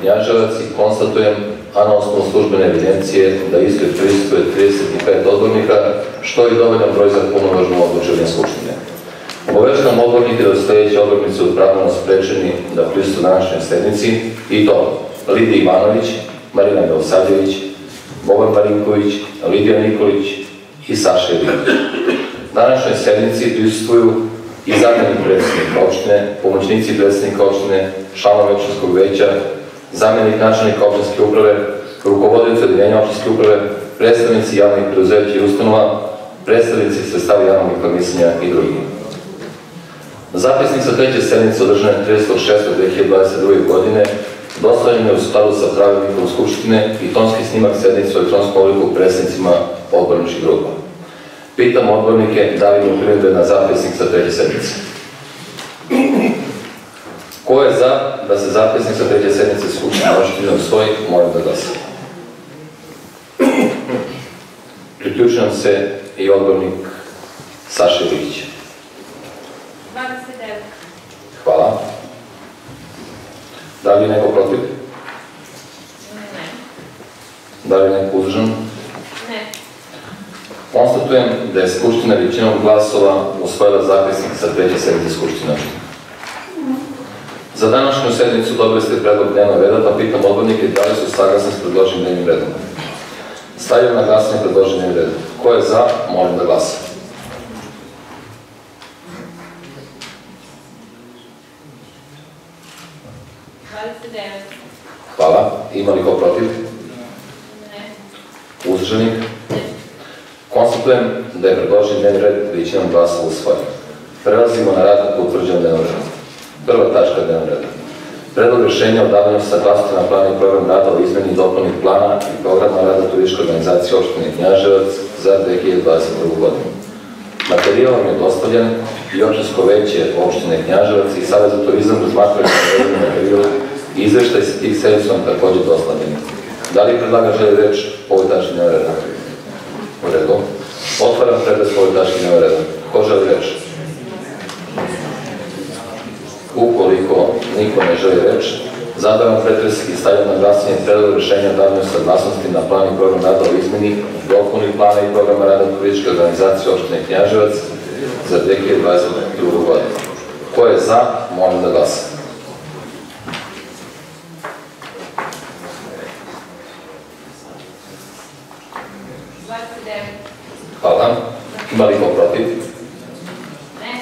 Knjaževac i konstatujem, a na osnovu službene evidencije da ispred pristupuje 35 odbornika, što je dovoljan broj za punovažno odlučivanje Skupštine. Obaveštam odbornike da sledeći odbornici odpravljeno sprečeni da prisutu današnjoj sednici i to Lidija Ivanović, Marina Belosavljević, Boban Marinković, Lidija Nikolić i Saša Ilić. Današnjoj sednici prisustuju i zamjenik predsjednika opštine, pomoćnici predsjednika opštine, članovi opštinskog veća, zamjenik načelnika opštinske uprave, rukovodioci odeljenja opštinske uprave, predstavnici javnih preduzeća i ustanova, predstavnici sredstava javnog informisanja i drugi. Zapisnik sa treće sednice održane 30.6.2022. godine dostavljen je u skladu sa pravilnikom Skupštine i tonski snimak sednice u elektronskom obliku predstavnicima odborničkih grupa. Pitam odbornike da li im primjedbe na zapisnik sa treće sednice. Ko je za da se zapisnik sa treće sednice Skupštine opštine usvoji, molim da glasa. Priključujem se i odbornik Saša Ilić. 29. Hvala. Da li je neko protiv? Ne. Da li je neko uzdržan? Ne. Konstatujem da je Skupština većinom glasova usvojila zapisnik sa treće sednice Skupštine. Za današnju sednicu dobili ste predlog dnevnog reda, pa pitam odbornike da li su saglasni s predloženim dnevnim redom. Stavljam na glasanje predloženim redom. Ko je za, molim da glasa. Hvala. Ima li ko protiv? Ne. Uzdržanih? Ne. Konstatujem da je predložen dnevni red većinom glasova usvojen. Prelazimo na rad po utvrđenom dnevnom redu. Prva tačka dnevnog reda. Predlog rješenja o davanju saglasnosti na plan i program rada o izmeni i dopuni plana i programa rada turističke organizacije opštine Knjaževac za 2022. godinu. Materijal vam je dostavljen i opštinsko veće opštine Knjaževac i Savez za turizam razmatraju navedeni materijal i izveštaj sa tih vam takođe dostavljeni. Da li predlaga želi reč po ovoj tački dnevnog reda? U redu. Otvaram pretres po ovoj tački dnevnog reda. Ko želi reč? Ukoliko niko ne želi reč, zadavam pretres i stavljam na glasanje predlog rešenja o davanju saglasnosti na plan i program rada o izmeni dopuni plana i programa rada turističke organizacije opštine Knjaževac za 2022. godinu. Ko je za, molim da glasa. Hvala. Ima li ko protiv? Ne.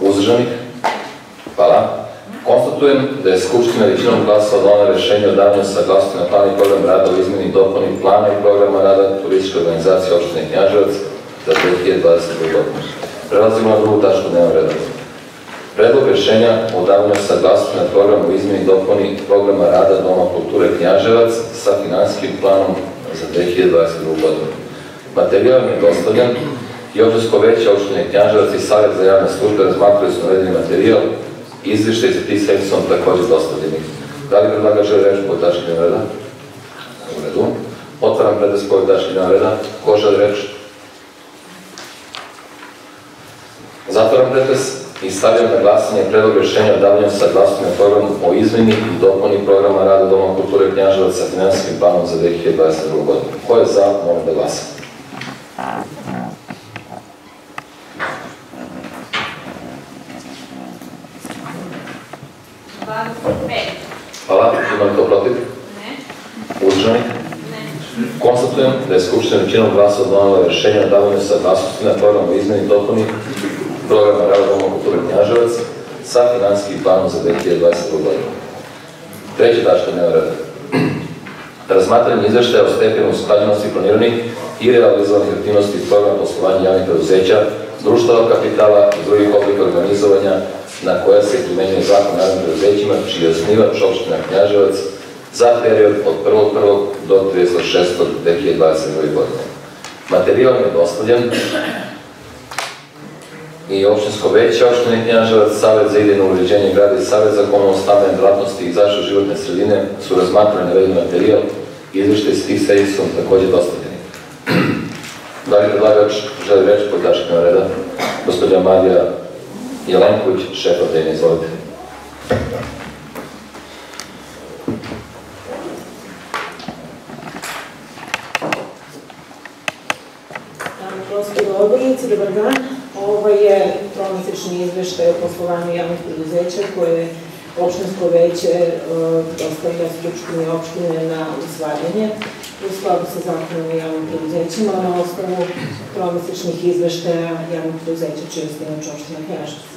Uzdržanih? Hvala. Konstatujem da je Skupština većinom glasova donela rešenje o davanju saglasnosti na plan i program rada o izmeni i dopuni plana i programa rada turističke organizacije opštine Knjaževac za 2022. godinu. Prelazimo na drugu tačku dnevnog reda. Predlog rešenja o davanju saglasnosti na program o izmeni i dopuni programa rada Doma kulture Knjaževac sa finansijskim planom za 2022. godinu. Materijal je dostavljen i opštinsko veće opštine Knjaževac i Savjet za javne službe razmatrali su navedeni materijal izveštaj za su vam takođe dostavljeni. Da li predlaga želi reč po tački dnevnog reda? U redu. Otvaram predes po tački dnevnog reda. Ko želi reč? Zatvaram pretres i stavljam na glasanje predlog rešenja o davanju saglasnosti na program o izmeni i dopuni programa rada Doma kulture Knjaževac sa finansijskim planom za 2022. godinu. Ko je za, molim da glasa. Dvadeset pet. Hvala. Ima li to protiv? Ne. Uzdržani? Ne. Konstatujem da je Skupština većinom glasova donela rešenje o davanju saglasnosti na program o izmeni i dopuni programa rada Doma kulture Knjaževac sa finansijskim planom za 2022. godinu. Treća tačka dnevnog reda. Razmatranje izveštaja o stepenu usklađenosti planiranih i realizovanih aktivnosti programa poslovanja javnih preduzeća, društava kapitala i drugih oblika organizovanja na koja se primenjuje zakon o javnim preduzećima, čiji je osnivač opština Knjaževac za period od 1.1. do 36.2022. godine. Materijal je dostavljen i opštinsko veće opštine Knjaževac, Savet za idejno uređenje grada i Savet za komunalno stambene delatnosti i zaštitu životne sredine su razmatrali navedeni materijal i izveštaj s tih sedmica su takođe dostavljeni. Da li predlagač želi reći po tački na reda? Gospodina Marija Jelenković, šef Adena, izvolite. Dobar dan. Ovo je tromesečni izveštaj o poslovanju javnih preduzeća koje je opštinsko veće e, dostavlja Skupštine opštine na usvajanje u skladu sa zakonom o javnim preduzećima na osnovu tromesečnih izveštaja javnih preduzeća čiji ste osnivač opština Knjažac.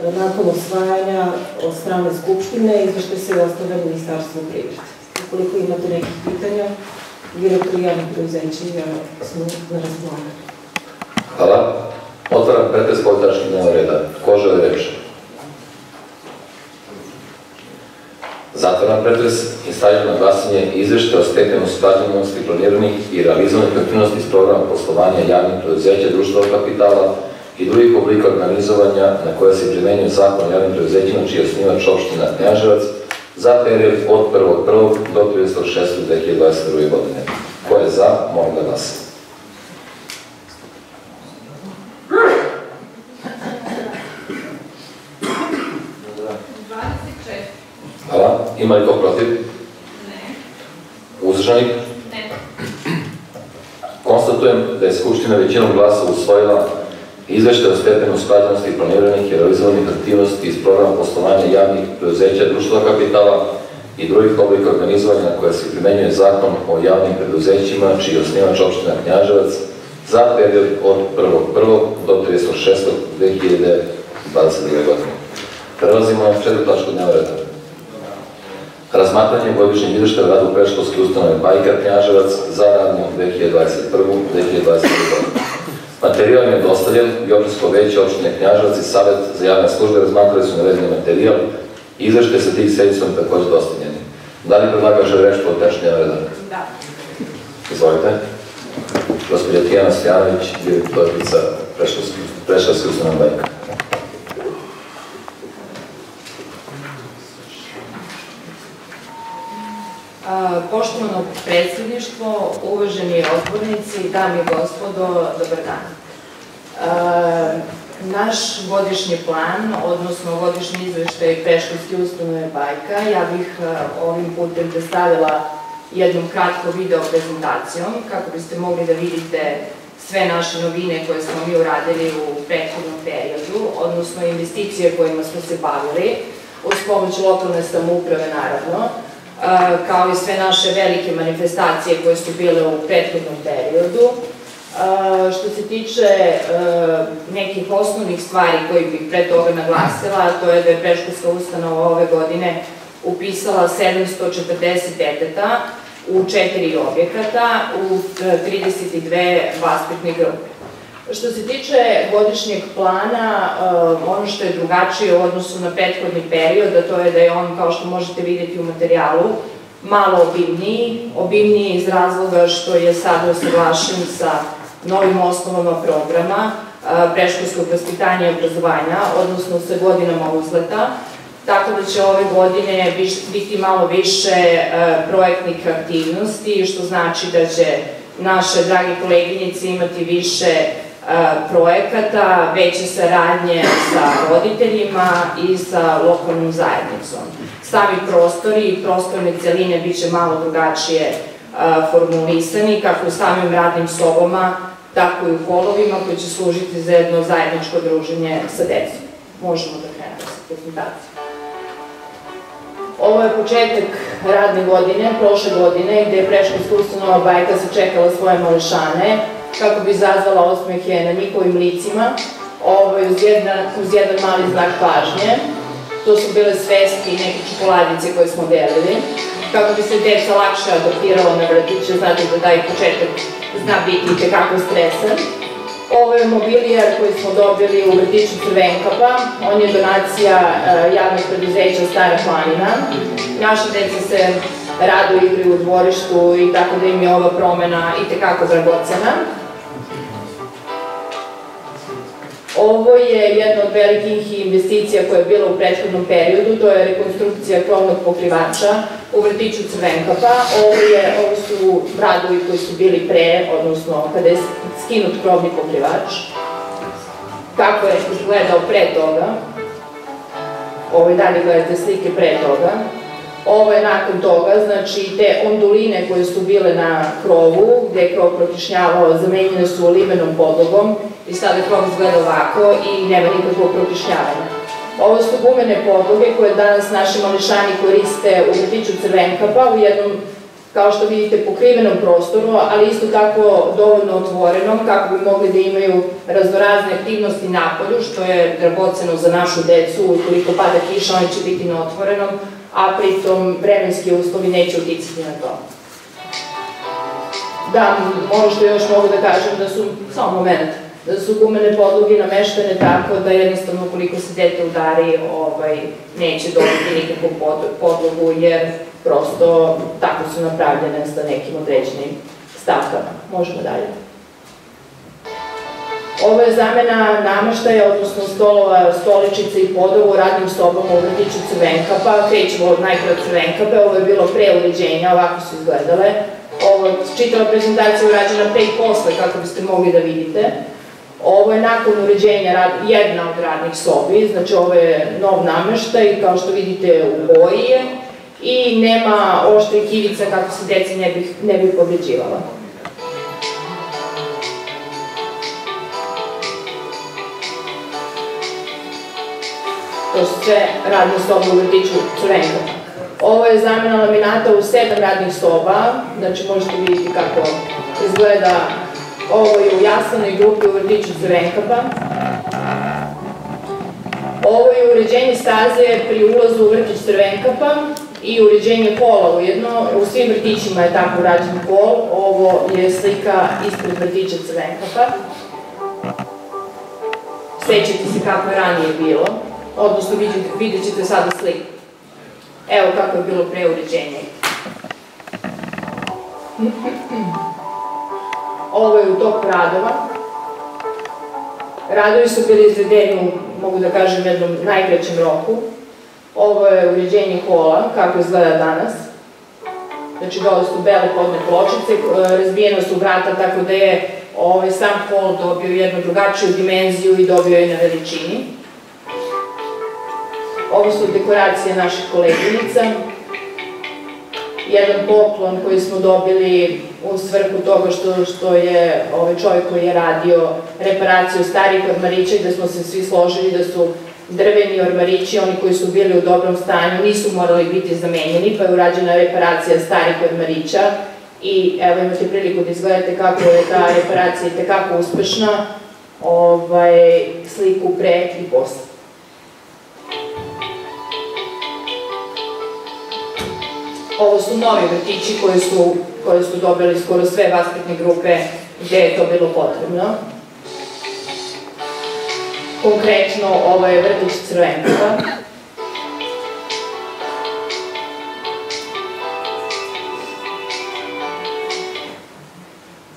Nakon usvajanja od strane Skupštine izveštaj se ostavlja Ministarstvo privrede. Ukoliko imate nekih pitanja, direktori javnih preduzeća i ja smo na raspolaganju. Hvala. Otvaram pretres po tački dnevnog reda. Ko želi reč? Zatvaram pretres i stavljam na glasanje izvešte o stepenu usklađenosti planiranih i realizovanih aktivnosti iz programa poslovanja javnih preduzeća društvenog kapitala i drugih oblika organizovanja na koje se primenjuje zakon o javnim preduzećima čiji je osnivač opština Knjaževac za period od 1.1. do 36.2022. godine. Ko je za, molim da glasa. Hvala. Ima li ko protiv? Ne. Uzdržanih? Ne. Konstatujem da je Skupština većinom glasa usvojila izveštaj o stepenu usklađenosti planiranih i realizovanih aktivnosti iz programa poslovanja javnih preduzeća društva kapitala i drugih oblika organizovanja na koje se primenjuje zakon o javnim preduzećima čiji je osnivač opština Knjaževac za period od 1.1. do 36.2022. godine. Prelazimo na četiri tačku dnevnog reda. Razmatranje godišnjeg izveštaja radu predškolske ustanove Bajka Knjaževac za radnju 2021-2022 godinu. Materijal im je dostavljen i opštinsko veće opštine Knjaževac i Savet za javne službe razmatrali su navedeni materijal i izveštaj sa tih sedicom takođe dostavljeni. Da li predlagač želi reč po tačnje reda? Da. Izvolite. Gospodin Tijana Stojanović, direktorica predškolske ustanove Bajka. Poštovano predsjedništvo, uvaženi odbornici, dame i gospodo, dobar dan. A, Naš godišnji plan, odnosno godišnji izveštaj Preškolske ustanove Bajka, ja bih a, ovim putem predstavila jednom kratko video prezentacijom, kako biste mogli da vidite sve naše novine koje smo mi uradili u prethodnom periodu, odnosno investicije kojima smo se bavili, uz pomoć lokalne samouprave naravno, kao i sve naše velike manifestacije koje su bile u prethodnom periodu. Što se tiče nekih osnovnih stvari koji bih pre toga naglasila, to je da je preškolska ustanova ove godine upisala 740 deteta u četiri objekata, u 32 vaspitne grupe. Što se tiče godišnjeg plana, ono što je drugačije u odnosu na prethodni period, a to je da je on, kao što možete vidjeti u materijalu, malo obimniji, obimniji iz razloga što je sad usaglašen sa novim osnovama programa preškolskog vaspitanja i obrazovanja, odnosno sa godinama uzleta, tako da će ove godine biti malo više projektnih aktivnosti, što znači da će naše dragi koleginice imati više projekata, veće saradnje sa roditeljima i sa lokalnom zajednicom. Sami prostori i prostorne celine biće malo drugačije formulisani, kako u samim radnim sobama, tako i u holovima koji će služiti za jedno zajedničko druženje sa decom. Možemo da krenemo sa prezentacijom. Ovo je početak radne godine, prošle godine, gde je preškolska ustanova Bajka sačekala svoje mališane, kako bi izazvala osmehe na njihovim licima, ovaj, uz, jedna, uz jedan mali znak pažnje. To su bile sveske i neke čokoladice koje smo delili, kako bi se deca lakše adaptirala na vrtiće, znate da taj početak zna biti tekako stresan. Ovo je mobilijar koji smo dobili u vrtiću Crvenkapa, on je donacija uh, javnog preduzeća Stara planina. Naša deca se rado igraju u dvorištu i tako da im je ova promena i tekako dragocena. Ovo je jedna od velikih investicija koja je bila u prethodnom periodu, to je rekonstrukcija krovnog pokrivača u vrtiću Crvenkapa. Ovo, je, ovo su radovi koji su bili pre, odnosno kada je skinut krovni pokrivač. Kako je izgledao pre toga. Ovo i dalje gledate slike pre toga. Ovo je nakon toga, znači te onduline koje su bile na krovu, gde je krov prokišnjavao, zamenjene su limenom podlogom i sada krov izgleda ovako i nema nikakvog prokišnjavanja. Ovo su gumene podloge koje danas naši mališani koriste u vrtiću Crvenkapa u jednom, kao što vidite, pokrivenom prostoru, ali isto tako dovoljno otvorenom kako bi mogli da imaju raznorazne aktivnosti napolju, što je dragoceno za našu decu, ukoliko pada kiša, oni će biti na otvorenom, a pritom vremenski uslovi neće uticati na to. Da, što još mogu da kažem da su, samo moment, da su gumene podloge nameštene tako da jednostavno koliko se dete udari ovaj, neće dobiti nikakvu podlogu jer prosto tako su napravljene sa nekim određenim stavkama. Možemo dalje. Ovo je zamena namaštaja, odnosno stolova, stoličica i podova u radnim sobama u vrtiću Crvenkapa. Krećemo od najpre od Crvenkape, ovo je bilo pre uređenja, ovako su izgledale. Ovo, čitava prezentacija je urađena pre i posle, kako biste mogli da vidite. Ovo je nakon uređenja jedna od radnih sobi, znači ovo je nov nameštaj, kao što vidite u boji je, i nema oštrih ivica kako se deci ne bi, ne bi povređivala. To su sve radne sobe u vrtiću Crvenka. Ovo je zamena laminata u sedam radnih soba, znači možete vidjeti kako izgleda ovo je u Jasanoj grupi u vrtiću Crvenkapa. Ovo je uređenje staze pri ulazu u vrtić Crvenkapa i uređenje pola ujedno. U svim vrtićima je tako urađen pol. Ovo je slika ispred vrtića Crvenkapa. Sećate se kako je ranije bilo odnosno vidjet ćete sada sliku. Evo kako je bilo pre uređenja. Ovo je u toku radova. Radovi su bili izvedeni mogu da kažem, jednom najkraćem roku. Ovo je uređenje hola, kako izgleda danas. Znači, dole su bele podne pločice, razbijena su vrata, tako da je ovaj, sam hol dobio jednu drugačiju dimenziju i dobio je na veličini. Ovo su dekoracije naših koleginica. Jedan poklon koji smo dobili u svrhu toga što, što je ovaj čovjek koji je radio reparaciju starih ormarića i da smo se svi složili da su drveni ormarići, oni koji su bili u dobrom stanju, nisu morali biti zamenjeni, pa je urađena reparacija starih ormarića i evo imate priliku da izgledate kako je ta reparacija i tekako uspešna, ovaj, sliku pre i posle. Ovo su novi vrtići koji su, koji su dobili skoro sve vaspitne grupe gde je to bilo potrebno. Konkretno, ovo je vrtić Crvenkova.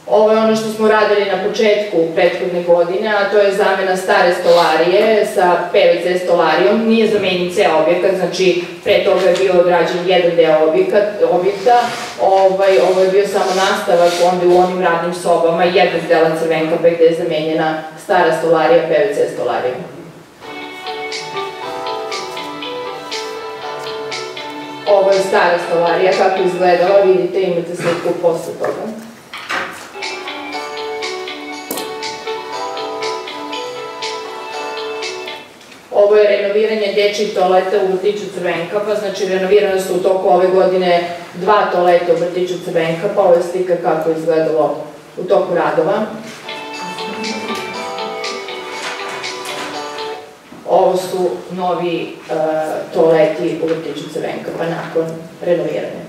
Ovo je ono što smo radili na početku prethodne godine, a to je zamena stare stolarije sa PVC stolarijom. Nije zamenjen ceo objekat, znači pre toga je bio odrađen jedan deo objekta. Ovaj, ovo je bio samo nastavak onda u onim radnim sobama jednog dela Crvenkape gde je zamenjena stara stolarija PVC stolarijom. Ovo je stara stolarija, kako izgledala, vidite, imate sliku posle toga. Ovo je renoviranje dječjih toaleta u vrtiću Crvenkapa, znači renovirane su u toku ove godine dva toaleta u vrtiću Crvenkapa, ovo je slika kako je izgledalo u toku radova. Ovo su novi uh, toaleti u vrtiću Crvenkapa nakon renoviranja.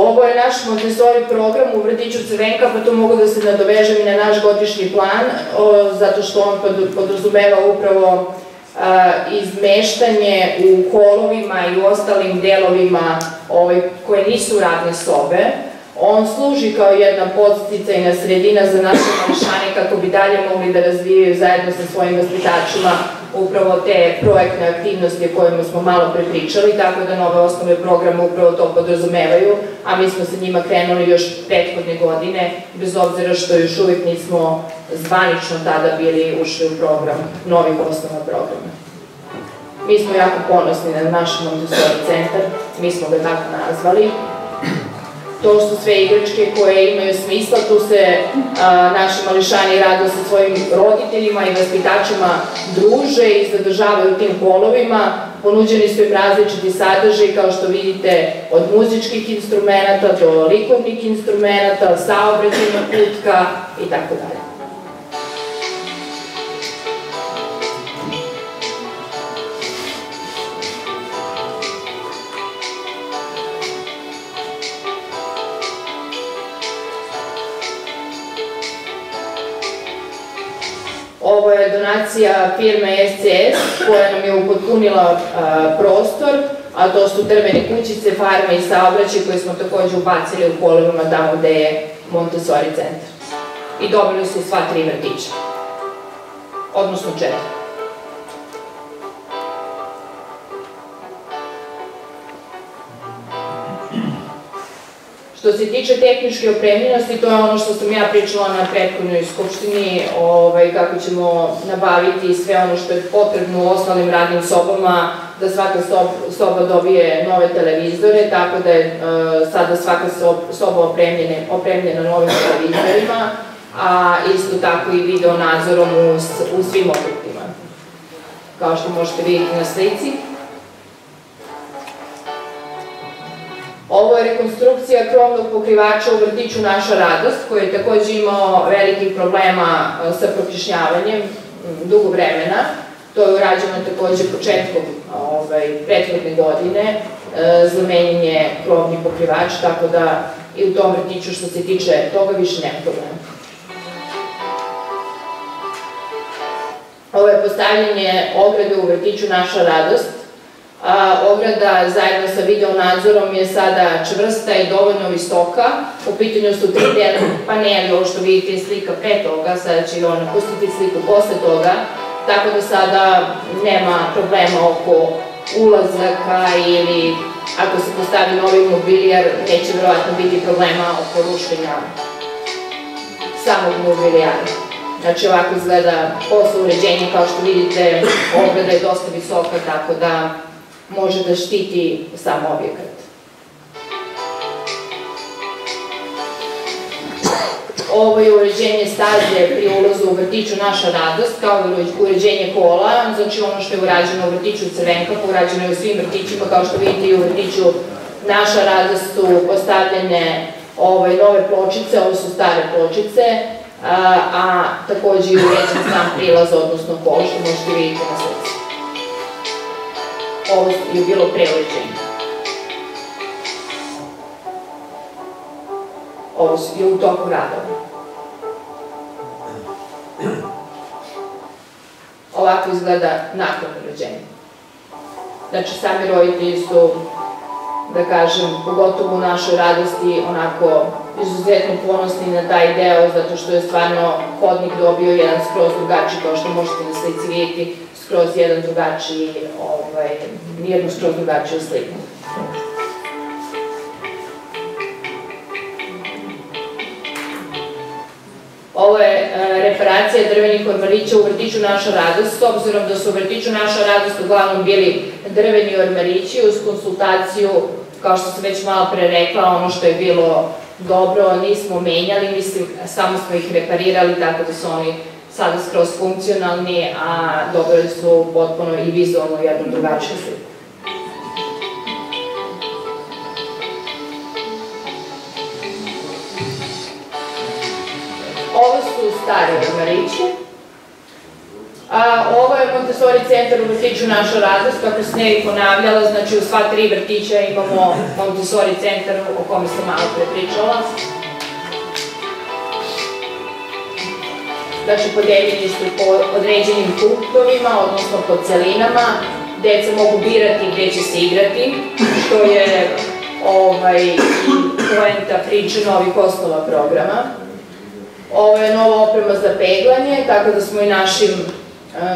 Ovo je naš Montessori program u vrtiću Crvenka, pa to mogu da se nadovežem i na naš godišnji plan, zato što on podrazumeva upravo izmeštanje u holovima i u ostalim delovima ovaj, koje nisu radne sobe. On služi kao jedna podsticajna sredina za naše mališane kako bi dalje mogli da razvijaju zajedno sa svojim vaspitačima upravo te projektne aktivnosti o kojima smo malo prepričali, tako da nove osnove programa upravo to podrazumevaju, a mi smo sa njima krenuli još prethodne godine, bez obzira što još uvijek nismo zvanično tada bili ušli u program, novih osnova programa. Mi smo jako ponosni na naš Montessori centar, mi smo ga tako nazvali, to su sve igračke koje imaju smisla, tu se naši mališani rado sa svojim roditeljima i vaspitačima druže i zadržavaju tim polovima, ponuđeni su im različiti sadržaj, kao što vidite, od muzičkih instrumenta do likovnih instrumenta, saobraćajna putka i tako dalje. Donacija firme SCS koja nam je upotpunila prostor, a to su drvene kućice, farme i saobraćaj koje smo takođe ubacili u kolevama tamo gde je Montessori centar. I dobili su sva tri vrtića. Odnosno četiri. Što se tiče tehničke opremljenosti, to je ono što sam ja pričala na prethodnoj skupštini, ovaj, kako ćemo nabaviti sve ono što je potrebno u osnovnim radnim sobama, da svaka sob, soba dobije nove televizore, tako da je e, sada svaka sob, soba opremljena novim televizorima, a isto tako i video nadzorom u, u svim objektima. Kao što možete vidjeti na slici. Ovo je rekonstrukcija krovnog pokrivača u vrtiću Naša radost, koji je takođe imao velikih problema e, sa prokišnjavanjem dugo vremena. To je urađeno takođe početkom ovaj, prethodne godine, e, zamenjen je krovni pokrivač, tako da i u tom vrtiću što se tiče toga više nema problema. Ovo je postavljanje ograde u vrtiću Naša radost, ograda zajedno sa video nadzorom je sada čvrsta i dovoljno visoka. U pitanju su 3D paneli, ovo što vidite slika pre toga, sada će on pustiti sliku posle toga, tako da sada nema problema oko ulazaka ili ako se postavi novi mobilijar, neće verovatno biti problema oko rušenja samog mobilijara. Znači ovako izgleda posle uređenja, kao što vidite, ograda je dosta visoka, tako da može da štiti sam objekat. Ovo je uređenje staze pri ulazu u vrtiću Naša radost, kao i uređenje kola, znači ono što je urađeno u vrtiću Crvenka, urađeno je u svim vrtićima, kao što vidite i u vrtiću Naša radost su postavljene nove pločice, ovo su stare pločice, a, takođe i uređen sam prilaz, odnosno kol, što možete vidjeti na slici ovo je bilo preleđenje. Ovo je u toku radova. Ovako izgleda nakon rođenja. Znači, sami roditelji su, da kažem, pogotovo u našoj radosti, onako izuzetno ponosni na taj deo, zato što je stvarno hodnik dobio jedan skroz drugačiji, kao što možete na slici vidjeti, skroz jedan drugačiji, ovaj, jednu skroz drugačiju sliku. Ovo je e, reparacija drvenih ormarića u vrtiću Naša radost, s obzirom da su u vrtiću Naša radost uglavnom bili drveni ormarići uz konsultaciju, kao što sam već malo pre rekla, ono što je bilo dobro nismo menjali, mislim, samo smo ih reparirali tako da su oni sada skroz funkcionalni, a dobili su potpuno i vizualno jednu drugačiju sliku. Ovo su stari ormarići. A, ovo je Montessori centar u vrtiću Naša radost, kako se ne ponavljala, znači u sva tri vrtića imamo Montessori centar o kome sam malo pre pričala. Znači, podeljeni su po određenim punktovima, odnosno po celinama. Deca mogu birati gde će se igrati, što je ovaj, poenta priče novih osnova programa. Ovo je nova oprema za peglanje, tako da smo i našim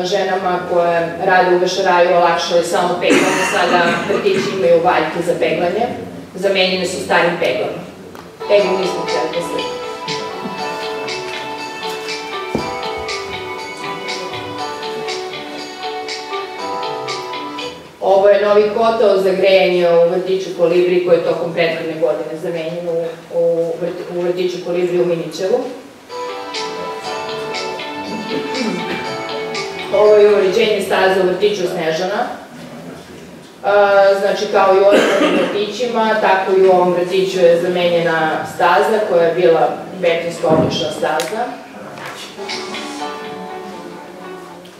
ženama koje rade u vešaraju olakšali samo peglanje, sada vrtići imaju valjke za peglanje, zamenjene su starim peglama. Peglu nismo htjeli da. Novi kotao za grejanje u vrtiću Kolibri koji je tokom prethodne godine zamenjen u, u, u vrtiću Kolibri u Minićevu. Ovo je uređenje staza u vrtiću Snežana. Znači, kao i u ostalim vrtićima, tako i u ovom vrtiću je zamenjena staza koja je bila betonska oblična staza.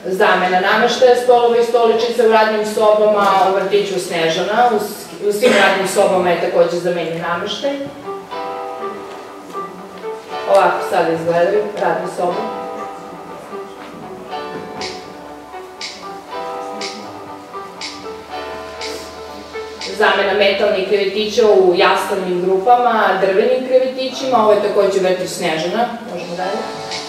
Zamena nameštaja stolova i stoličica u radnim sobama u vrtiću Snežana. U, svim radnim sobama je takođe zamenjen nameštaj. Ovako sada izgledaju radne sobe. zamena metalnih krevetića u jaslovnim grupama, drvenim krevetićima, ovo je takođe vrtić Snežana, možemo dalje.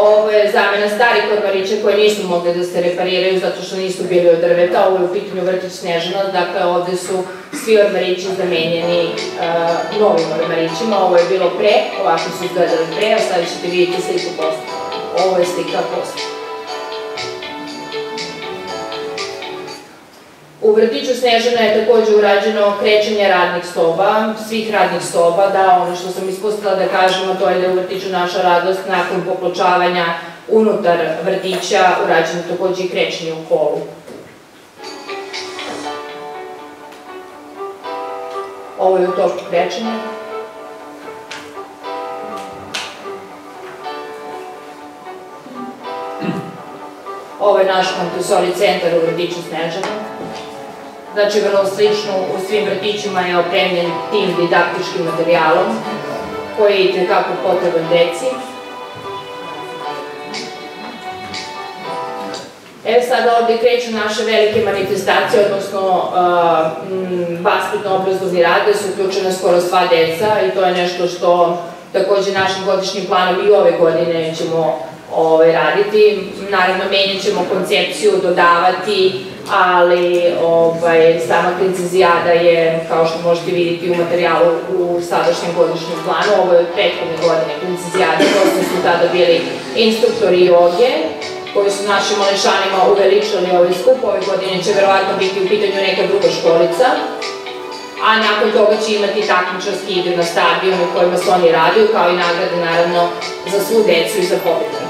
Ovo je zamena starih ormarića koje nisu mogli da se repariraju zato što nisu bili od drveta, ovo je u pitanju vrtić Snežana, dakle ovde su svi ormarići zamenjeni uh, novim ormarićima, ovo je bilo pre, ovako su izgledali pre, a sad ćete vidjeti sliku posle. Ovo je slika posle. U vrtiću Snežana je takođe urađeno krećenje radnih soba, svih radnih soba, da ono što sam ispustila da kažemo, to je da je u vrtiću naša radost nakon popločavanja unutar vrtića urađeno takođe i krećenje u holu. Ovo je u točku krećenja. Ovo je naš Montessori centar u vrtiću Snežana. Znači, vrlo slično u svim vrtićima je opremljen tim didaktičkim materijalom, koji je tekako potreban deci. Evo sada ovde kreću naše velike manifestacije, odnosno vaspitno-obrazovni rad, gde su uključena skoro sva deca i to je nešto što takođe našim godišnjim planom i ove godine ćemo ovaj, raditi. Naravno, menjat ćemo koncepciju, dodavati ali ovaj, sama klicizijada je, kao što možete vidjeti u materijalu u sadašnjem godišnjem planu, ovo je od prethodne godine klicizijada, to su tada bili instruktori joge, koji su našim malešanima uveličali ovaj skup, ove godine će verovatno biti u pitanju neka druga školica, a nakon toga će imati takmičarski igre na stadionu u kojima se oni radiju, kao i nagrade naravno za svu decu i za pobednike.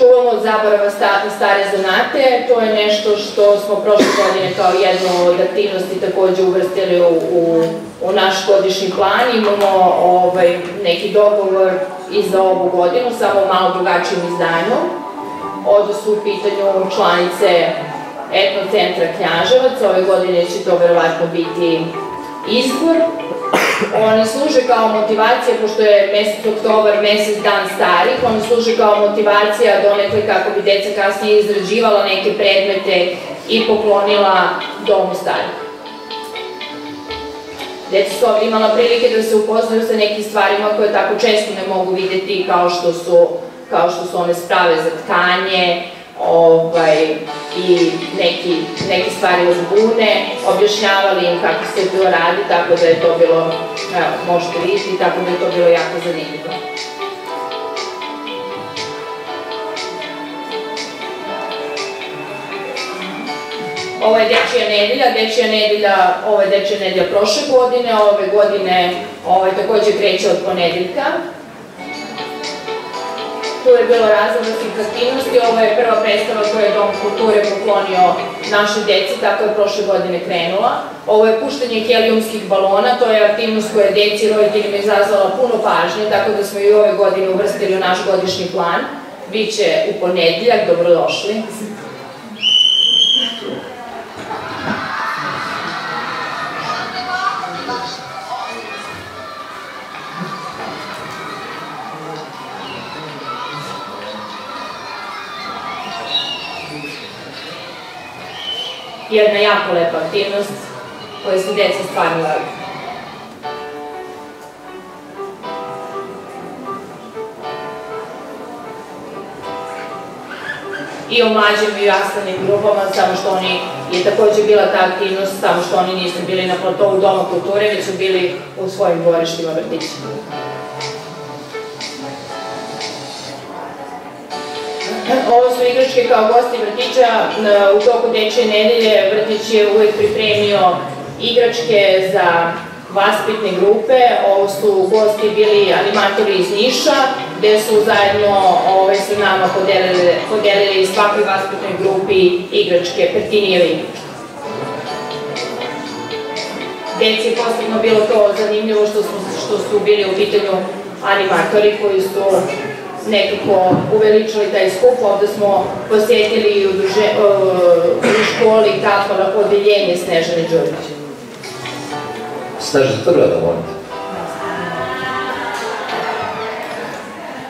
Čuvamo od zaborava stare zanate, to je nešto što smo prošle godine kao jednu od aktivnosti takođe uvrstili u, u, u naš godišnji plan. Imamo ovaj, neki dogovor i za ovu godinu, samo malo drugačijim izdanjom. Ovde su u pitanju članice etnocentra Knjaževac, ove godine će to verovatno biti izbor. Oni služe kao motivacija, pošto je mesec oktobar mesec dan starih, oni služe kao motivacija donekle kako bi deca kasnije izrađivala neke predmete i poklonila domu starih. Deca su ovdje imala prilike da se upoznaju sa nekim stvarima koje tako često ne mogu videti kao što su, kao što su one sprave za tkanje, ovaj, i neki, neke stvari uzbune, objašnjavali im kako se to radi, tako da je to bilo, evo, možete vidjeti, tako da je to bilo jako zanimljivo. Ovo je dečija nedelja, dečija nedelja, ovo je dečija nedelja prošle godine, ove godine ovaj, takođe kreće od ponedeljka. Tu je bilo različitih aktivnosti, ovo je prva predstava koju je Dom kulture poklonio našoj deci, tako je prošle godine krenula. Ovo je puštanje helijumskih balona, to je aktivnost koja je deci i roditeljima izazvala puno pažnje, tako da smo i ove godine uvrstili u naš godišnji plan. Biće u ponedljak, dobrodošli. Jedna jako lepa aktivnost koja se deca stvarno radi. i o mlađim i rastanim grupama, samo što oni, je takođe bila ta aktivnost, samo što oni nisu bili na platovu Doma kulture, već su bili u svojim dvorištima vrtićima. Ovo su igračke kao gosti vrtića. U toku dečje nedelje vrtić je uvek pripremio igračke za vaspitne grupe. Ovo su gosti bili animatori iz Niša, gde su zajedno ovaj, sa nama podelili, podelili svakoj vaspitnoj grupi igračke, Pertinijeve. Deci je posebno bilo to zanimljivo što su, što su bili u pitanju animatori koji su nekako uveličili taj skup. Ovde smo posjetili u, druže, u školi kako odeljenje Snežane Đurića. Sneža prva da molite.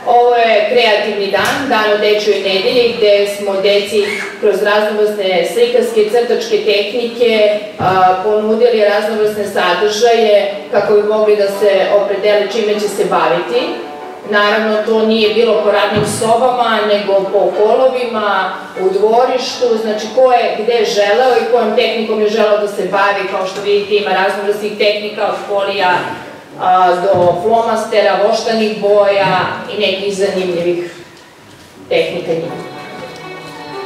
Ovo je kreativni dan, dan o dečjoj nedelji, gde smo deci kroz raznovrsne slikarske crtačke tehnike a, ponudili raznovrsne sadržaje kako bi mogli da se opredele čime će se baviti. Naravno, to nije bilo po radnim sobama, nego po kolovima, u dvorištu, znači ko je gde želeo i kojom tehnikom je želeo da se bavi, kao što vidite ima raznovrsnih tehnika od folija do flomastera, voštanih boja i nekih zanimljivih tehnika njima.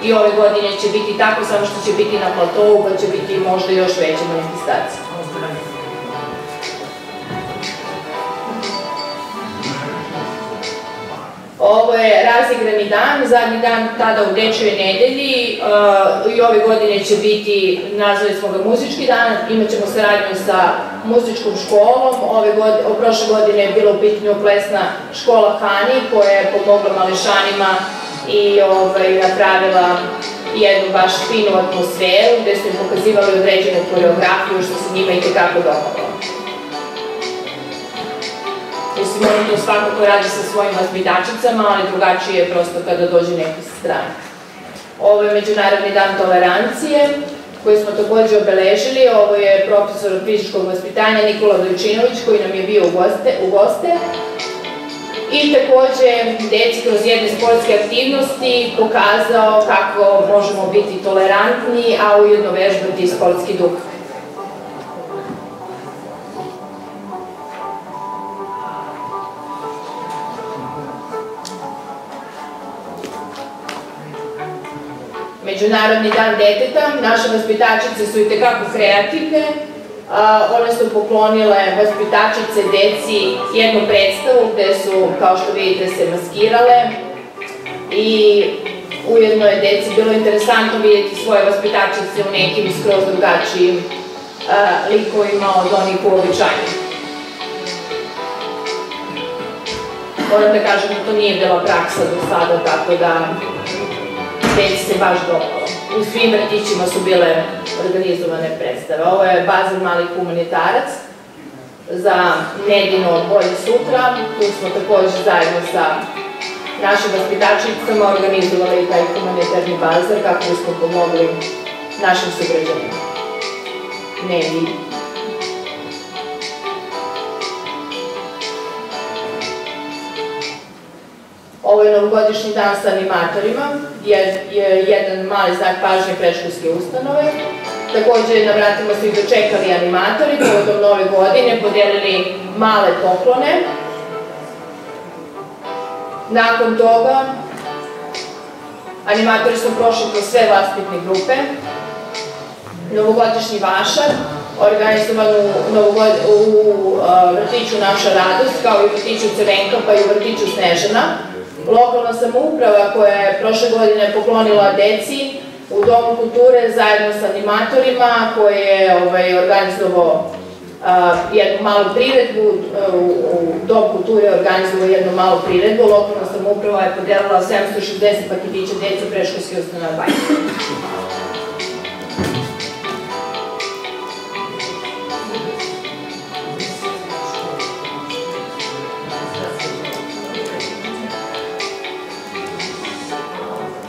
I ove godine će biti tako, samo što će biti na platovu, pa će biti možda još veće manifestacije. Ovo je razigrani dan, zadnji dan tada u dečjoj nedelji uh, i ove godine će biti, nazvali smo ga muzički dan, imat ćemo saradnju sa muzičkom školom, ove godine, prošle godine je bilo u pitanju plesna škola Hani koja je pomogla mališanima i ovaj, napravila jednu baš finu atmosferu gde su im pokazivali određenu koreografiju što se njima i tekako dopalo. Mislim, oni to svakako radi sa svojim vaspitačicama, ali drugačije je prosto kada dođe neki sa strane. Ovo je Međunarodni dan tolerancije, koji smo takođe obeležili. Ovo je profesor od fizičkog vaspitanja Nikola Dojčinović, koji nam je bio goste. U goste. I takođe, deci kroz jedne sportske aktivnosti pokazao kako možemo biti tolerantni, a ujedno vežbati sportski duh. Međunarodni dan deteta, naše vaspitačice su i tekako kreativne, one su poklonile vaspitačice deci jednu predstavu gde su, kao što vidite, se maskirale i ujedno je deci bilo interesantno vidjeti svoje vaspitačice u nekim skroz drugačijim likovima od onih uobičajenih. Moram da kažem da to nije bila praksa do sada, tako da se baš dopalo. U svim vrtićima su bile organizovane predstave. Ovo je bazen Mali humanitarac za Nedino bolje sutra. Tu smo takođe zajedno sa našim vaspitačicama organizovali taj humanitarni bazar kako bismo pomogli našim sugrađanima. Nedi Ovo je novogodišnji dan sa animatorima, je, je jedan mali znak pažnje preškolske ustanove. Takođe na vratima su i dočekali animatori, povodom nove godine podelili male poklone. Nakon toga, animatori su prošli kroz sve vaspitne grupe. Novogodišnji vašar, organizovan u, Novogod, u uh, vrtiću Naša radost, kao i u vrtiću Crvenka, pa i u vrtiću Snežana lokalna samouprava koja je prošle godine poklonila deci u Domu kulture zajedno sa animatorima koje je ovaj, organizovao jednu malu priredbu, u, u Dom kulture organizovao jednu malu priredbu, lokalna samouprava je podelila 760 paketića deca preškolske ustanove Bajka.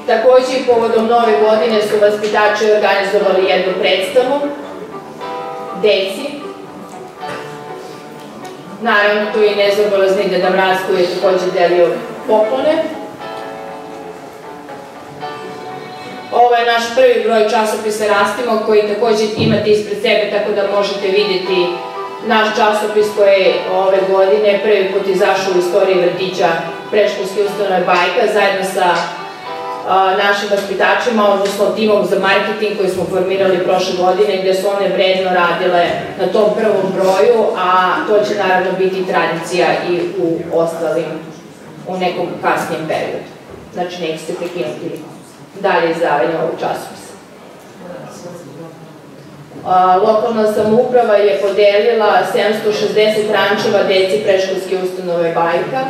Takođe i povodom nove godine su vaspitači organizovali jednu predstavu deci. Naravno, tu i nezabolazni Deda Mraz koji je takođe delio poklone. Ovo je naš prvi broj časopisa Rastimo koji takođe imate ispred sebe tako da možete vidjeti naš časopis koji je ove godine prvi put izašao u istoriji vrtića preškolske ustanove Bajka zajedno sa našim vaspitačima, odnosno timom za marketing koji smo formirali prošle godine gde su one vredno radile na tom prvom broju, a to će naravno biti tradicija i u ostalim, u nekom kasnijem periodu. Znači, nećete prekinuti dalje izdavanje ovog časopisa. Lokalna samouprava je podelila 760 rančeva deci preškolske ustanove Bajka,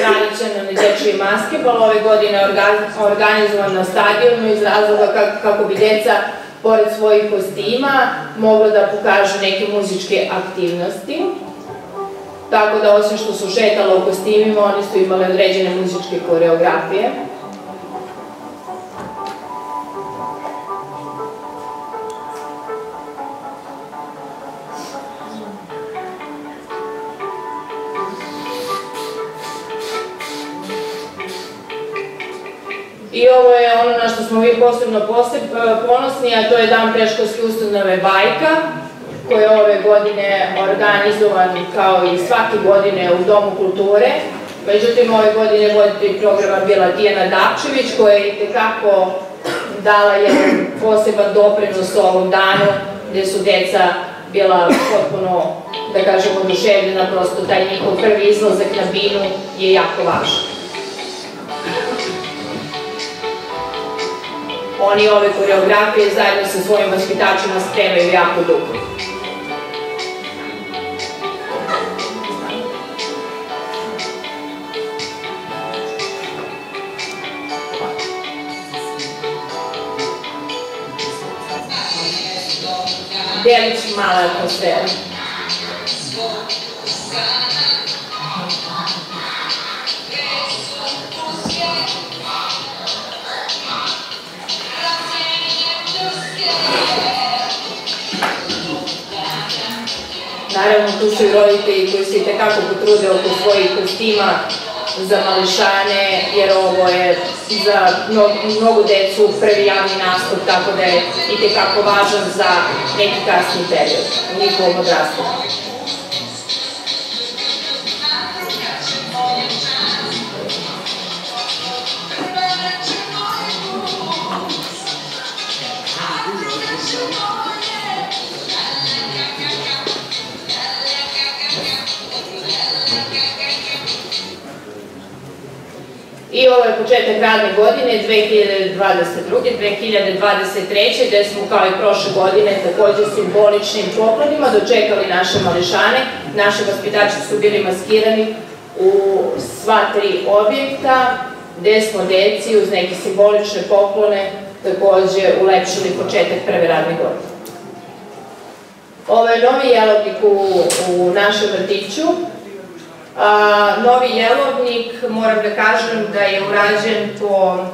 tradicionalni dečiji maskebal, ove godine organizovan na stadionu iz razloga kako bi deca pored svojih kostima, mogla da pokažu neke muzičke aktivnosti. Tako da, osim što su šetala u kostimima, oni su imali određene muzičke koreografije. I ovo je ono na što smo mi posebno e, ponosni, a to je Dan preškolske ustanove Bajka, koji je ove godine organizovan kao i svake godine u Domu kulture. Međutim, ove godine voditelj programa bila Tijena Dapčević, koja je tekako dala jedan poseban doprinos ovom danu, gde su deca bila potpuno, da kažemo, oduševljena, prosto taj njihov prvi izlazak na binu je jako važan. Oni ove koreografije zajedno sa svojim vaspitačima spremaju jako dugo. Delić mala atmosfera. Naravno, tu su i roditelji koji se i tekako potrude oko svojih kostima za mališane, jer ovo je za mnogo, mnogo decu prvi javni nastup, tako da je i tekako važan za neki kasni period njihovom odrastanju. I ovo je početak radne godine 2022. 2023. gde smo kao i prošle godine takođe simboličnim poklonima dočekali naše mališane. Naši vaspitači su bili maskirani u sva tri objekta gde smo deci uz neke simbolične poklone takođe ulepšili početak prve radne godine. Ovo je novi jelovnik u našem vrtiću novi jelovnik, moram da kažem da je urađen po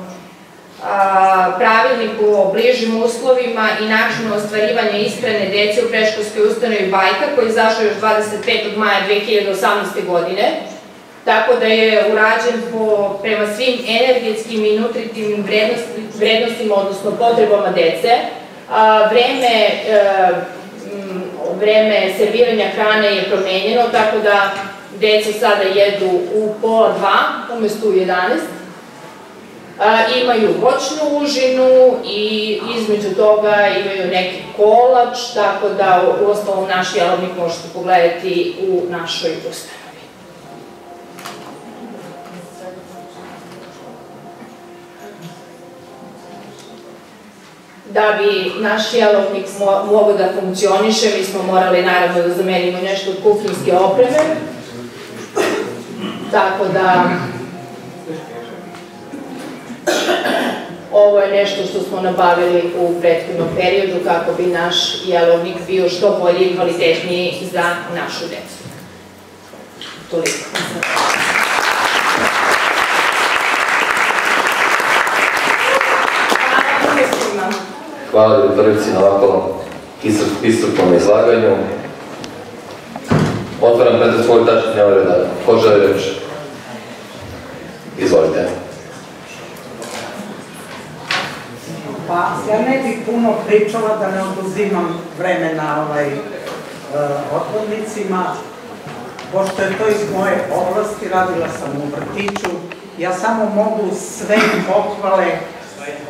pravilniku o bližim uslovima i načinu ostvarivanja ishrane dece u preškolskoj ustanovi Bajka, koji je zašao još 25. maja 2018. godine. Tako da je urađen po, prema svim energetskim i nutritivnim vrednostima, odnosno potrebama dece. vreme, e, vreme serviranja hrane je promenjeno, tako da deca sada jedu u pola dva, umesto u 11. A, imaju voćnu užinu i između toga imaju neki kolač, tako da u ostalom naš jelovnik možete pogledati u našoj ustanovi. da bi naš jelovnik mo- mogao da funkcioniše, mi smo morali naravno da zamenimo nešto od kuhinjske opreme. Tako da ovo je nešto što smo nabavili u prethodnom periodu kako bi naš jelovnik bio što bolji i kvalitetniji za našu decu. Toliko. Hvala direktorici na ovako iscrp- iscrpnom izlaganju. Otvaram pretres svoj tački dnevnog reda. Ko želi reč? Izvolite. Pa ja ne bih puno pričala da ne oduzimam vremena ovaj, e, odbornicima. Pošto je to iz moje oblasti, radila sam u vrtiću, ja samo mogu sve pohvale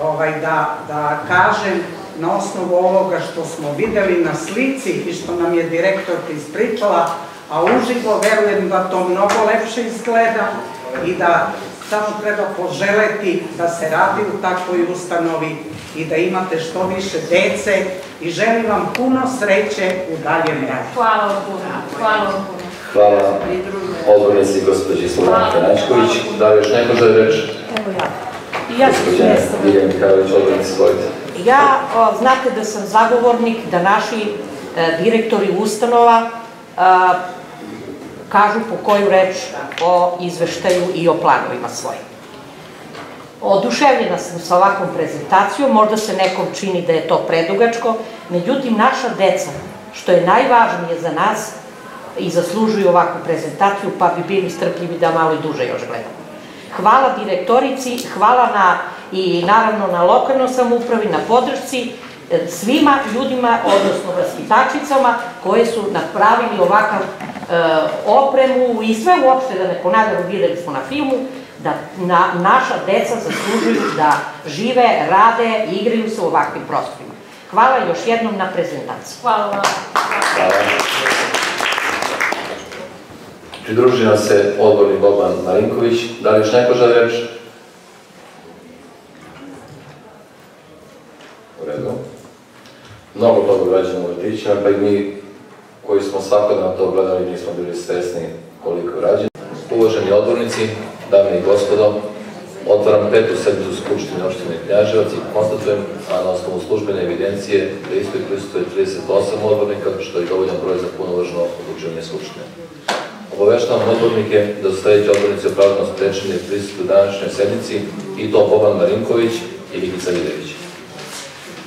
ovaj, da, da kažem na osnovu ovoga što smo videli na slici i što nam je direktorka ispričala, a uživo verujem da to mnogo lepše izgleda i da samo treba poželeti da se radi u takvoj ustanovi i da imate što više dece i želim vam puno sreće u daljem radu. Hvala vam puno. Hvala vam puno. Hvala odbornici gospođi Slobodanke Načković. Da li još neko želi reč? Evo ja. I ja sam mjesta. Ilija Mihajlović, odbornici, izvolite. Ja, o, znate da sam zagovornik da naši e, direktori ustanova e, kažu po koju reč o izveštaju i o planovima svojim. Oduševljena sam sa ovakvom prezentacijom, možda se nekom čini da je to predugačko, međutim naša deca, što je najvažnije za nas, i zaslužuju ovakvu prezentaciju, pa bi bili strpljivi da malo i duže još gledamo. Hvala direktorici, hvala na, i naravno na lokalnoj samoupravi, na podršci, svima ljudima, odnosno vaspitačicama, koje su napravili ovakav e, opremu i sve uopšte, da ne ponavljamo, videli smo na filmu, da na, naša deca zaslužuju da žive, rade i igraju se u ovakvim prostorima. Hvala još jednom na prezentaciji. Hvala vam. Hvala. Pridruži nam se odbornik Boban Marinković. Da li još neko želi reč? U redu. Mnogo toga građana u vrtićima, pa i mi koji smo svakodnevno to gledali nismo bili svesni koliko je rađeno. Uvaženi odbornici, dame i gospodo, otvaram petu sedmicu Skupštine opštine Knjaževac i konstatujem, a na osnovu službene evidencije da istoj prisutuje 38 odbornika, što je dovoljan broj za punovažno odlučivanje Skupštine. Obaveštavam odbornike da su sledeći odbornici opravdano sprečeni prisutu današnjoj sednici i to Boban Marinković i Vikica Vidević.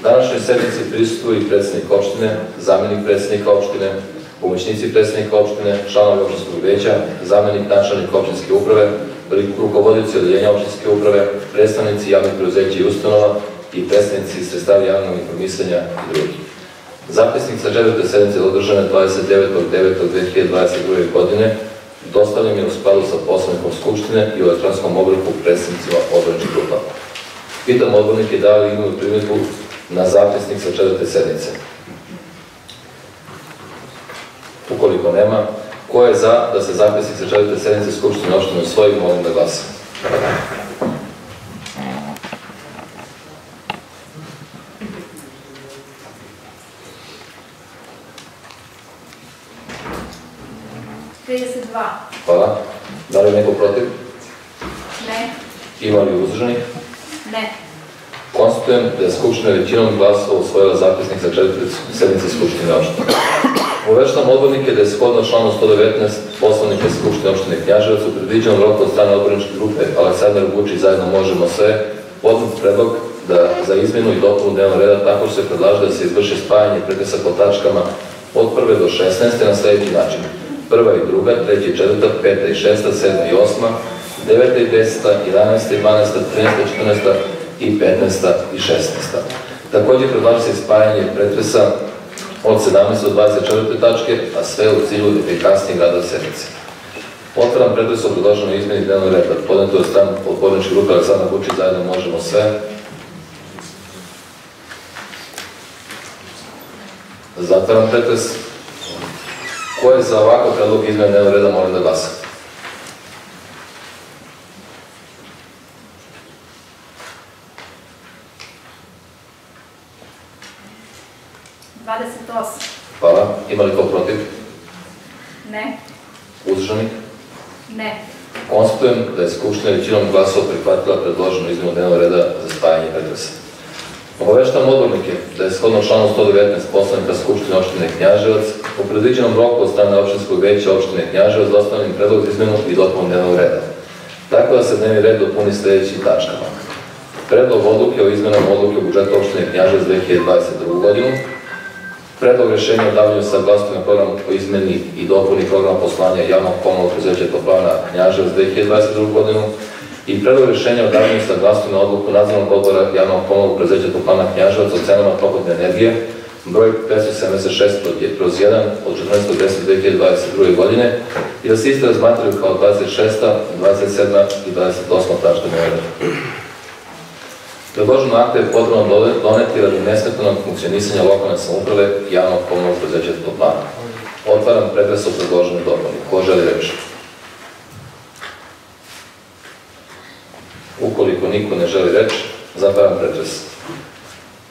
Današnjoj sednici prisutuju i predsednik opštine, zamenik predsednika opštine, pomoćnici predsednika opštine, članovi opštinskog veća, zamenik načelnika opštinske uprave, rukovodioci odeljenja opštinske uprave, predstavnici javnih preduzeća i ustanova i predstavnici sredstava javnog informisanja i drugi. Zapisnik sa četvrte sednice održane 29.9.2022. godine dostavljen je u skladu sa poslovnikom Skupštine i u elektronskom obliku predstavnicima odborničkih grupa. Pitam odbornike da li imaju primjedbu na zapisnik sa četvrte sednice. Ukoliko nema, ko je za da se zapisnik sa četvrte sednice Skupštine opštine usvoji, molim da glasa. Hvala. Da li je neko protiv? Ne. Ima li uzdržanih? Ne. Konstatujem da je Skupština većinom glasova usvojila zapisnik za četvrte sednice Skupštine opštine. Uveštam odbornike da je shodno članu 119 poslovnika Skupštine opštine Knjaževac u predviđenom roku od strane odborničke grupe Aleksandar Vučić zajedno možemo sve podnut predlog da za izmenu i dopunu dnevnog reda tako se predlaže da se izvrši spajanje pretresa po tačkama od prve do 16. na sledeći način. Prva i druga, treća i četvrta, peta i šesta, sedma i osma, deveta i deseta, 11. i 12. 13. 14. i 15. i 16. Takođe predlaže se spajanje pretresa od 17. do 24. tačke, a sve u cilju efikasnijeg rada sednice. Otvaram pretres o predloženoj izmeni dnevnog reda. Podneto stan podporničke grupe Aleksandar Vučić, zajedno možemo sve. Zatvaram pretres. Ko je za ovakav predlog izmene dnevnog reda, molim da glasa. 28. Hvala. Ima li ko protiv? Ne. Uzdržanih? Ne. Konstatujem da je Skupština većinom glasova prihvatila predloženo izmenu dnevno reda za spajanje predvrsa. Obaveštam odbornike da je shodno članu 119 poslanika Skupštine opštine Knjaževac u predviđenom roku od strane opštinskog veća opštine Knjaževac dostavljen predlog za izmenu i dopunu dnevnog reda. Tako da se dnevni red dopuni sledećim tačkama. Predlog odluke o izmenama odluke u budžetu opštine Knjaževac 2022. godinu, Predlog rešenja o davanju saglasnosti na program o izmeni i dopuni programa poslanja javnog komunalnog preduzeća Toplana Knjaževac 2022. godinu i predlog rešenja o davanju saglasnosti na odluku nadzornog odbora javnog komunalnog preduzeća Toplana Knjaževac o cenama toplotne energije broj 576 kroz 1 od 14.10.2022. godine i da se iste razmatraju kao 26. 27. i 28. tačka dnevnog reda. Predloženo akte je potrebno doneti radi nesmetanog funkcionisanja lokalne samouprave i javnog komunalnog preduzeća Toplana. Otvaram pretres o predloženoj dopuni. Ko želi reč? Ukoliko niko ne želi reč, zatvaram pretres.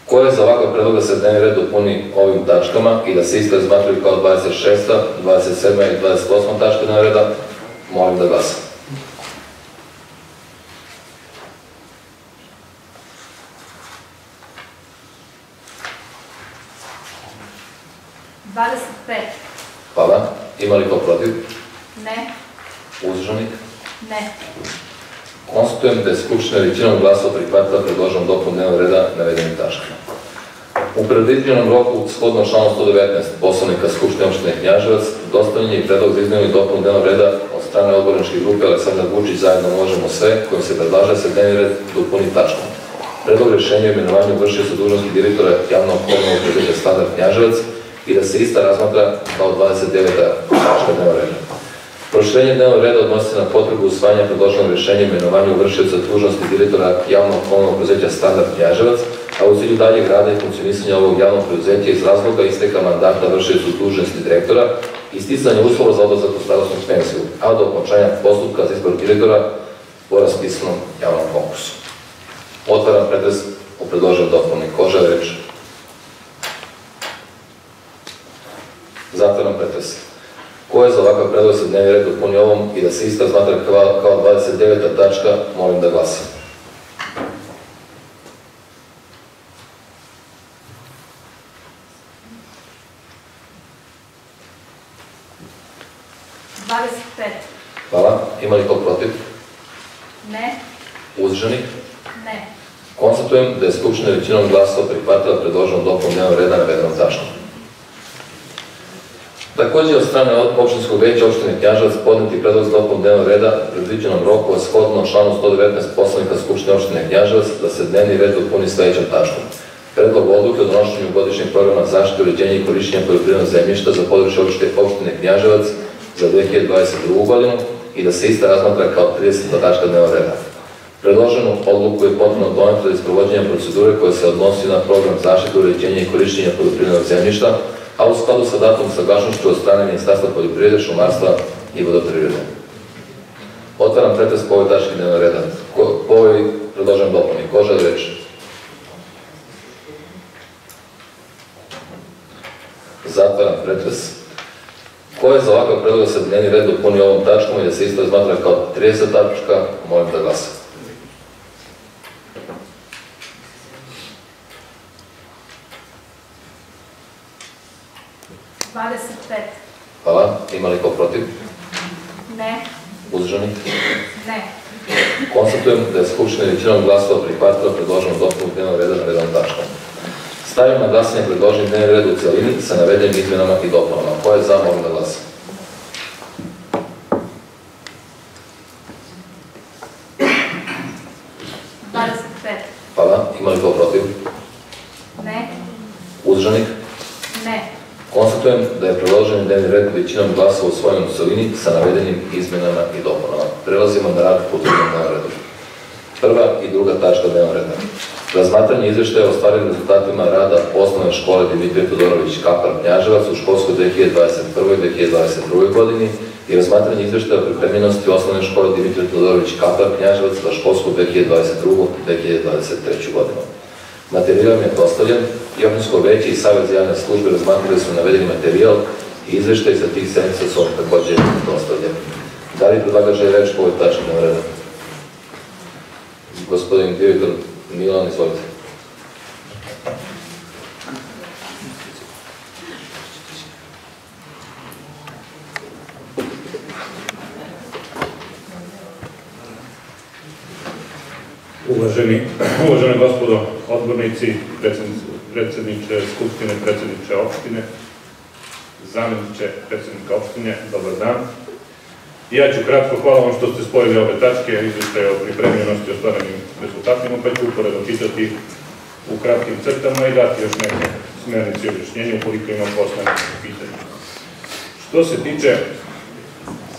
Ko je za ovakav predlog da se dnevni red dopuni ovim tačkama i da se iste razmatraju kao 26., 27. i 28. tačka dnevnog reda, molim da glasam. Dvadeset pet. Hvala. Ima li ko protiv? Ne. Uzdržanih? Ne. Konstatujem da je Skupština većinom glasova prihvatila predloženu dopunu dnevnog reda navedenih tačkama. U predviđenom roku, shodno članu 119 poslovnika Skupštine opštine Knjaževac, dostavljen je i predlog za izmenu i dopunu dnevnog reda od strane odborničke grupe Aleksandar Vučić zajedno možemo sve, kojim se predlaže da se dnevni red dopuni tačkom. Predlog rešenja o imenovanju vršioca dužnosti direktora javnog komunalnog preduzeća Standard Knjaževac i da se ista razmatra kao 29. tačka dnevnog reda. Proširenje dnevnog reda odnosi na potrebu usvajanja predloženog rešenja imenovanju vršioca dužnosti direktora javnog komunalnog preduzeća Standard Knjaževac, a u cilju daljeg rada i funkcionisanja ovog javnog preduzeća iz razloga isteka mandata vršiocu dužnosti direktora i sticanja uslova za odlazak u starostnu penziju, a do okončanja postupka za izbor direktora po raspisanom javnom konkursu. Otvaram pretres o predloženom dopuni. Ko žele Zatvaram pretres. Ko je za ovakav predlog se dnevni red dopuni ovom i da se ista razmatra kao, kao 29. tačka, molim da glasa. Pet. Hvala. Ima li ko protiv? Ne. Uzdržanih? Ne. Konstatujem da je Skupština većinom glasova prihvatila predloženu dopunu dnevnog reda navedenom tačkom. Takođe od strane opštinskog veća opštine Knjaževac podneti predlog za dopunu dnevnog reda predviđenom roku shodno članu 119 poslanika Skupštine opštine Knjaževac da se dnevni red dopuni sledećom tačkom. Predlog odluke o donošenju godišnjeg programa zaštite uređenja i korišćenja poljoprivrednog zemljišta za područje opštine, opštine Knjaževac za 2022. godinu i da se ista razmatra kao 30. tačka dnevnog reda. Predloženu odluku je potrebno doneti za isprovođenja procedure koja se odnosi na program zaštite uređenja i korišćenja poljoprivrednog zemljišta, a u skladu sa datom saglašnošću od strane Ministarstva poljoprivrede, šumarstva i vodoprivrede. Otvaram pretres po ovoj tački dnevnog reda. Ko, po ovoj predloženom dopuni. Ko želi reč? Zatvaram pretres. Ko je za ovakav predlog da se dnevni red dopuni ovom tačkom i da se isto razmatra kao 30 tačka, molim da glasa. Dvadeset pet. Hvala. Ima li ko protiv? Ne. Uzdržanih? Ne. Konstatujem da je Skupština većinom glasova prihvatila predloženu dopunu dnevnog reda navedenom tačkom. Stavljam na glasanje predloženi dnevni red u celini sa navedenim izmenama i dopunama. Ko je za, molim da glasa. Dvadeset pet. Hvala. Ima li ko protiv? Ne. Uzdržanih? Ne. Konstatujem da je predloženi dnevni red većinom usvojen u celini sa navedenim izmenama i dopunama. Prelazimo na rad po drugom redu. Prva i druga tačka dnevnog reda. Razmatranje izveštaja o ostvarenim rezultatima rada osnovne škole Dimitrije Todorović Kapar Knjaževac u školskoj 2021-2022. godini i razmatranje izveštaja o pripremljenosti osnovne škole Dimitrije Todorović Kapar Knjaževac za školsku 2022-2023. godinu. Materijal je dostavljen i Općinsko veće i Savjet za javne službe razmatrali su navedeni materijal i izveštaj sa tih sednica su vam takođe dostavljeni. Da li predlagač želi reč po ovoj tački na reda? Gospodin direktor Milan, izvolite. Uvaženi, uvažene gospodo odbornici, predsjedniče Skupštine, predsjedniče opštine, zamjeniče predsjednika opštine, dobar dan. Ja ću kratko, hvala vam što ste spojili ove tačke, izvještaje o pripremljenosti ostvarenim rezultatima, pa ću uporedo čitati u kratkim crtama i dati još neke smernice i objašnjenje ukoliko imam postavljene pitanje. Što se tiče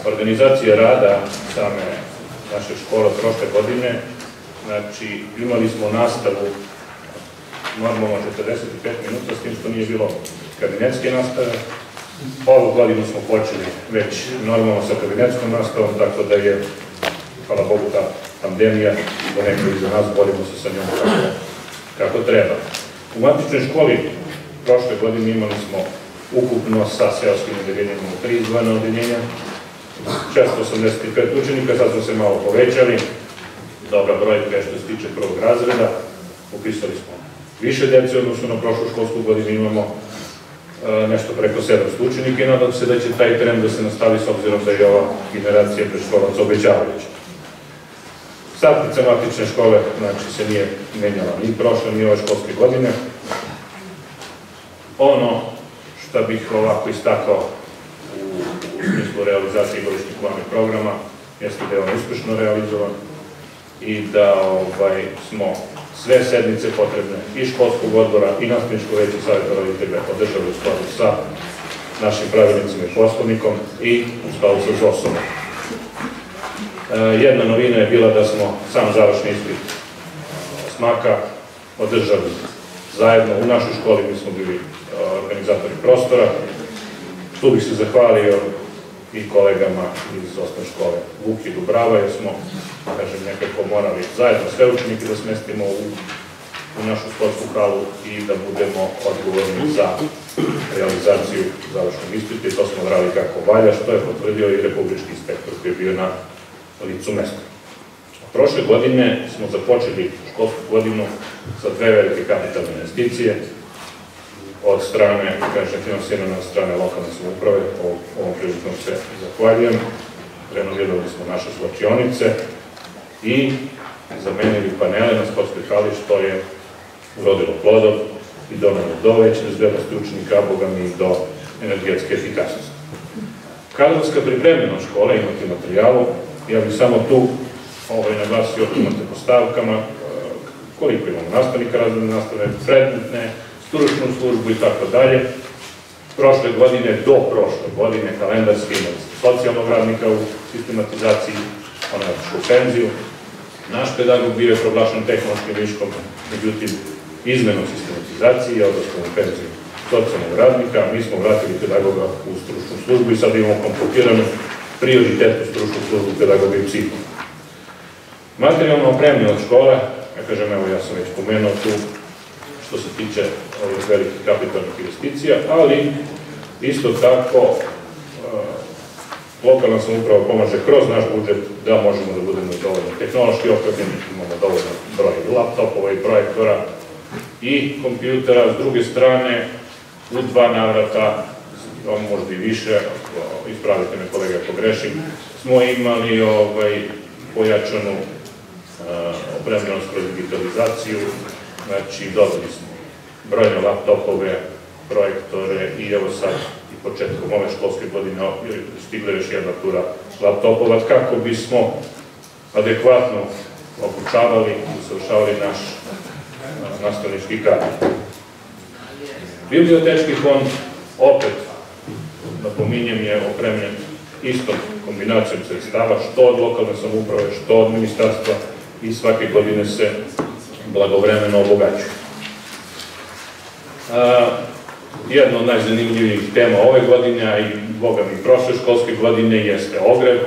organizacije rada same naše škole prošle godine, Znači, imali smo nastavu normalno 45 minuta, s tim što nije bilo kabinetske nastave. Ovu godinu smo počeli već normalno sa kabinetskom nastavom, tako da je, hvala Bogu, ta pandemija ponekad iza nas, borimo se sa njom kako, kako treba. U matičnoj školi prošle godine imali smo ukupno sa seoskim odeljenjem tri izdvojene odeljenja, 685 učenika, sad smo se malo povećali, dobra brojka što se tiče prvog razreda. Upisali smo više dece, odnosno na prošlu školsku godinu imamo nešto preko 700 učenika i nadam se da će taj trend da se nastavi s obzirom da je ova generacija predškolaca obećavajuća. Satnica matične škole znači, se nije menjala ni prošle, ni ove školske godine. Ono što bih ovako istakao u, u smislu realizacije godišnjih plana programa jeste da je on uspešno realizovan, i da ovaj, smo sve sednice potrebne i školskog odbora i nastavničko veće savjeta roditelja održali u skladu sa našim pravilnicima i poslovnikom i u skladu sa ZOS-om. E, jedna novina je bila da smo sam završni ispit smaka održali zajedno u našoj školi, mi smo bili organizatori prostora. Tu bih se zahvalio i kolegama iz osnovne škole. Vuk i Dubrava, jer smo, kažem, nekako morali zajedno sve učenike da smestimo u, u našu sportsku halu i da budemo odgovorni za realizaciju završnog ispita. I to smo odrali kako valja, što je potvrdio i republički inspektor koji je bio na licu mesta. Prošle godine smo započeli školsku godinu sa dve velike kapitalne investicije, od strane, kažem, finansirana od strane lokalne samouprave, ovom prilikom se zahvaljujem, renovirali smo naše slačionice i zamenili panele na sportskoj hali, što je urodilo plodom i donalo do veće bezbednosti učenika, a boga mi do energetske efikasnosti. Kadrovska pripremljenost škole, imate materijalu, ja bih samo tu ovaj, naglasio, imate po stavkama, koliko imamo nastavnika razredne nastave, predmetne, stručnu službu i tako dalje. Prošle godine, do prošle godine, kalendarski imali socijalnog radnika u sistematizaciji, ona je u penziju. Naš pedagog bio je proglašen tehnološkim viškom, međutim, izmenom sistematizacije, odnosno u penziju socijalnog radnika, mi smo vratili pedagoga u stručnu službu i sad imamo kompletiranu prioritetnu stručnu službu pedagoga i psihologa. Materijalno opremljenost škola, ja kažem, evo ja sam već pomenuo tu što se tiče ovih velikih kapitalnih investicija, ali isto tako e, lokalna samouprava pomaže kroz naš budžet da možemo da budemo dovoljno tehnološki opremljeni, imamo dovoljno broj laptopova i projektora i kompjutera. S druge strane, u dva navrata, možda i više, ispravite me kolega ako grešim, smo imali ovaj, pojačanu uh, opremljenost kroz digitalizaciju, Znači, dobili smo brojne laptopove, projektore i evo sad i početkom ove školske godine stigla još jedna tura laptopova kako bismo adekvatno obučavali i usavršavali naš nastavnički kadar. Bibliotečki fond opet, napominjem, je opremljen istom kombinacijom sredstava, što od lokalne samouprave, što od ministarstva i svake godine se blagovremeno obogaćuju. Jedna od najzanimljivijih tema ove godine, a i boga mi prošle školske godine, jeste ogrev.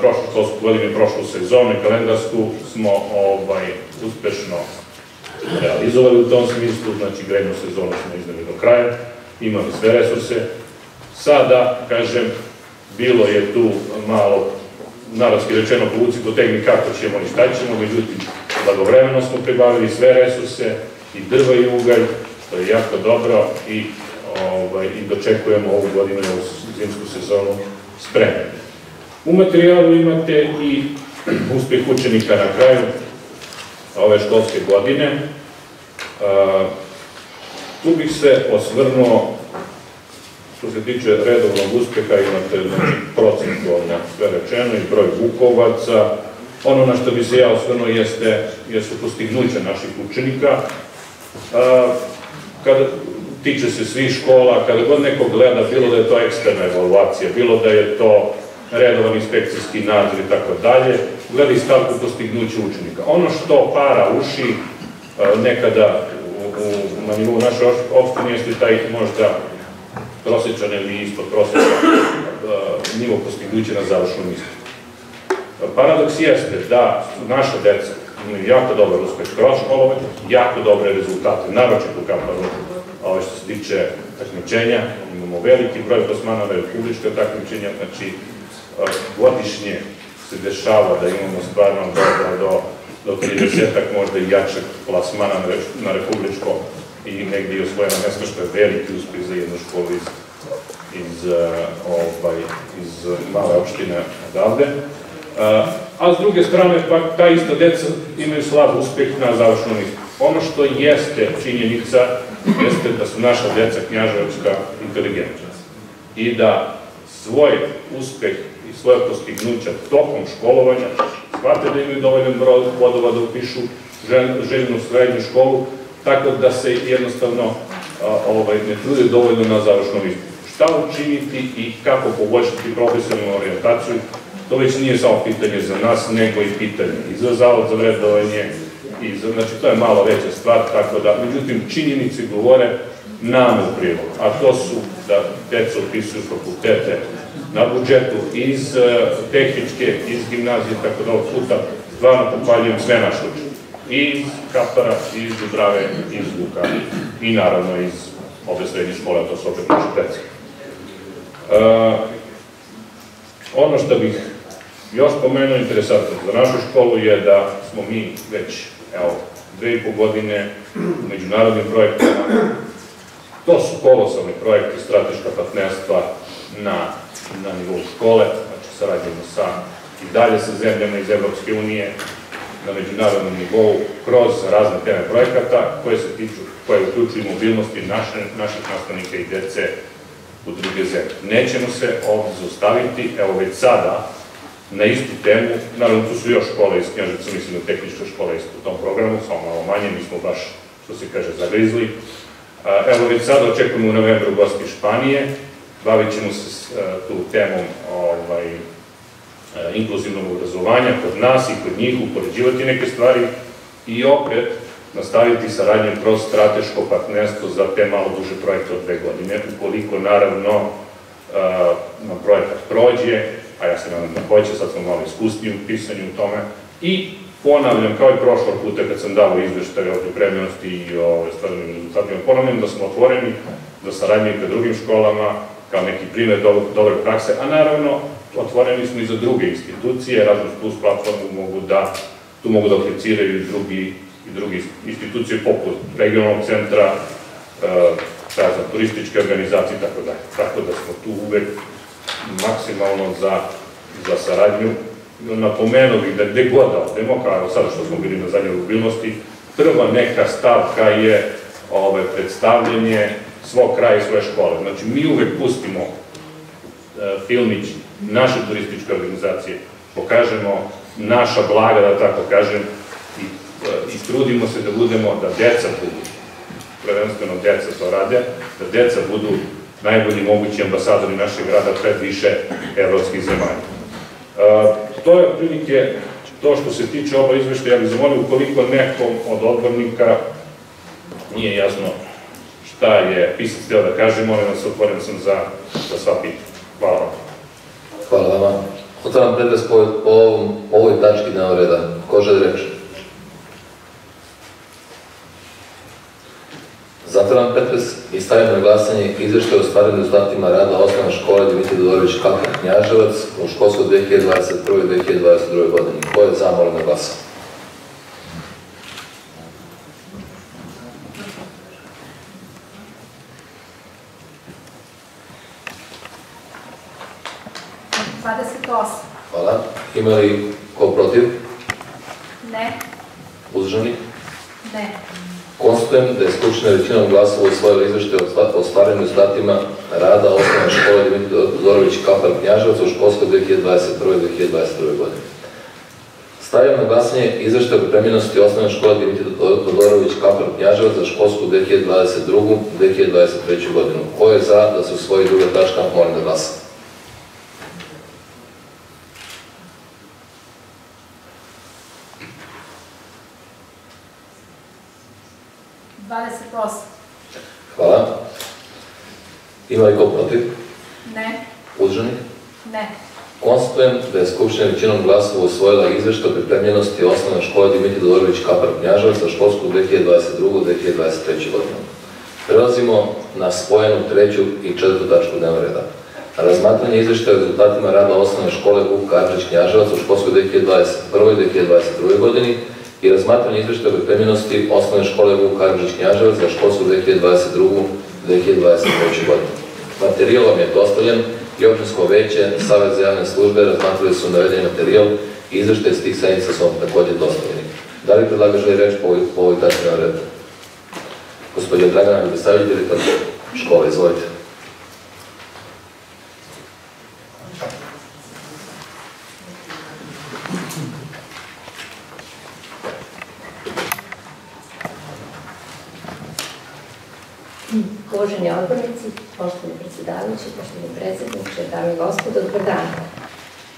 Prošle školske godine, prošlu sezonu i kalendarsku smo ovaj, uspešno realizovali u tom smislu, znači grejnu sezonu smo iznali do kraja, imali sve resurse Sada, kažem, bilo je tu malo, narodski rečeno, povuci potegni kako ćemo i šta ćemo, međutim, blagovremeno smo pribavili sve resurse, i drva i ugalj, što je jako dobro i, ovaj, i dočekujemo ovu godinu ovu zimsku sezonu spremni. U materijalu imate i uspeh učenika na kraju ove školske godine. A, tu bih se osvrnuo što se tiče redovnog uspeha, imate znači, procentualno sve rečeno i broj vukovaca. Ono na što bi se ja osvrnuo jeste, jesu postignuće naših učenika. A, kada tiče se svih škola, kada god neko gleda, bilo da je to eksterna evaluacija, bilo da je to redovan inspekcijski nadzor i tako dalje, gleda i stavku postignuća učenika. Ono što para uši nekada u, u, na nivou naše opštine jeste taj možda prosječan ili ispod prosječan nivo postignuća na završnom ispitu. Paradoks jeste da naša deca imaju jako dobar uspeh kroz školove, jako dobre rezultate, naročito u kamparu, ovo što se tiče takmičenja, imamo veliki broj plasmana na republička takmičenja, znači godišnje se dešava da imamo stvarno dobro do, do 30-ak možda i jačeg plasmana na, republičko i negdje osvojena mesta, što je veliki uspeh za jednu školu iz, iz, ovaj, iz male opštine odavde. A s druge strane, pa ta ista deca imaju slab uspeh na završnom ispitu. Ono što jeste činjenica, jeste da su naša deca knjaževska inteligentna i da svoj uspeh i svoje postignuća tokom školovanja shvate da imaju dovoljan broj bodova da upišu željenu srednju školu, tako da se jednostavno ovaj, ne trude dovoljno na završnom ispitu. Šta učiniti i kako poboljšati profesionalnu orijentaciju, to već nije samo pitanje za nas, nego i pitanje i za zavod za vredovanje, i za, znači to je malo veća stvar, tako da, međutim, činjenici govore nam u prilog, a to su da deca upisuju fakultete na budžetu iz uh, tehničke, iz gimnazije, tako da ovog puta stvarno pohvaljujem sve naše učenje. I iz Kapara, i iz Dubrave, i iz Luka, i naravno iz obe srednje škole, to su opet naše. Uh, ono što bih još pomenuo interesantno za našu školu je da smo mi već, evo, dve i po godine u međunarodnim projektima, to su kolosalni projekti, strateška partnerstva na, na nivou škole, znači sarađujemo sa i dalje sa zemljama iz Evropske unije na međunarodnom nivou kroz razne teme projekata koje se tiču, koje uključuju mobilnosti naše, naših nastavnika i dece u druge zemlje. Nećemo se ovdje zaustaviti, evo već sada, na istu temu, naravno tu su još škole iz Knjažica, mislim da tehnička škola isto u tom programu, samo malo manje, mi smo baš, što se kaže, zagrizli. Evo već sada očekujemo u novembru gosti Španije, bavit ćemo se s tu temom ovaj, inkluzivnog obrazovanja kod nas i kod njih, upoređivati neke stvari i opet nastaviti saradnjem kroz strateško partnerstvo za te malo duže projekte od dve godine, ukoliko naravno na projekat prođe, a ja se nadam da hoće, sad smo malo iskustni u pisanju u tome, i ponavljam, kao i prošlog puta kad sam dao izveštaje o pripremljenosti i o stvarnim rezultatima, ponavljam da smo otvoreni za saradnje ka drugim školama, kao neki primjer dobre prakse, a naravno otvoreni smo i za druge institucije, Erasmus Plus platformu mogu da, tu mogu da apliciraju i drugi, i drugi institucije poput regionalnog centra, e, turističke organizacije i tako dalje. Tako da smo tu uvek maksimalno za, za saradnju. Napomenuo bih da gde god da odemo, kao sada što smo bili na zadnjoj mobilnosti, prva neka stavka je ove, predstavljanje svog kraja i svoje škole. Znači, mi uvek pustimo e, filmić naše turističke organizacije, pokažemo naša blaga, da tako kažem, i, e, i trudimo se da budemo, da deca budu, prvenstveno deca to rade, da deca budu najbolji mogući ambasadori našeg grada pred više evropskih zemalja. E, to je prilike to što se tiče oba izveštaja, ja bih zamolio ukoliko nekom od odbornika nije jasno šta je pisac htio da kaže, molim vas, otvoren sam za, za sva pitanja. Hvala vam. Hvala vama. Otvaram pretres po, po ovom, ovoj tački dnevnog reda. Ko želi reč? Zatvaram pretres i stavljam na glasanje izveštaj o stvaranju rezultatima rada osnovne škole Dimitrij Dodorović Kapar Knjaževac u školsku 2021-2022. godini. Ko je za, molim da glasa. Hvala. Ima li ko protiv? Ne. Uzdržani? Ne. Konstatujem da je Skupština većinom glasova usvojila izveštaj o stva- o stvaranju rezultatima rada osnovne škole Dimitrij Todorović Kapar Knjaževac u školskoj 2021-2022. godini. Stavljam na glasanje izveštaj o pripremljenosti osnovne škole Dimitrij Todorović Kapar Knjaževac za školsku 2022-2023. godinu. Ko je za da se usvoji druga tačka, molim da glasa. Dvadeset osam. Hvala. Ima li ko protiv? Ne. Uzdržani? Ne. Konstatujem da je Skupština većinom glasova usvojila izveštaj o pripremljenosti osnovne škole Dimitrij Todorović Kapar Knjaževac za školsku 2022-2023. godinu. Prelazimo na spojenu treću i četvrtu tačku dnevnog reda. Razmatranje izveštaja o rezultatima rada osnovne škole Vuk Karadžić Knjaževac u školskoj 2021-2022. godini i razmatranje izveštaja o pripremljenosti osnovne škole Vuk Karadžić Knjaževac za školsku 2022-2023. godinu. Materijal je dostavljen i općinsko veće, Savet za javne službe razmatrali su navedeni materijal i izveštaj s tih sednica su vam također dostavljeni. Da li predlaga želi reč po ovoj, na redu? Gospodin Dragana Milosavljević, direktor škole, izvolite. Uvaženi odbornici, poštovani predsjedavajući, poštovani predsjedniče, dame i gospodo, dobar dan.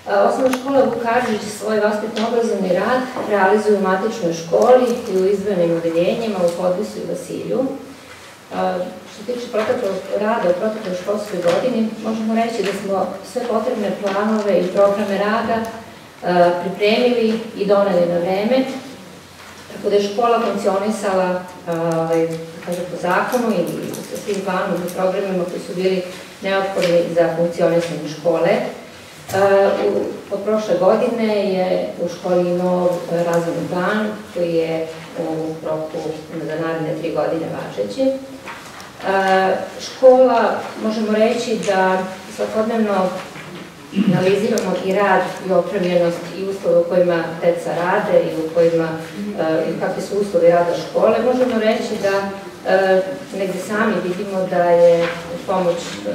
A, Osnovna škola Vukažić svoj vaspitno-obrazovni rad realizuje u matičnoj školi i u izvojenim odeljenjima u Podvisu i Vasilju. A, Što tiče proteklog rada u protekloj školskoj godini, možemo reći da smo sve potrebne planove i programe rada a, pripremili i doneli na vreme, tako da je škola funkcionisala ovaj, kažem, po zakonu i sa svim planom i programima koji su bili neophodni za funkcionisanje škole. E, u, od prošle godine je u školi imao razvojni plan koji je u roku za naredne tri godine važeći. E, škola, možemo reći da svakodnevno analiziramo i rad i opremljenost i uslove u kojima deca rade i u kojima e, i kakvi su uslovi rada škole, možemo reći da e, negde sami vidimo da je uz pomoć e,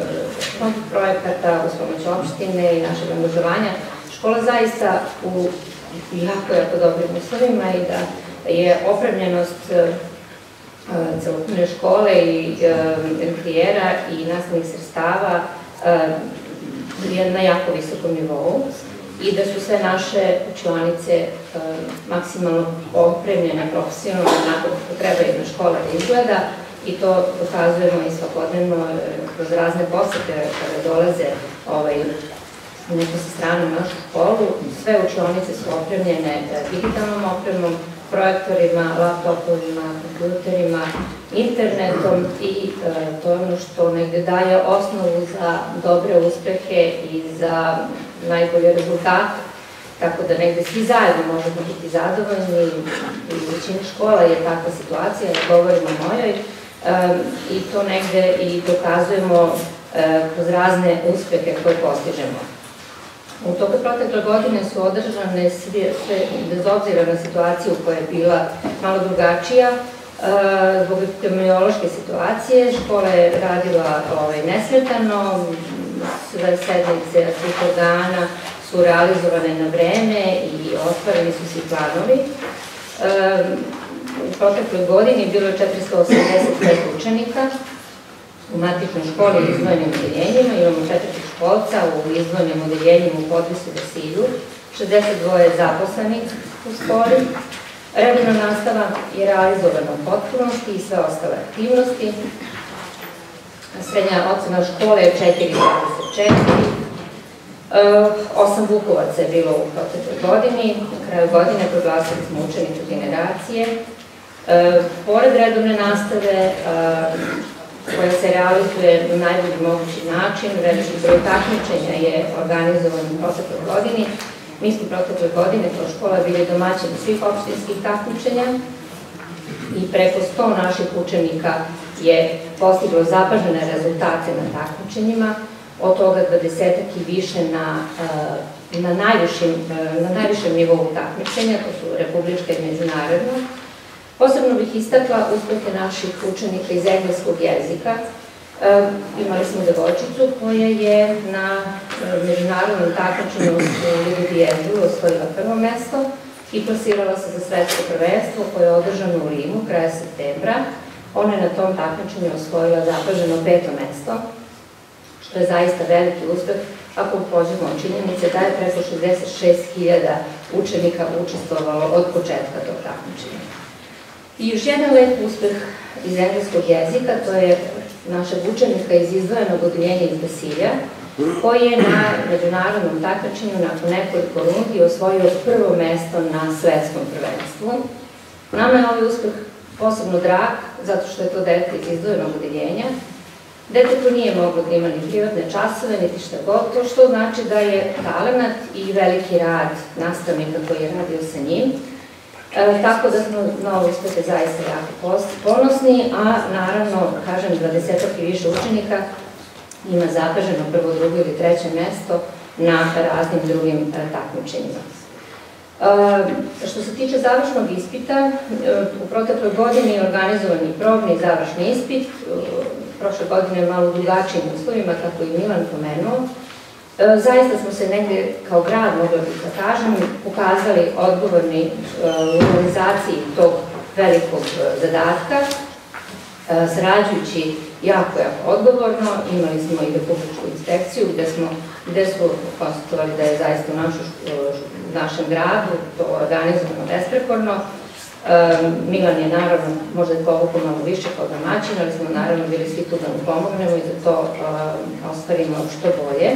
projekata, uz pomoć opštine i našeg angažovanja škola zaista u jako, jako dobrim uslovima i da je opremljenost e, celokupne škole i rentijera i nastavnih sredstava je na jako visokom nivou i da su sve naše učionice e, maksimalno opremljene profesionalno onako kako treba jedna škola da izgleda i to dokazujemo i svakodnevno e, kroz razne posete kada dolaze ovaj, neko sa strane u našu školu. Sve učionice su opremljene e, digitalnom opremom, projektorima, laptopovima, kompjuterima, internetom i to je ono što negde daje osnovu za dobre uspehe i za najbolje rezultate. Tako da negde svi zajedno možemo biti zadovoljni i u većini škola je takva situacija, ne govorimo o mojoj, i to negde i dokazujemo e, kroz razne uspehe koje postižemo. U toku protekle godine su održane sve, bez obzira na situaciju koja je bila malo drugačija, zbog epidemiološke situacije, škola je radila ovaj, nesmetano, sve sednice svih organa su realizovane na vreme i ostvareni su svi planovi. E, u protekloj godini bilo je 485 učenika, u matičnoj školi i izdvojenim odeljenjima, imamo četiri školca u izdvojenim odeljenjima u Podvisu Vasilju, 62 zaposlenih u školi. Redovna nastava je realizovana u potpunosti i sve ostale aktivnosti. Srednja ocena škole je 4,24. E, osam Vukovaca je bilo u protekloj godini. Na kraju godine proglasili smo učenicu generacije Pored redovne nastave, e, koja se realizuje na najbolji mogući način, veliki broj takmičenja je organizovan u protekloj godini. Mi smo protekle godine kao škola bili domaćini svih opštinskih takmičenja i preko 100 naših učenika je postiglo zapažene rezultate na takmičenjima, od toga 20 i više na, e, na, najvišim, e, na najvišem nivou takmičenja, to su republička i međunarodna. Posebno bih istakla uspehe naših učenika iz engleskog jezika. E, imali smo devojčicu koja je na međunarodnom takmičenju u Ligu Dijezu osvojila prvo mesto i plasirala se za svetsko prvenstvo koje je održano u Rimu kraja septembra. Ona je na tom takmičenju osvojila zapaženo peto mesto, što je zaista veliki uspeh ako pođemo od činjenice da je preko 66.000 učenika učestvovalo od početka tog takmičenja. I još jedan lep uspeh iz engleskog jezika, to je našeg učenika iz izdvojenog odeljenja iz Basilja, koji je na međunarodnom takmičenju nakon nekoliko rundi osvojio prvo mesto na svetskom prvenstvu. Nama je ovaj uspeh posebno drag, zato što je to dete iz izdvojenog. Dete ko nije moglo da ima ni privatne časove, niti šta god, to što znači da je talenat i veliki rad nastavnika koji je radio sa njim. E, tako da smo na ovo uspehe zaista jako ponosni, a naravno, kažem, 20 i više učenika ima zapaženo prvo, drugo ili treće mesto na raznim drugim e, takmičenjima. E, što se tiče završnog ispita, e, u protekloj godini je organizovan i probni završni ispit, prošle godine malo drugačijim uslovima, kako i Milan pomenuo. Zaista smo se negde kao grad, mogla bih da kažem, pokazali odgovorni u realizaciji tog velikog zadatka, sarađujući jako, jako odgovorno. Imali smo i republičku inspekciju gde, smo, gde su konstatovali da je zaista u našem gradu to organizovano besprekorno. Milan je naravno možda povukao malo više kao domaćin, ali smo naravno bili svi tu da mu pomognemo i da to ostvarimo što bolje.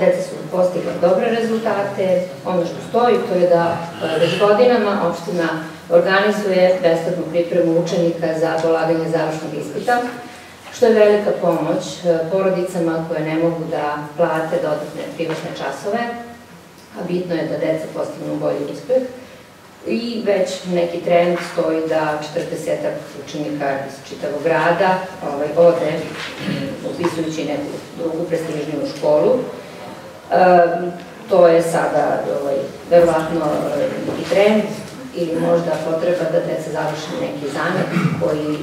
Deca su postigla dobre rezultate. Ono što stoji to je da već godinama opština organizuje besplatnu pripremu učenika za polaganje završnog ispita što je velika pomoć e, porodicama koje ne mogu da plate dodatne privatne časove, a bitno je da deca postignu bolji uspeh. I već neki trend stoji da 40 učenika iz čitavog grada ovaj, ode, upisujući neku drugu prestižniju školu. E, to je sada ovaj, verovatno i trend ili možda potreba da deca završi neki zanat koji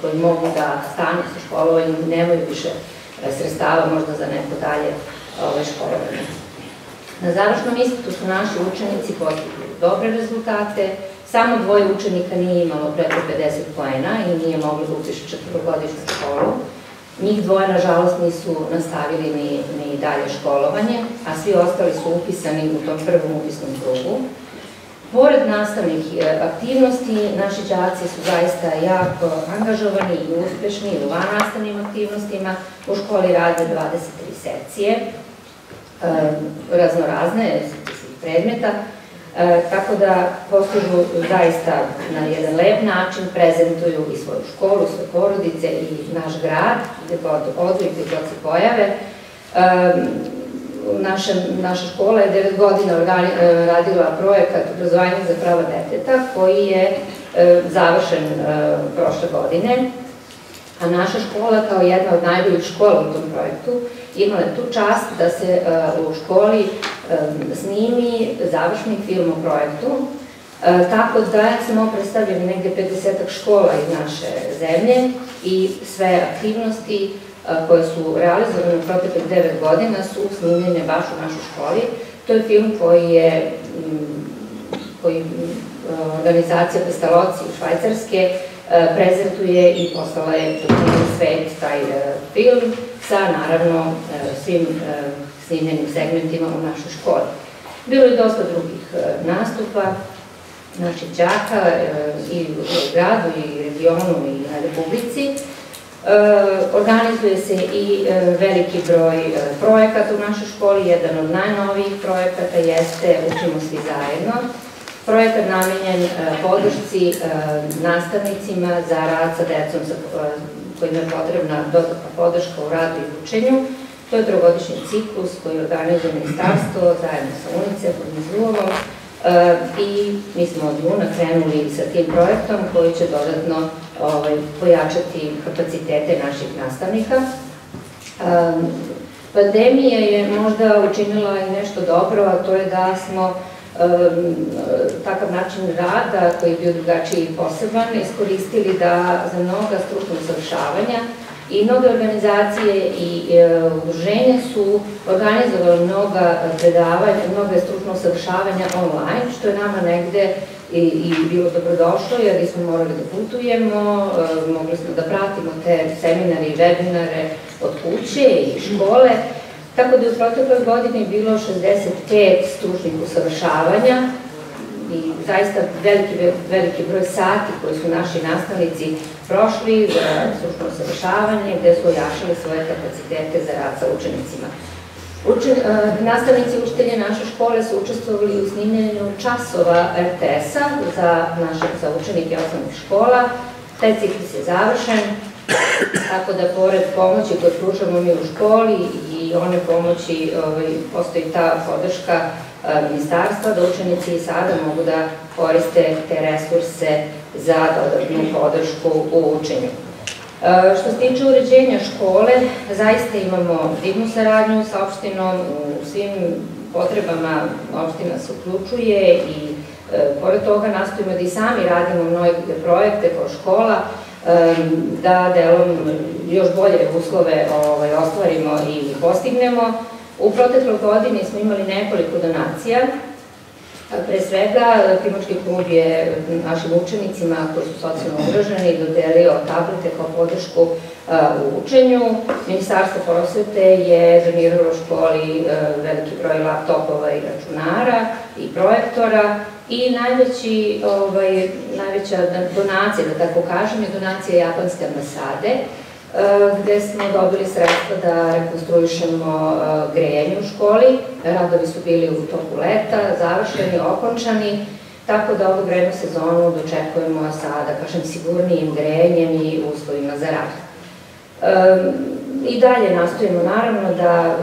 koji mogu da stanu sa školovanjem, nemaju više e, sredstava možda za neko dalje ove školovanje. Na završnom ispitu su naši učenici postigli dobre rezultate, samo dvoje učenika nije imalo preko 50 poena i nije mogli da upiše četvrgodišnju školu. Njih dvoje, nažalost, nisu nastavili ni, ni dalje školovanje, a svi ostali su upisani u tom prvom upisnom krugu. Pored nastavnih e, aktivnosti, naši đaci su zaista jako angažovani i uspešni u nastavnim aktivnostima. U školi rade 23 sekcije, e, raznorazne predmeta, tako da postižu zaista na jedan lep način, prezentuju i svoju školu, svoje porodice i naš grad, gde god odu gde god se pojave. Naša, naša škola je 9 godina e, radila projekat obrazovanja za prava deteta koji je e, završen e, prošle godine, a naša škola kao jedna od najboljih škola u tom projektu imala tu čast da se u školi snimi završni film o projektu, tako da smo predstavljali negde 50 škola iz naše zemlje i sve aktivnosti koje su realizovane u proteklih 9 godina su snimljene baš u našoj školi. To je film koji je koji organizacija Pestalozzi u Švajcarske prezentuje i poslala je u svet taj film sa naravno svim snimljenim segmentima u našoj školi. Bilo je dosta drugih nastupa, naših đaka i u gradu i regionu i na Republici. E, organizuje se i e, veliki broj e, projekata u našoj školi. Jedan od najnovijih projekata jeste Učimo svi zajedno. Projekat namenjen e, podršci e, nastavnicima za rad sa decom e, kojima je potrebna dodatna podrška u radu i učenju. To je trogodišnji ciklus koji organizuje ministarstvo zajedno sa UNICEF-om i ZUOM-om i mi smo od juna krenuli sa tim projektom koji će dodatno ovaj, pojačati kapacitete naših nastavnika. Pandemija je možda učinila i nešto dobro, a to je da smo takav način rada koji je bio drugačiji i poseban iskoristili da za mnoga stručna usavršavanja i mnoge organizacije i e, udruženja su organizovali mnoga predavanja, mnoga stručna usavršavanja online, što je nama negde i, i bilo dobrodošlo, jer smo morali da putujemo, e, mogli smo da pratimo te seminare i webinare od kuće i škole, tako da je u protekloj godini bilo 65 stručnih usavršavanja, i zaista veliki, veliki broj sati koji su naši nastavnici prošli za stručno savršavanje, gde su ojašali svoje kapacitete za rad sa učenicima. Učen, uh, nastavnici i učitelje naše škole su učestvovali u snimljenju časova RTS-a za, naše, za učenike osnovnih škola. Taj ciklus je završen, tako da pored pomoći koju pružamo mi u školi i one pomoći, ovaj, postoji ta podrška ministarstva, da učenici i sada mogu da koriste te resurse za dodatnu podršku u učenju. Što se tiče uređenja škole, zaista imamo divnu saradnju sa opštinom, u svim potrebama opština se uključuje i e, pored toga nastojimo da i sami radimo mnoge projekte kao škola, da delom još bolje uslove ovaj, ostvarimo i postignemo. U protekloj godini smo imali nekoliko donacija, Pre svega, Primočki klub je našim učenicima koji su socijalno ugroženi dodelio tablete kao podršku u učenju. Ministarstvo prosvete je doniralo školi veliki broj laptopova i računara i projektora i najveći, ovaj, najveća donacija, da tako kažem, je donacija Japanske ambasade, E, gde smo dobili sredstva da rekonstruišemo e, grejanje u školi. Radovi su bili u toku leta, završeni, okončani, tako da ovu grejnu sezonu dočekujemo sa, da kažem, sigurnijim grejanjem i uslovima za rad. E, I dalje nastojimo naravno da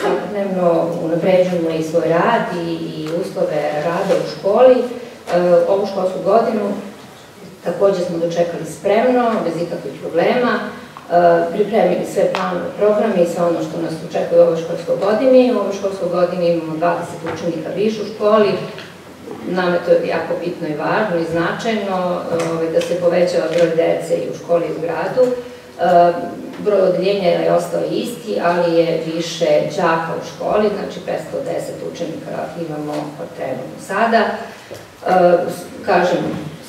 svakodnevno unapređujemo i svoj rad i, i uslove rada u školi. Ovu školsku godinu takođe smo dočekali spremno, bez ikakvih problema. E, pripremili sve planove, programe i sve ono što nas očekuje u ovoj školskoj godini. U ovoj školskoj godini imamo 20 učenika više u školi, Nama to je jako bitno i važno i značajno ovaj, da se povećava broj dece i u školi i u gradu. Broj odeljenja je ostao isti, ali je više đaka u školi, znači 510 učenika imamo trenutno sada. E, kažem,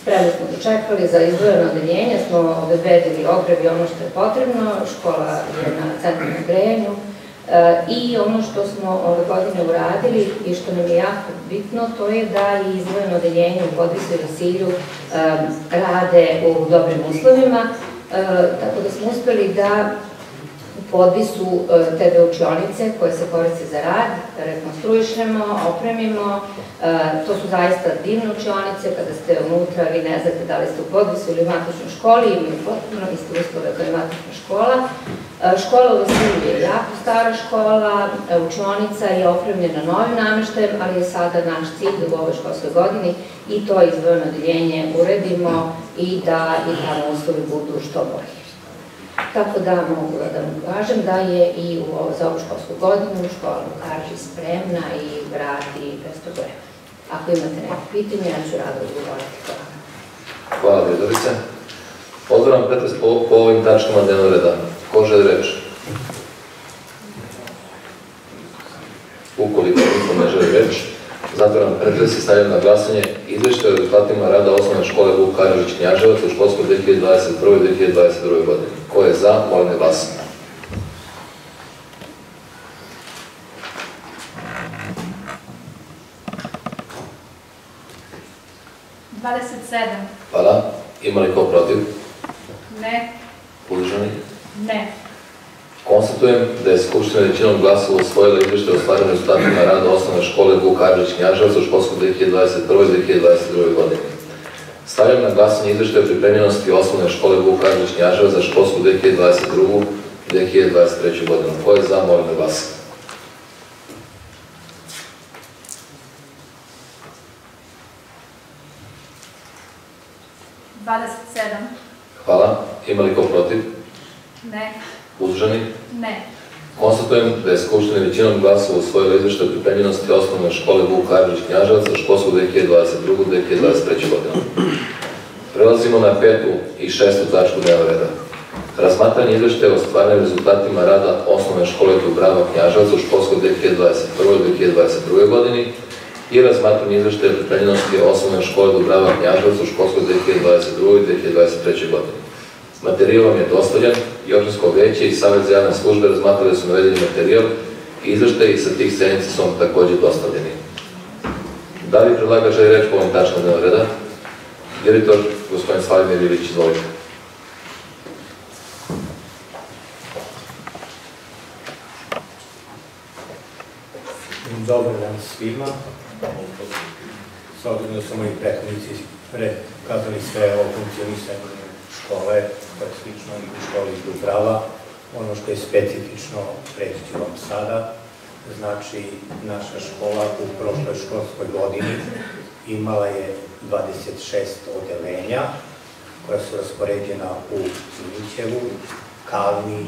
Spremno smo dočekali, za izdvojeno odeljenje smo obezbedili ogrev i ono što je potrebno, škola je na centralnom grejanju e, i ono što smo ove godine uradili i što nam je jako bitno, to je da i izdvojeno odeljenje u Podvisu i Vasilju e, rade u dobrim uslovima, tako da smo uspeli da podvisu e, te dve učionice koje se koriste za rad, rekonstruišemo, opremimo. E, to su zaista divne učionice, kada ste unutra vi ne znate da li ste u podvisu ili matičnoj školi, imaju potpuno iste uslove kao i matična škola. E, škola u Vasilju je jako stara škola, učionica je opremljena novim nameštajem, ali je sada naš cilj da u ovoj školskoj godini i to izdvojeno odeljenje uredimo i da i tamo uslovi budu što bolji. Tako da mogu da vam kažem da je i u, za ovu školsku godinu škola u Karži spremna i vrati bez problema. Ako imate neke pitanje, ja ću rado odgovoriti. Hvala. Hvala, Vidorice. Otvoram pretres po, ovim tačkama dnevnog reda. Ko želi reč? Ukoliko niko ne želi reč, zatvoram pretres i stavljam na glasanje izveštaj o rezultatima rada osnovne škole Vuk Karadžić Knjaževac u školskoj 2021-2022. godini. Ko je za, molim da. Dvadeset sedam. Hvala. Ima li ko protiv? Ne. Uzdržani? Ne. Konstatujem da je Skupština većinom glasova usvojila izveštaj o stvarnim rezultatima rada osnovne škole Vuk Karadžić Knjaževac u školsku 2021-2022. godine. Stavljam na glasanje izveštaj o pripremljenosti osnovne škole Vuk Karadžić Knjaževac za školsku 2022-2023. godinu. Ko je za, molim da sedam. Hvala. Ima li ko protiv? Ne. Uzdržani? Ne. Konstatujem da je Skupština većinom glasova usvojila izveštaj o pripremljenosti osnovne škole Vuk Karadžić Knjaževac za školsku 2022-2023. godinu. Prelazimo na petu i šestu tačku dnevnog reda. Razmatranje izveštaja o stvarnim rezultatima rada osnovne škole Dubrava Knjaževac u školskoj 2021-2022. godini i razmatranje izveštaja o pripremljenosti osnovne škole Dubrava Knjaževac u školskoj 2022-2023. godini. Materijal vam je dostavljen i opštinsko veće i Savet za javne službe razmatrali su navedeni materijal i izveštaji sa tih sednica su vam takođe dostavljeni. Da li predlagač želi reći po ovom tačnom dnevnog reda? Direktor, gospodin Slavimir Ilić, izvolite. Dobar dan svima. S obzirom da su moji prethodnici rekazali sve o funkcionisanju škole, to je slično i u školi. Ono što je specifično ću vam sada, znači naša škola u prošloj školskoj godini imala je 26 odelenja koja su raspoređena u Zunićevu, Kalni,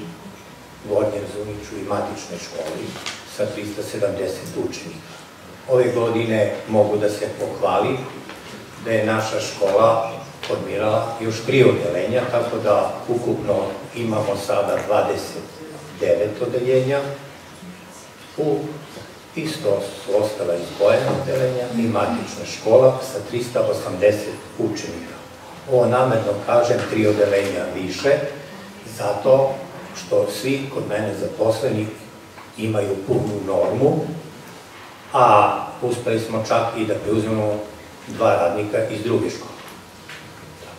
Gornjem Zuniću i Matičnoj školi sa 370 učenika. Ove godine mogu da se pohvali da je naša škola formirala još tri odelenja, tako da ukupno imamo sada 29 odeljenja. U isto su ostala izdvojena odelenja i matična škola sa 380 učenika. Ovo namerno kažem tri odelenja više, zato što svi kod mene zaposleni imaju punu normu, a uspeli smo čak i da preuzmemo dva radnika iz druge škole.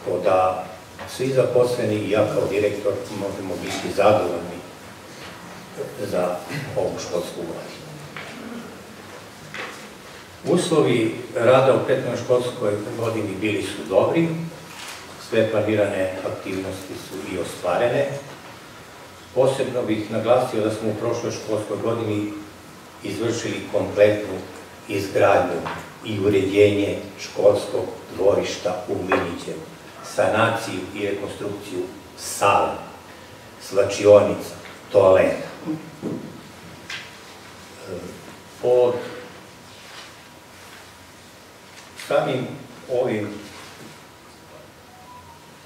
Tako da svi zaposleni i ja kao direktor možemo biti zadovoljni za ovu školsku godinu. Uslovi rada u prethodnoj školskoj godini bili su dobri, sve planirane aktivnosti su i ostvarene. Posebno bih naglasio da smo u prošloj školskoj godini izvršili kompletnu izgradnju i uređenje školskog dvorišta u Minićevu, sanaciju i rekonstrukciju sale, slačionica, toaleta. Pod samim ovim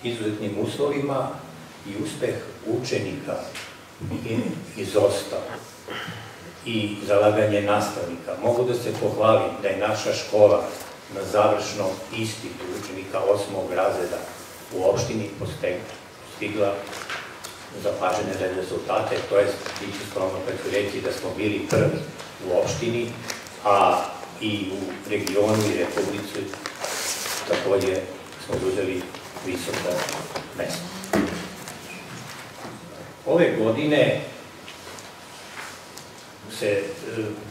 izuzetnim uslovima i uspeh učenika izostao i zalaganje nastavnika. Mogu da se pohvalim da je naša škola na završnom ispitu učenika osmog razreda u opštini postigla zapažene rezultate, to je, bit ću skromno kad reći da smo bili prvi u opštini, a i u regionu i republici takođe smo uzeli visoko mesto. Ove godine se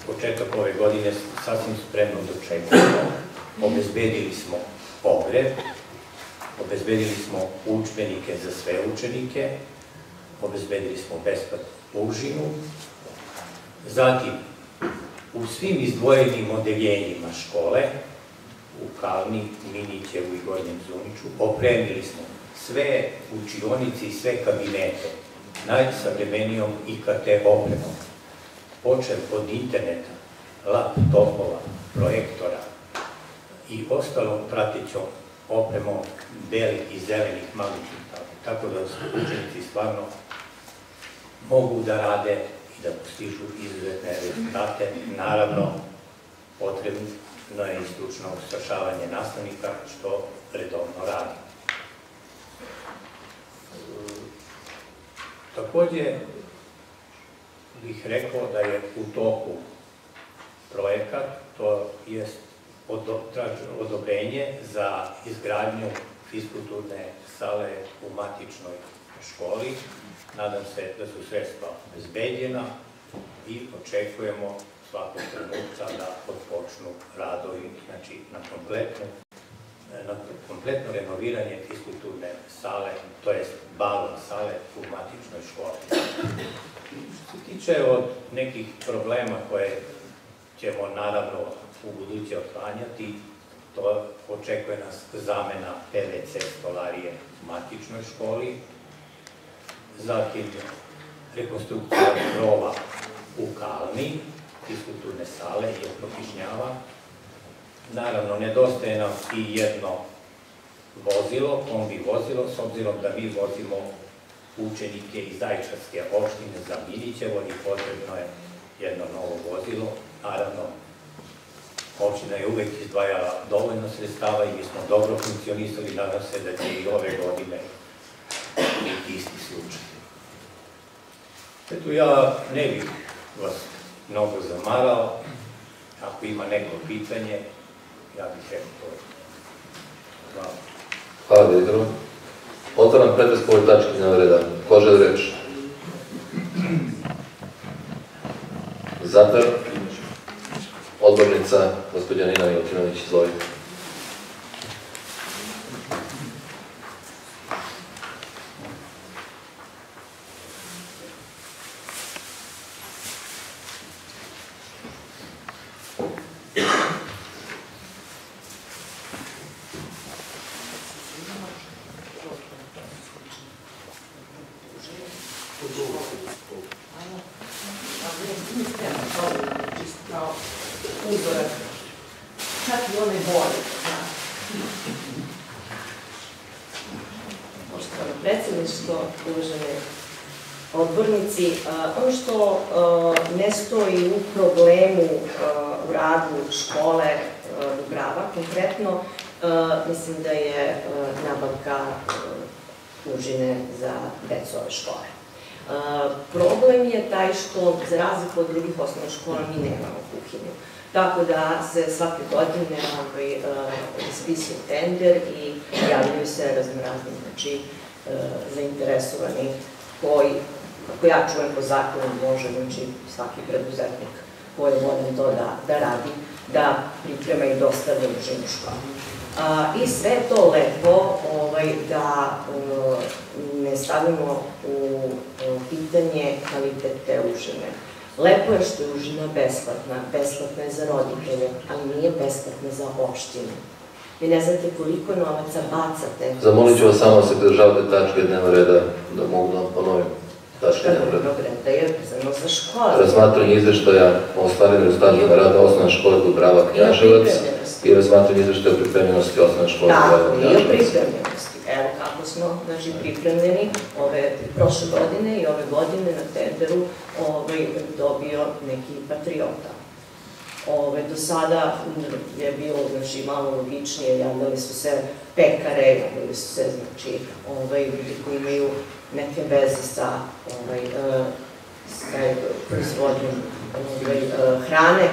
početak ove godine sasvim spremno dočekujemo. Obezbedili smo pogreb, obezbedili smo učbenike za sve učenike, obezbedili smo besplatnu užinu, zatim u svim izdvojenim odeljenjima škole, u Kalni, Minićevu i Gornjem Zuniću, opremili smo sve učionice i sve kabinete najsavremenijom IKT opremom, počeo od interneta, laptopova, projektora i ostalom pratećom opremom belih i zelenih magnetnih tako da učenici stvarno mogu da rade i da postižu izuzetne rezultate. Naravno, potrebno je i stručno usašavanje nastavnika, što redovno radi. Takođe, bih rekao da je u toku projekat, to je odobrenje za izgradnju fiskulturne sale u matičnoj školi. Nadam se da su sredstva bezbedjena i očekujemo svakog trenutka da odpočnu radovi, znači na kompletnu na kompletno renoviranje fiskulturne sale, to jest balon sale u matičnoj školi. Što se tiče od nekih problema koje ćemo naravno u buduće otklanjati, to očekuje nas zamena PVC stolarije u matičnoj školi, zatim rekonstrukcija krova u Kalni, fiskulturne sale i oprokišnjava. Naravno, nedostaje nam i jedno vozilo, kombi vozilo, s obzirom da mi vozimo učenike iz Zajčarske opštine za Milićevo i potrebno je jedno novo vozilo. Naravno, opština je uvek izdvajala dovoljno sredstava i mi smo dobro funkcionisali, nadam se da će i ove godine biti isti slučaj. Eto, ja ne bih vas mnogo zamarao, ako ima neko pitanje, ja bih evo to. Hvala. Hvala Didru. Otvaram pretres po ovoj tački dnevnog reda. Ko želi reč? Zatar. Odbornica, gospođa Nina Milutinović, izvolite. Što, za razliku od drugih osnovnih škola, mi nemamo kuhinju. Tako da se svake godine ovaj, ispisuje tender i javljaju se raznorazni znači, zainteresovani koji, kako ja čujem po zakonu, može znači, svaki preduzetnik koji je volim to da, da radi, da priprema i dostavlja u ženu školu. I sve to lepo ovaj, da ne stavimo u pitanje kvalitete užine. Lepo je što je užina besplatna, besplatna je za roditelje, ali nije besplatna za opštinu. Vi ne znate koliko novaca bacate. Zamolit ću vas samo da se pridržavate tačke dnevnog reda, da mogu da ponovim dnevnog reda. Je vezano za. Razmatranje izveštaja o ostvarenim rezultatima rada osnovne škole Dubrava Knjaževac i razmatranje izveštaja o pripremljenosti osnovne škole Dubrava Tako, i o Knjaževac. pripremljenosti. Evo kako smo znači, pripremljeni ove prošle godine i ove godine na tenderu ovaj, dobio neki patriota. Ove, do sada je bilo znači, malo logičnije, javljali su se pekare, javljali su se znači, ovaj, ljudi koji imaju neke veze sa, ovaj, e, sa proizvodnjom ovaj, e, hrane. E,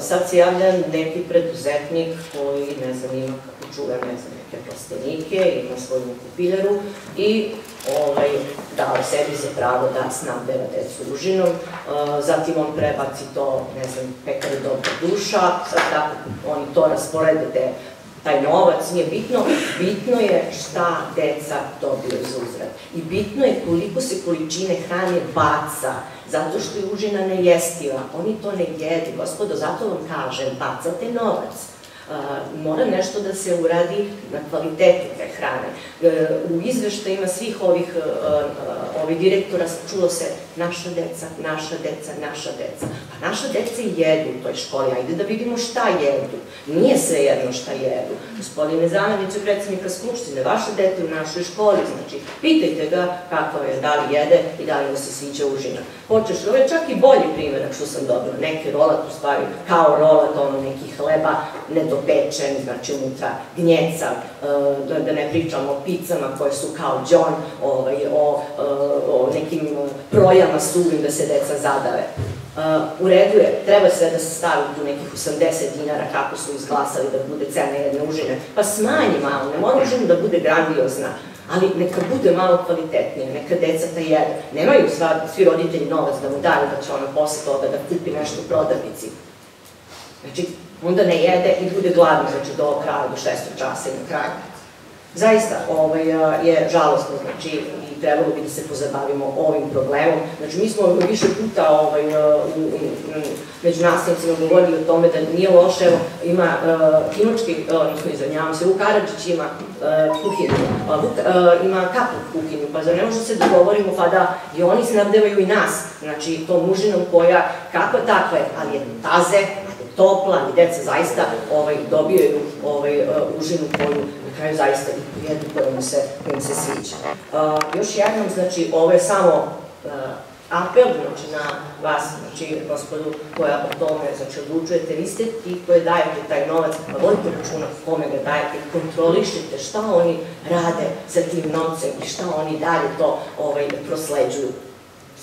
sad se javlja neki preduzetnik koji ne znam ima kako čuva ne znam neke plastenike, ima svoju kupileru i ovaj, dao sebi za pravo da snabdeva decu užinom, zatim on prebaci to, ne znam, pekare dobra duša, sad tako oni to rasporede te taj novac, nije bitno, bitno je šta deca dobiju za uzrad. I bitno je koliko se količine hrane baca, zato što je užina nejestiva. Oni to ne jedu, gospodo, zato vam kažem, bacate novac mora nešto da se uradi na kvalitetu te hrane. E, u izveštajima svih ovih, e, ovih direktora čulo se naša deca, naša deca, naša deca. Pa naša deca jedu u toj školi, ajde da vidimo šta jedu. Nije sve jedno šta jedu. Gospodine zamenice predsjednika Skupštine, vaše dete u našoj školi, znači, pitajte ga kako je, da li jede i da li mu se sviđa užina. Hoćeš, ovo je čak i bolji primjerak što sam dobila, neki rolat u stvari, kao rolat, ono, neki hleba, nedopečen, znači unutra gnjeca, da, da ne pričamo o pizzama koje su kao džon, ovaj, o, o nekim projama suvim da se deca zadave. U redu je, treba sve da se stavi tu nekih 80 dinara kako su izglasali da bude cena jedne užine, pa smanji malo, ne mora užina da bude grandiozna, ali neka bude malo kvalitetnije, neka deca da jedu. Nemaju sva, svi roditelji novac da mu daju da će ona posle toga da kupi nešto u prodavnici. Znači, onda ne jede i bude gladno, znači do kraja, do šestog časa i na kraju. Zaista ovaj, je žalostno, znači, i trebalo bi da se pozabavimo ovim problemom. Znači, mi smo više puta ovaj, u, u, među nastavnicima govorili o tome da nije loše, evo, ima uh, Kinočki, odnosno, izvanjavam se, Vuk Karadžić ima uh, kuhinju, uh, Vuk, uh, ima kapu kuhinju, pa za ne se dogovorimo pa da i oni snabdevaju i nas, znači, to mužinom koja, kakva takva je, ali je taze, topla i deca zaista ovaj, dobijaju ovaj, uh, užinu koju na kraju zaista jednu koja im se, se sviđa. Uh, još jednom, znači, ovo je samo uh, apel znači, na vas, znači, gospodu koja o tome znači, odlučujete, vi ste ti koje dajete taj novac, pa vodite računa kome ga dajete, kontrolišite šta oni rade sa tim novcem i šta oni dalje to ovaj, prosleđuju.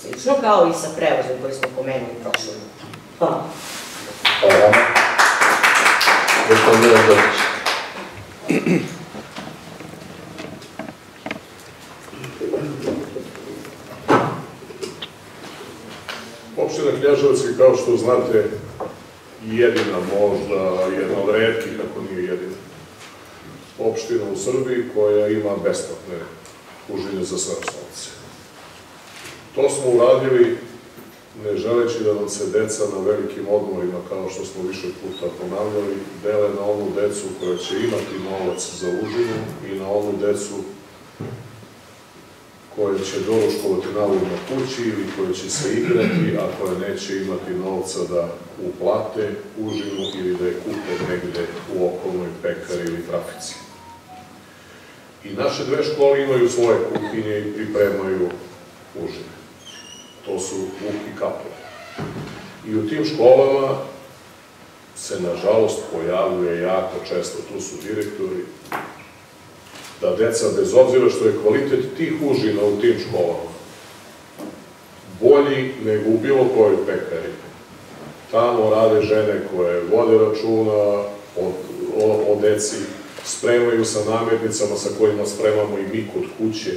Slično kao i sa prevozom koji smo pomenuli prošle. Hvala. Opština Knjaževac je, kao što znate, jedina možda, jedna od redkih, ako nije jedina, opština u Srbiji koja ima besplatne užine za sve osnovce. To smo uradili ne želeći da nam se deca na velikim odmorima, kao što smo više puta ponavljali, dele na onu decu koja će imati novac za užinu i na onu decu koje će doruškovati navu na kući ili koje će se igrati, a koje neće imati novca da uplate užinu ili da je kupe negde u okolnoj pekari ili trafici. I naše dve škole imaju svoje kuhinje i pripremaju užine. To su Vuk i Kapla. I u tim školama se, nažalost, pojavljuje jako često, tu su direktori, da deca, bez obzira što je kvalitet tih užina u tim školama, bolji nego u bilo kojoj pekari. Tamo rade žene koje vode računa o, o, o deci, spremaju sa namirnicama sa kojima spremamo i mi kod kuće.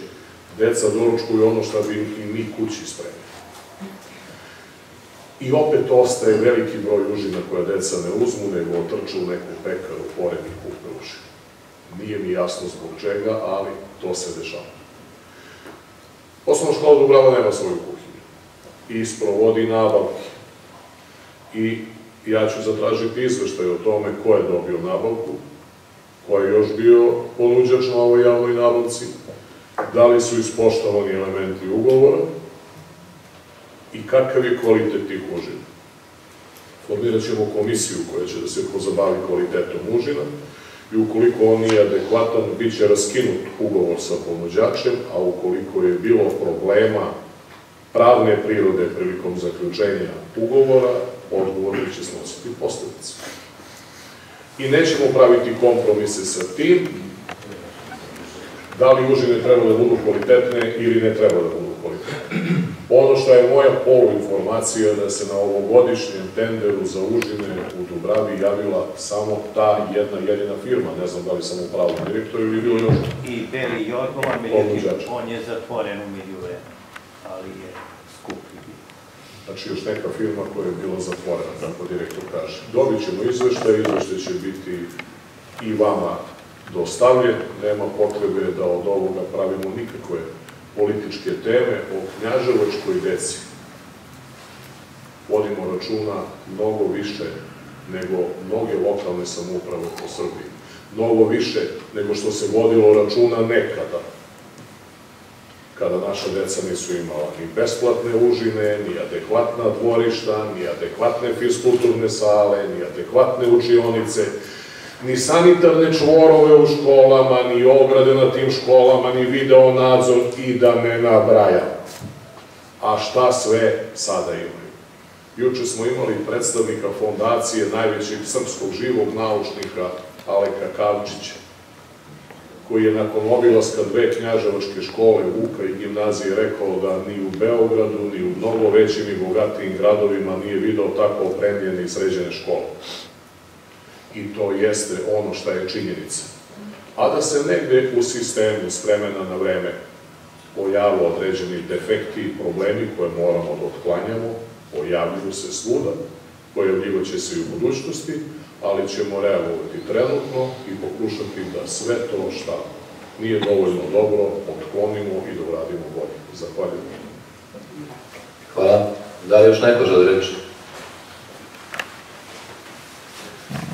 Deca doručkuju ono što bi i mi kući spremili. I opet ostaje veliki broj užina koja deca ne uzmu, nego otrču u neku pekaru, pored i kupe užina. Nije mi jasno zbog čega, ali to se dešava. Osnovna škola Dubrava nema svoju kuhinju i sprovodi nabavke. I ja ću zatražiti izveštaj o tome ko je dobio nabavku, ko je još bio ponuđač na ovoj javnoj nabavci, da li su ispoštovani elementi ugovora i kakav je kvalitet tih užina. Formirat ćemo komisiju koja će da se pozabavi kvalitetom užina i ukoliko on nije adekvatan, bit će raskinut ugovor sa ponuđačem, a ukoliko je bilo problema pravne prirode prilikom zaključenja ugovora, odgovorni će snositi posledice. I nećemo praviti kompromise sa tim, da li užine treba da budu kvalitetne ili ne treba da budu kvalitetne. Ono što je moja poluinformacija da se na ovogodišnjem tenderu za užine u Dubravi javila samo ta jedna jedina firma, ne znam da li sam u pravu direktor ili bilo još I Beli i odgovor, međutim, on je zatvoren u međuvremenu, ali je skuplji. Znači još neka firma koja je bila zatvorena, tako direktor kaže. Dobit ćemo izveštaj, izveštaj će biti i vama dostavljen, nema potrebe da od ovoga pravimo nikakve političke teme o knjaževačkoj deci. Vodimo računa mnogo više nego mnoge lokalne samouprave po Srbiji. Mnogo više nego što se vodilo računa nekada, kada naša deca nisu imala ni besplatne užine, ni adekvatna dvorišta, ni adekvatne fiskulturne sale, ni adekvatne učionice, ni sanitarne čvorove u školama, ni ograde na tim školama, ni video nadzor i da ne nabraja. A šta sve sada imaju? Juče smo imali predstavnika fondacije najvećeg srpskog živog naučnika Aleka Kavčića, koji je nakon obilaska dve knjaževačke škole, Vuka i gimnazije, rekao da ni u Beogradu, ni u mnogo većim i bogatijim gradovima nije video tako opremljene i sređene škole i to jeste ono šta je činjenica. a da se negde u sistemu s vremena na vreme pojave određeni defekti i problemi koje moramo da otklanjamo, pojavljuju se svuda, pojavljivaće se i u budućnosti, ali ćemo reagovati trenutno i pokušati da sve to šta nije dovoljno dobro otklonimo i da uradimo bolje. Zahvaljujem. Hvala. Da li još neko želi reč?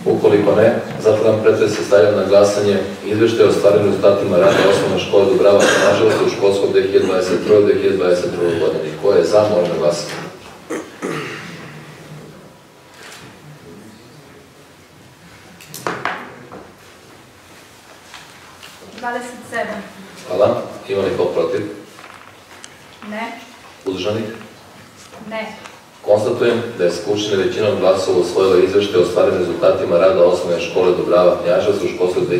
Ukoliko ne, zatvaram pretres i stavljam na glasanje izveštaj o stvarnim rezultatima rada osnovne škole Dubrava Kanaževac u školskom 2021-2022 godini. Ko je za, molim da glasa. Dvadeset sedam. Hvala. Ima li ko protiv? Ne. Uzdržanih? Ne. Konstatujem da je Skupština većinom glasova usvojila izveštaj o stvarnim rezultatima rada osnovne škole Dubrava Knjaževac u školskoj 2021.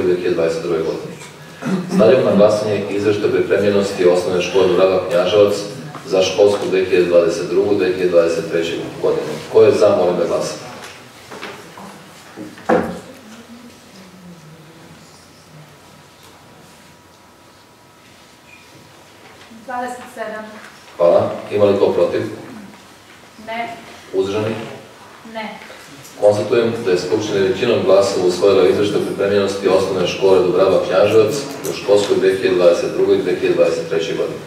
i 2022. godini. Stavljam na glasanje izveštaj pripremljenosti osnovne škole Dubrava Knjaževac za školsku 2022. 2023. godinu. Ko je za, molim da glasa. Dvadeset sedam. Hvala. Ima li ko protiv? Ne. Uzdržani? Ne. Konstatujem da je Skupština većinom glasova usvojila izveštaj pripremljenosti osnovne škole Dubrava Knjaževac u školskoj 2022. i 2023. godini.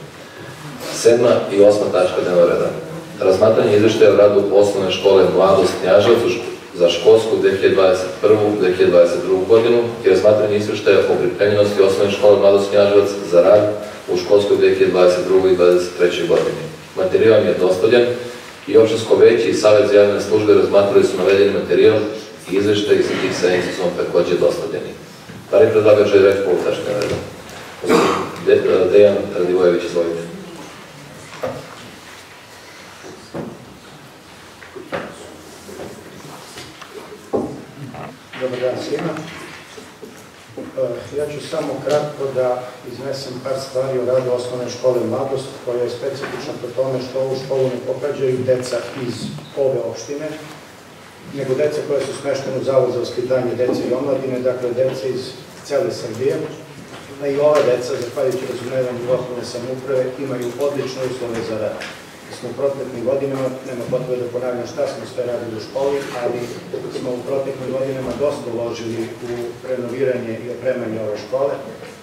Sedma i osma tačka dnevnog reda. Razmatranje izveštaja o radu osnovne škole Mladost Knjaževac za školsku 2021-2022 godinu i razmatranje izveštaja o pripremljenosti osnovne škole Mladost Knjaževac za rad u školskoj 2022. i 2023. godini. Materijal je dostavljen i opštinsko veće i savjet za javne službe razmatrali su navedeni materijal i iz tih sednica su vam takođe dostavljeni. Da li predlagač želi reći po dnevnog reda? De- Dejan Radivojević, izvolite. Dobar dan svima. E, Ja ću samo kratko da iznesem par stvari o radu osnovne škole Mladost, koja je specifična po tome što ovu školu ne pohađaju deca iz ove opštine, nego deca koja su smeštene u Zavod za ospitanje dece i omladine, dakle deca iz cele Srbije. A i ova deca, zahvaljujući razumevanju lokalne samouprave, imaju odlične uslove za rad. Smo u proteklim godinama, nema potrebe da ponavljam šta smo sve radili u školi, ali smo u proteklim godinama dosta uložili u renoviranje i opremanje ove škole,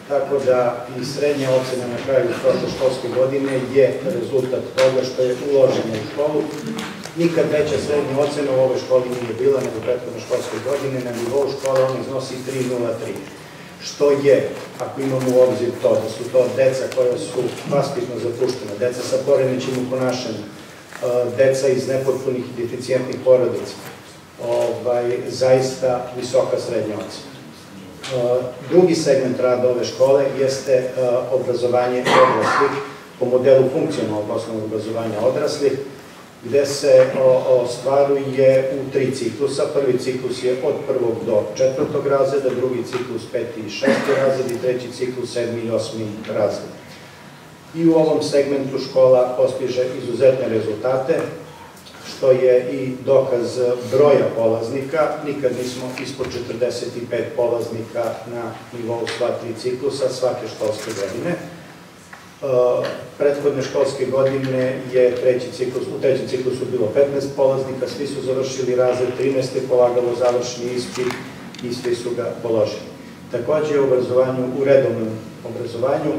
tako da i srednja ocena na kraju prošle školske godine je rezultat toga što je uloženo u školu. Nikad veća srednja ocena u ovoj školi nije bila nego u prethodne školske godine, na nivou škole ona iznosi 3.03 što je, ako imamo u obzir to, da su to deca koja su vaspitno zapuštena, deca sa poremećim u ponašanju, e, deca iz nepotpunih i deficijentnih porodica, ovaj, zaista visoka srednja ocena. E, Drugi segment rada ove škole jeste e, obrazovanje odraslih po modelu funkcionalnog osnovnog obrazovanja odraslih, gde se ostvaruje u tri ciklusa. Prvi ciklus je od prvog do četvrtog razreda, drugi ciklus peti i šesti razred i treći ciklus sedmi i osmi razred. I u ovom segmentu škola postiže izuzetne rezultate, što je i dokaz broja polaznika. Nikad nismo ispod 45 polaznika na nivou sva tri ciklusa svake školske godine. Uh, prethodne školske godine je treći ciklus, u trećem ciklusu bilo 15 polaznika, svi su završili razred 13. je polagalo završni ispit i svi su ga položili. Takođe u obrazovanju, u redovnom obrazovanju,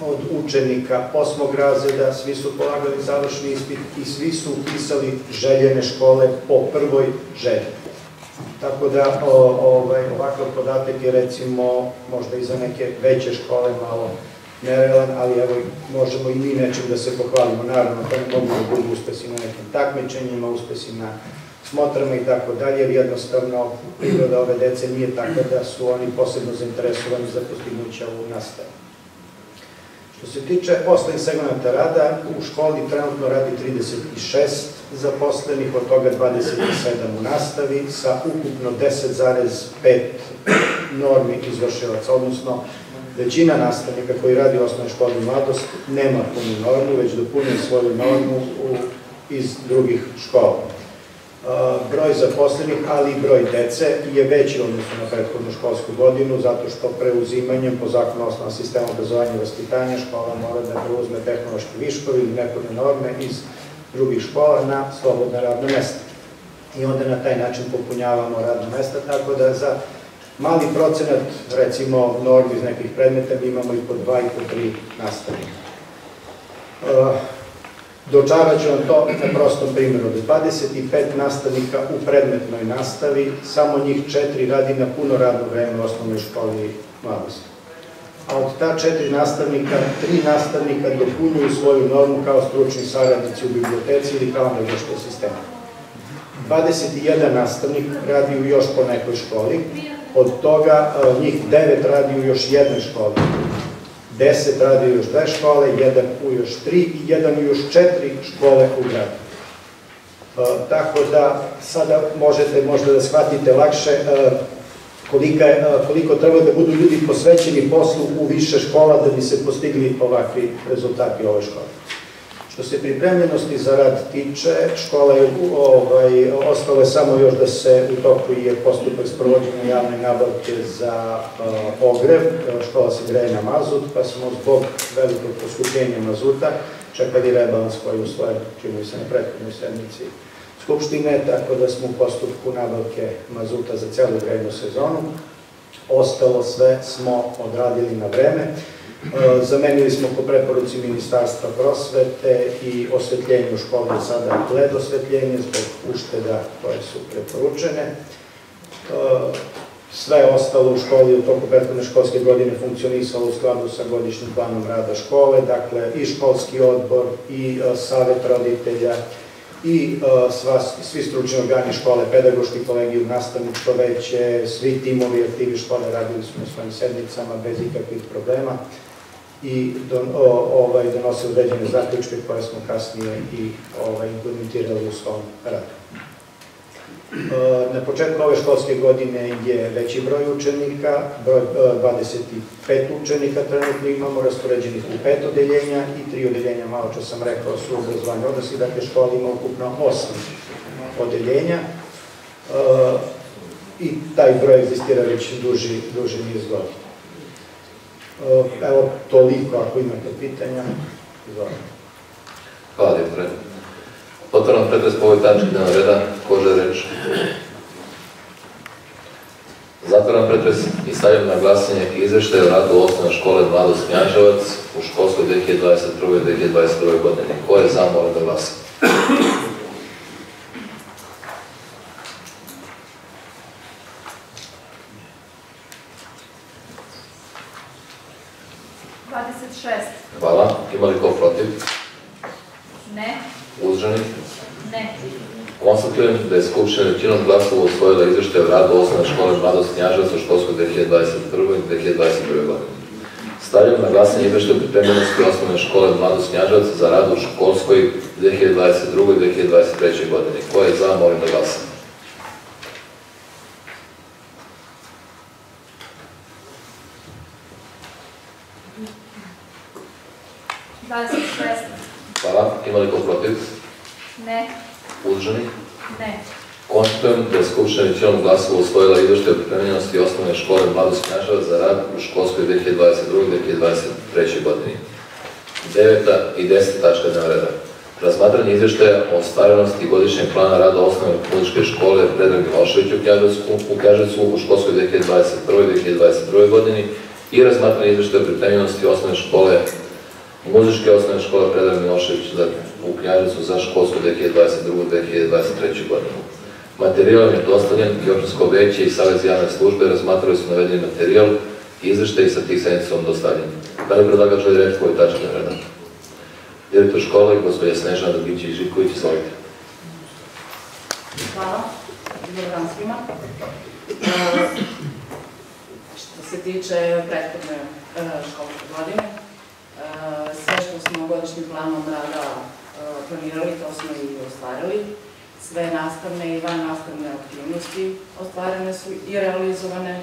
od učenika osmog razreda, svi su polagali završni ispit i svi su upisali željene škole po prvoj želji. Tako da ovaj, ovakav podatak je recimo možda i za neke veće škole malo nerealan, ali evo možemo i mi nečim da se pohvalimo. Naravno, to mogu da budu uspesi na nekim takmičenjima, uspesi na smotrama i tako dalje, jer jednostavno priroda ove dece nije takva da su oni posebno zainteresovani za postignuća u nastavi. Što se tiče ostalih segmenta rada, u školi trenutno radi 36 zaposlenih, od toga 27 u nastavi, sa ukupno 10,5 normi izvršilaca, odnosno većina nastavnika koji radi u osnovnoj školi mladost nema punu normu, već dopunjuje svoju normu iz drugih škola. broj zaposlenih, ali i broj dece je veći odnosno na prethodnu školsku godinu, zato što preuzimanjem po zakonu osnovna sistema obrazovanja i vaspitanja škola mora da preuzme tehnološki viškovi ili nekodne norme iz drugih škola na slobodne radne mesta. I onda na taj način popunjavamo radne mesta, tako da za mali procenat, recimo, normi iz nekih predmeta, mi imamo i po dva i po tri nastavnika. Dočarat ću vam to na prostom primjeru. Od 25 nastavnika u predmetnoj nastavi, samo njih četiri radi na puno radno vreme u osnovnoj školi mladosti. A od ta četiri nastavnika, tri nastavnika dopunjuju svoju normu kao stručni saradnici u biblioteci ili kao negošto sistemu. 21 nastavnik radi u još po nekoj školi, od toga njih devet radi u još jednoj školi. 10 radi u još dve škole, jedan u još tri i jedan u još četiri škole u gradu. E, tako da sada možete možda da shvatite lakše e, e, koliko treba da budu ljudi posvećeni poslu u više škola da bi se postigli ovakvi rezultati u ovoj školi. Što se pripremljenosti za rad tiče, škola je ovaj, ostalo je samo još da se u toku je postupak sprovođenja javne nabavke za uh, ogrev, škola se greje na mazut, pa smo zbog velikog poskupljenja mazuta čekali rebalans koji usvojen, čini se na prethodnoj sedmici Skupštine, tako da smo u postupku nabavke mazuta za celu grejnu sezonu. Ostalo sve smo odradili na vreme. E, zamenili smo po preporuci Ministarstva prosvete i osvetljenje u školi sada led osvetljenje zbog ušteda koje su preporučene. E, sve ostalo u školi u toku prethodne školske godine funkcionisalo u skladu sa godišnjim planom rada škole, dakle i školski odbor i e, savet roditelja i svi stručni organi škole, pedagoški kolegijum, nastavničko veće, svi timovi aktivi škole radili su na svojim sednicama bez ikakvih problema i don, o, ovaj, donose određene zaključke koje smo kasnije i ovaj, implementirali u svom radu. E, na početku ove školske godine je veći broj učenika, broj 25 e, učenika trenutno imamo raspoređenih u pet odeljenja i tri odeljenja, malo čo sam rekao, su obrazovanje odrasli, dakle škola ima ukupno osam odeljenja e, i taj broj egzistira već duži, duži niz godina. Evo, toliko, ako imate pitanja, izvolite. Hvala, direktore. Otvaram pretres po ovoj tački dnevnog reda. Ko žele reč? Zatvaram pretres i stavljam na glasanje izveštaj o radu osnovne škole Mladost Knjaževac u školskoj 2021. 2022. godine. Ko je za, molim da glasa? Hvala. Ima li ko protiv? Ne. Uzdržani? Ne. Konstatujem da je Skupština većinom glasova usvojila izveštaj o radu osnovne škole Mladost Knjažac u školskoj 2021. i 2022. godine. Stavljam na glasanje izveštaj o pripremljenosti osnovne škole Mladost Knjažac za rad u školskoj 2022. i 2023. godine. Ko je za, molim da glasa. 26. Hvala. Ima li ko protiv? Ne. Uzdržani? Ne. Konstatujem da je Skupština većinom glasova usvojila izveštaj o pripremljenosti osnovne škole Mladost Knjaževac za rad u školskoj 2022. i 2023. godini. Deveta i deseta tačka dnevnog reda. Razmatranje izveštaja o ostvarenosti godišnjeg plana rada osnovne muzičke škole Predrag Milošević u Knjaževcu, u Knjaževcu u školskoj 2021. i 2022. godini i razmatranje izveštaja o pripremljenosti osnovne škole Muzičke osnovne škole Predrag Milošević u Knjaževcu za školsku 2022-2023. godinu. Materijal je dostavljen i općinsko veće i Savez javne službe razmatrali su navedeni materijal i izveštaj sa tih sednicom dostavljen. Da li predlagač želi reći koju tačku reda? Direktor škole, gospođa Snežana Drgić-Živković, izvolite. Hvala. Dobar dan svima. Što se tiče prethodne školske godine, sve što smo godišnjim planom rada planirali, to smo i ostvarili. Sve nastavne i van nastavne aktivnosti ostvarene su i realizovane.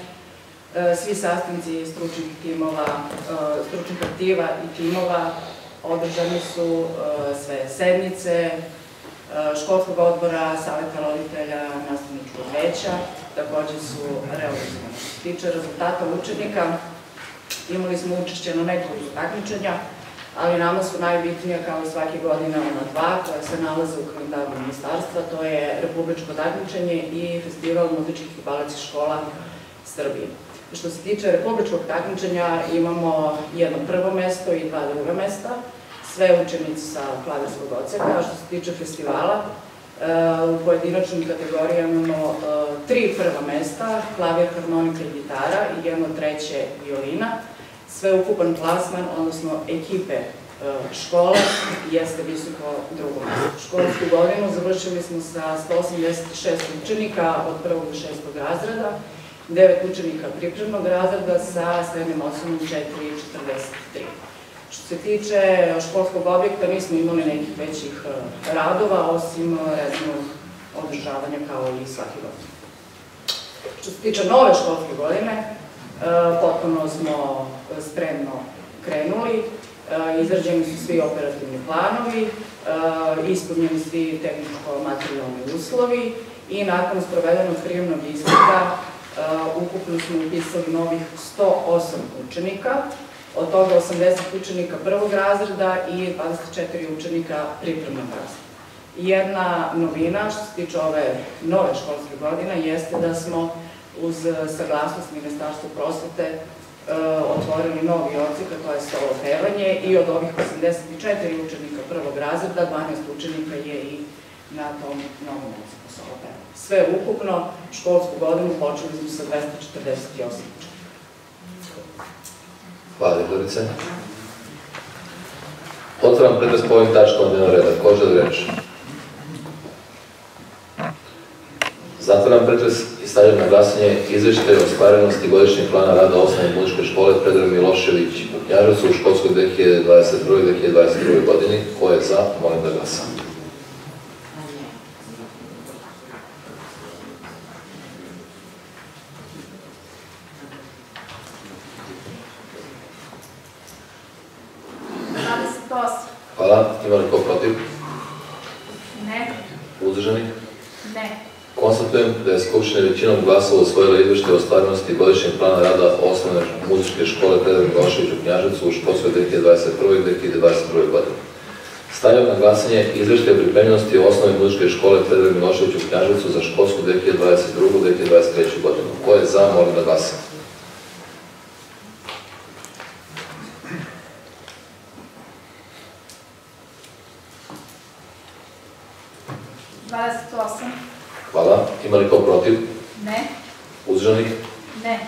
Svi sastanci stručnih timova, stručnih aktiva i timova održani su sve sednice, školskog odbora, saveta roditelja, nastavničkog veća, takođe su se tiče rezultata učenika, imali smo učešće na nekoliko takmičenja, ali nama su najbitnija kao i svake godine ona dva koja se nalaze u kalendaru ministarstva, to je republičko takmičenje i festival muzičkih i baletskih škola Srbije. Što se tiče republičkog takmičenja imamo jedno prvo mesto i dva druga mesta, sve učenici sa klavirskog oceka, a što se tiče festivala, u pojedinačnim kategorijama imamo tri prva mesta, klavir, harmonika i gitara i jedno treće violina, sveukupan plasman, odnosno ekipe e, škole, jeste visoko drugo mesto. Školsku godinu završili smo sa 186 učenika od prvog do šestog razreda, devet učenika pripremnog razreda sa srednjim ocenom 4,43. Što se tiče školskog objekta, nismo imali nekih većih e, radova, osim rednog održavanja kao i svaki godin. Što se tiče nove školske godine, potpuno smo spremno krenuli, izrađeni su svi operativni planovi, ispunjeni svi tehničko-materijalni uslovi i nakon sprovedenog prijemnog ispita ukupno smo upisali novih 108 učenika, od toga 80 učenika prvog razreda i 24 učenika pripremnog razreda. Jedna novina što se tiče ove nove školske godine jeste da smo uz saglasnost Ministarstva prosvete e, otvorili novi odsek, a to je solo i od ovih 84 učenika prvog razreda, 12 učenika je i na tom novom odseku solo. Sve ukupno, školsku godinu počeli smo sa 248 učenika. Hvala, Igorice. Otvaram pretres po ovim tačkama dnevnog reda. Ko želi reč? Zatvaram pretres i stavljam na glasanje izveštaj o stvarenosti godišnjeg plana rada osnovne muzičke škole Predrag Milošević u Knjaževcu u školskoj 2021-2022. godini. Ko je za, molim da glasam. Hvala. Ima li ko protiv? Ne. Uzdržani? Ne. Konstatujem da je većinom glasova usvojila izveštaj o stvarnosti godišnjeg plana rada osnovne muzičke škole Predrag Milošević u Knjaževcu u školskoj 2021. i 2022. godini. Stavljam na glasanje izveštaj o pripremljenosti osnovne muzičke škole Predrag Milošević u Knjaževcu za školsku 2022-2023. godinu. Ko je za, molim da glasa. Dvadeset osam. Hvala. Ima li ko protiv? Ne. Uzdržanih? Ne.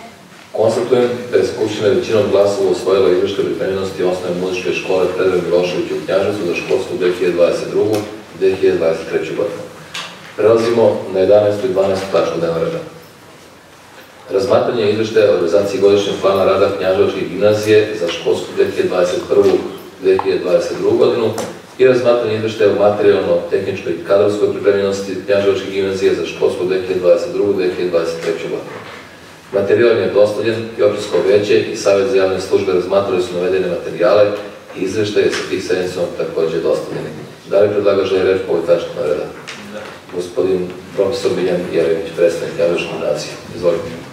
Konstatujem da je Skupština većinom glasova izveštaj o pripremljenosti osnovne muzičke škole Predrag Milošević u Knjaževcu za školsku 2022-2023. godinu. Prelazimo na 11. i 12. tačku dnevnog reda. Razmatranje izveštaja o realizaciji godišnjeg plana rada Knjaževačke gimnazije za školsku 2021-2022. godinu i razmatranje izveštaja o materijalno-tehničkoj i kadrovskoj pripremljenosti Knjaževačke gimnazije za školsku 2022-2023. godinu. Materijal je dostavljen i općinsko veće i Savjet za javne službe razmatrali su navedene materijale i izveštaje sa tih sednicom takođe dostavljeni. Da li predlaga želi reč po ovoj tački na reda? Gospodin profesor Miljan Jerević, predstavnik Knjaževačke gimnazije. Izvolite.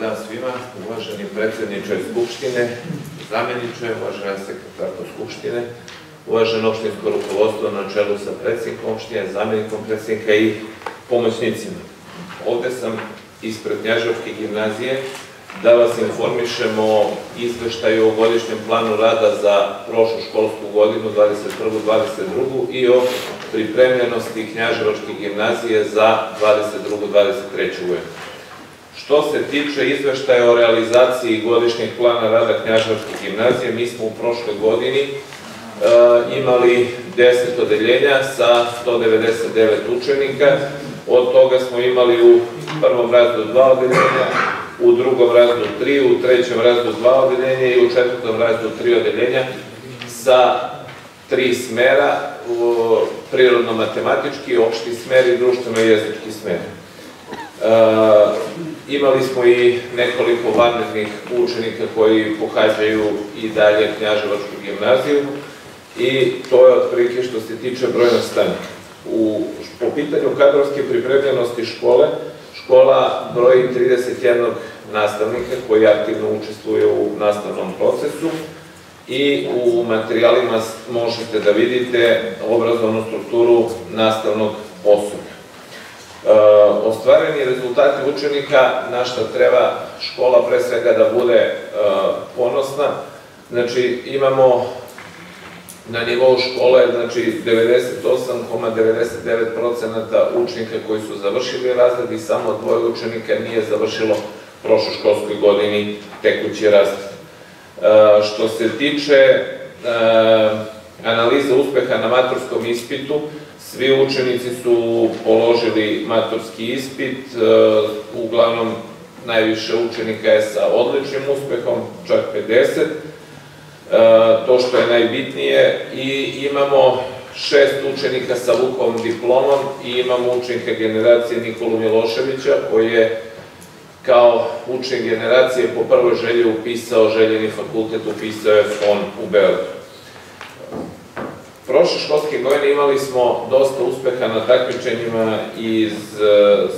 Dan svima, uvaženi predsjedniče Skupštine, zamjeniče, uvažena sekretarka Skupštine, uvaženo opštinsko rukovodstvo na čelu sa predsjednikom opštine, zamjenikom predsjednika i pomoćnicima. Ovde sam ispred Knjaževske gimnazije da vas informišemo o izveštaju o godišnjem planu rada za prošlu školsku godinu 21-22 i o pripremljenosti Knjaževačke gimnazije za 22-23 godinu. Što se tiče izveštaja o realizaciji godišnjeg plana rada Knjaževačke gimnazije, mi smo u prošloj godini e, imali 10 odeljenja sa 199 učenika, od toga smo imali u prvom razdu dva odeljenja, u drugom razdu tri, u trećem razdu dva odeljenja i u četvrtom razdu tri odeljenja sa tri smera, prirodno-matematički, opšti smer i društveno-jezički smer. E, Imali smo i nekoliko vanrednih učenika koji pohađaju i dalje Knjaževačku gimnaziju i to je otprilike što se tiče brojna stanja. U, po pitanju kadrovske pripremljenosti škole, škola broji 31 nastavnika koji aktivno učestvuje u nastavnom procesu i u materijalima možete da vidite obrazovnu strukturu nastavnog osoblja. E, ostvareni rezultati učenika, na što treba škola pre svega da bude e, ponosna, znači imamo na nivou škole, znači 98,99% učenika koji su završili razred i samo dvoje učenika nije završilo prošloj školskoj godini tekući razred. E, što se tiče e, analize uspeha na maturskom ispitu, svi učenici su položili maturski ispit, e, uglavnom najviše učenika je sa odličnim uspehom, čak 50, to što je najbitnije, i imamo šest učenika sa Vukovom diplomom i imamo učenika generacije Nikolu Miloševića, koji je kao učenik generacije po prvoj želji upisao željeni fakultet, upisao je FON u Beogradu. Prošle školske godine imali smo dosta uspeha na takmičenjima iz e,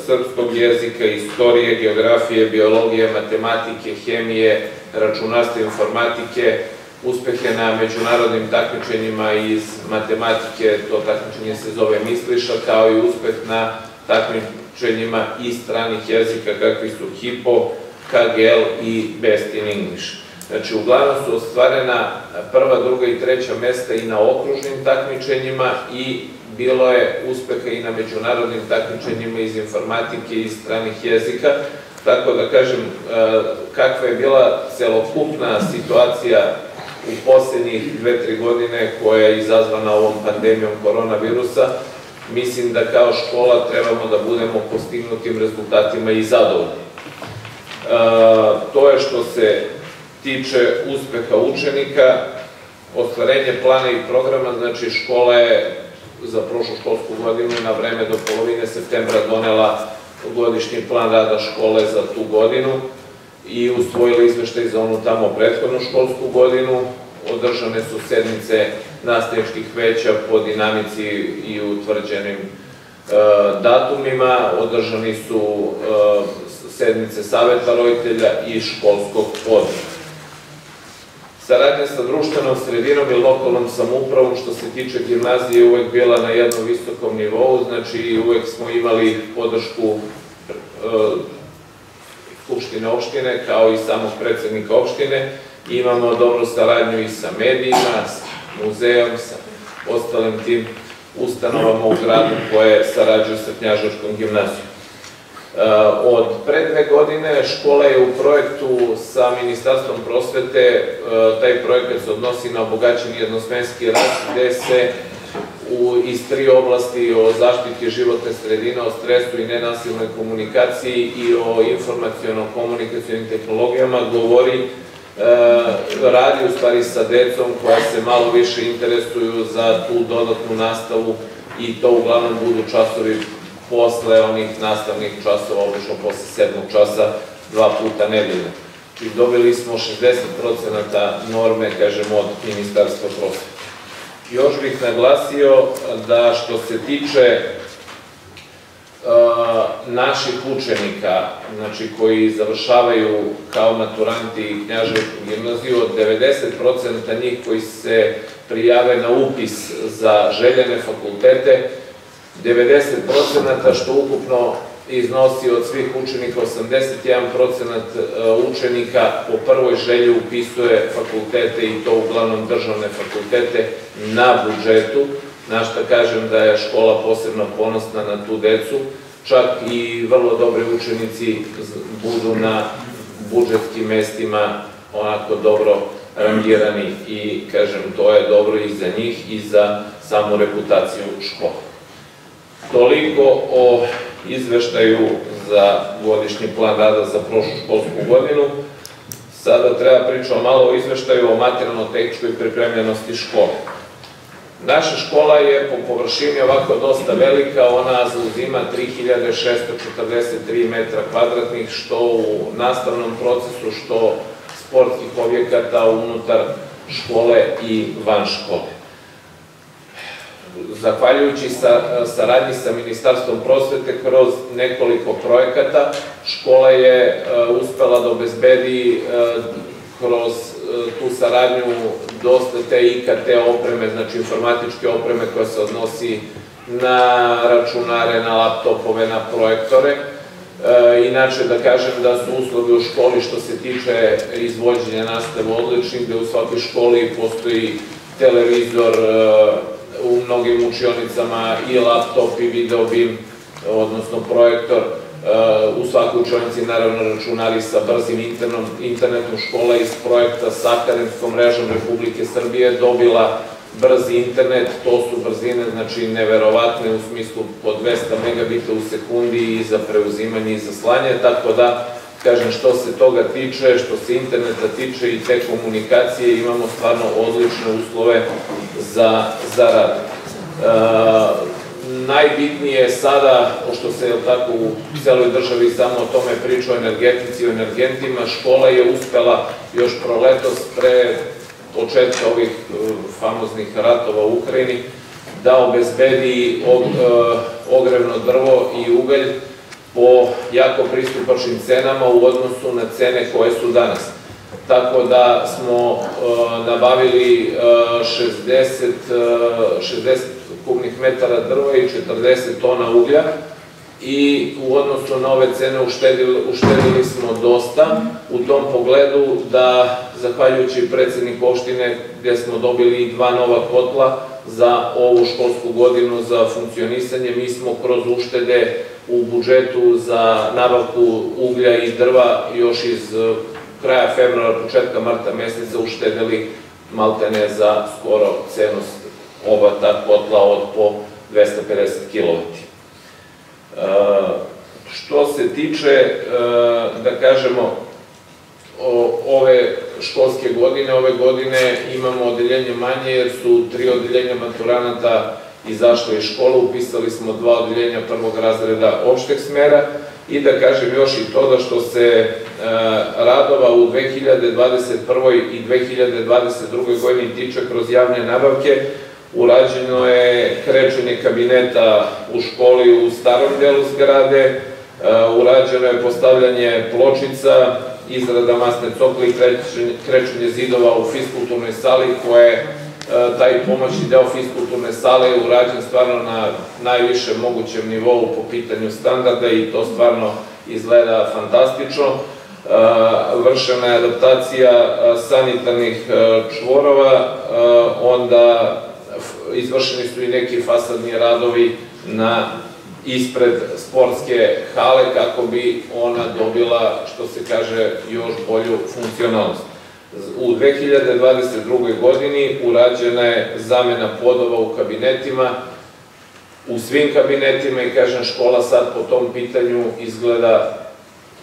srpskog jezika, istorije, geografije, biologije, matematike, hemije, računarstva, informatike, uspehe na međunarodnim takmičenjima iz matematike, to takmičenje se zove Misliša, kao i uspeh na takmičenjima iz stranih jezika kakvi su HIPO, KGL i Best in English. Znači, uglavnom su ostvarena prva, druga i treća mesta i na okružnim takmičenjima i bilo je uspeha i na međunarodnim takmičenjima iz informatike i iz stranih jezika, tako da kažem e, kakva je bila celokupna situacija u posljednjih dve, tri godine koja je izazvana ovom pandemijom koronavirusa, mislim da kao škola trebamo da budemo postignutim rezultatima i zadovoljni. E, to je što se tiče uspeha učenika, ostvarenje plana i programa, znači škola je za prošlu školsku godinu na vreme do polovine septembra donela godišnji plan rada škole za tu godinu i usvojili izveštaj za onu tamo prethodnu školsku godinu. Održane su sednice nastavničkih veća po dinamici i utvrđenim e, datumima, održani su e, sednice saveta roditelja i školskog odbora. Saradnja sa društvenom sredinom i lokalnom samoupravom što se tiče gimnazije uvek bila na jednom visokom nivou, znači uvek smo imali podršku e, Skupštine opštine, kao i samog predsednika opštine. Imamo dobru saradnju i sa medijima, sa muzejom, sa ostalim tim ustanovama u gradu koje sarađuju sa Knjažačkom gimnazijom. E, od pre dve godine škola je u projektu sa Ministarstvom prosvete, e, taj projekat se odnosi na obogaćeni jednosmenski rad, gde se u, iz tri oblasti o zaštiti životne sredine, o stresu i nenasilnoj komunikaciji i o informacijono-komunikacijnim tehnologijama govori e, radi u stvari sa decom koja se malo više interesuju za tu dodatnu nastavu i to uglavnom budu časovi posle onih nastavnih časova, obično posle sedmog časa, dva puta nedeljno. I dobili smo 60% norme, kažemo, od Ministarstva prosvete. Još bih naglasio da što se tiče naših učenika, znači koji završavaju kao maturanti Knjaževsku gimnaziju, od 90% njih koji se prijave na upis za željene fakultete, 90% što ukupno iznosi od svih učenika, 81% e, učenika po prvoj želji upisuje fakultete i to uglavnom državne fakultete na budžetu, na što kažem da je škola posebno ponosna na tu decu, čak i vrlo dobri učenici budu na budžetskim mestima onako dobro rangirani i kažem to je dobro i za njih i za samu reputaciju škola. Toliko o izveštaju za godišnji plan rada za prošlu školsku godinu. Sada treba pričamo malo o izveštaju o materijalno-tehničkoj pripremljenosti škole. Naša škola je po površini ovako dosta velika, ona zauzima 3643 metra kvadratnih, što u nastavnom procesu, što sportskih objekata unutar škole i van škole. Zahvaljujući sa, saradnji sa Ministarstvom prosvete kroz nekoliko projekata, škola je e, uspela da obezbedi e, kroz e, tu saradnju dosta te IKT opreme, znači informatičke opreme koja se odnosi na računare, na laptopove, na projektore. Inače, da kažem da su uslovi u školi što se tiče izvođenja nastave odlični, gde u svakoj školi postoji televizor, u mnogim učionicama i laptop i videobim, odnosno projektor, u svakoj učionici naravno računari sa brzim internom, internetom škola iz projekta sa akademskom mrežom Republike Srbije dobila brzi internet, to su brzine znači neverovatne u smislu po 200 megabita u sekundi i za preuzimanje i za slanje, tako da kažem što se toga tiče, što se interneta tiče i te komunikacije imamo stvarno odlične uslove za, za rad. E, najbitnije je sada, pošto se tako u celoj državi samo o tome priča o energetici i o energentima, škola je uspela još proletos pre početka ovih e, famoznih ratova u Ukrajini da obezbedi e, ogrevno drvo i ugalj po jako pristupačnim cenama u odnosu na cene koje su danas. Tako da smo e, nabavili 60, 60 kubnih metara drva i 40 tona uglja i u odnosu na ove cene uštedili, uštedili smo dosta u tom pogledu da, zahvaljujući predsednik opštine, gde smo dobili dva nova kotla za ovu školsku godinu za funkcionisanje, mi smo kroz uštede u budžetu za nabavku uglja i drva još iz kraja februara, početka marta meseca uštedili maltene za skoro cenu oba ta kotla od po 250 kW. Što se tiče, e, da kažemo, ove školske godine, ove godine imamo odeljenje manje jer su tri odeljenja maturanata izašlo iz škole, upisali smo dva odeljenja prvog razreda opšteg smera i da kažem još i to da što se e, radova u 2021. i 2022. godini tiče kroz javne nabavke, urađeno je krečenje kabineta u školi u starom delu zgrade, e, urađeno je postavljanje pločica, izrada masne cokle i krečenje zidova u fiskulturnoj sali koje taj pomoćni deo fiskulturne sale je urađen stvarno na najviše mogućem nivou po pitanju standarda i to stvarno izgleda fantastično. E, vršena je adaptacija sanitarnih čvorova, onda izvršeni su i neki fasadni radovi na ispred sportske hale kako bi ona dobila, što se kaže, još bolju funkcionalnost. U 2022. godini urađena je zamena podova u kabinetima, u svim kabinetima i kažem škola sad po tom pitanju izgleda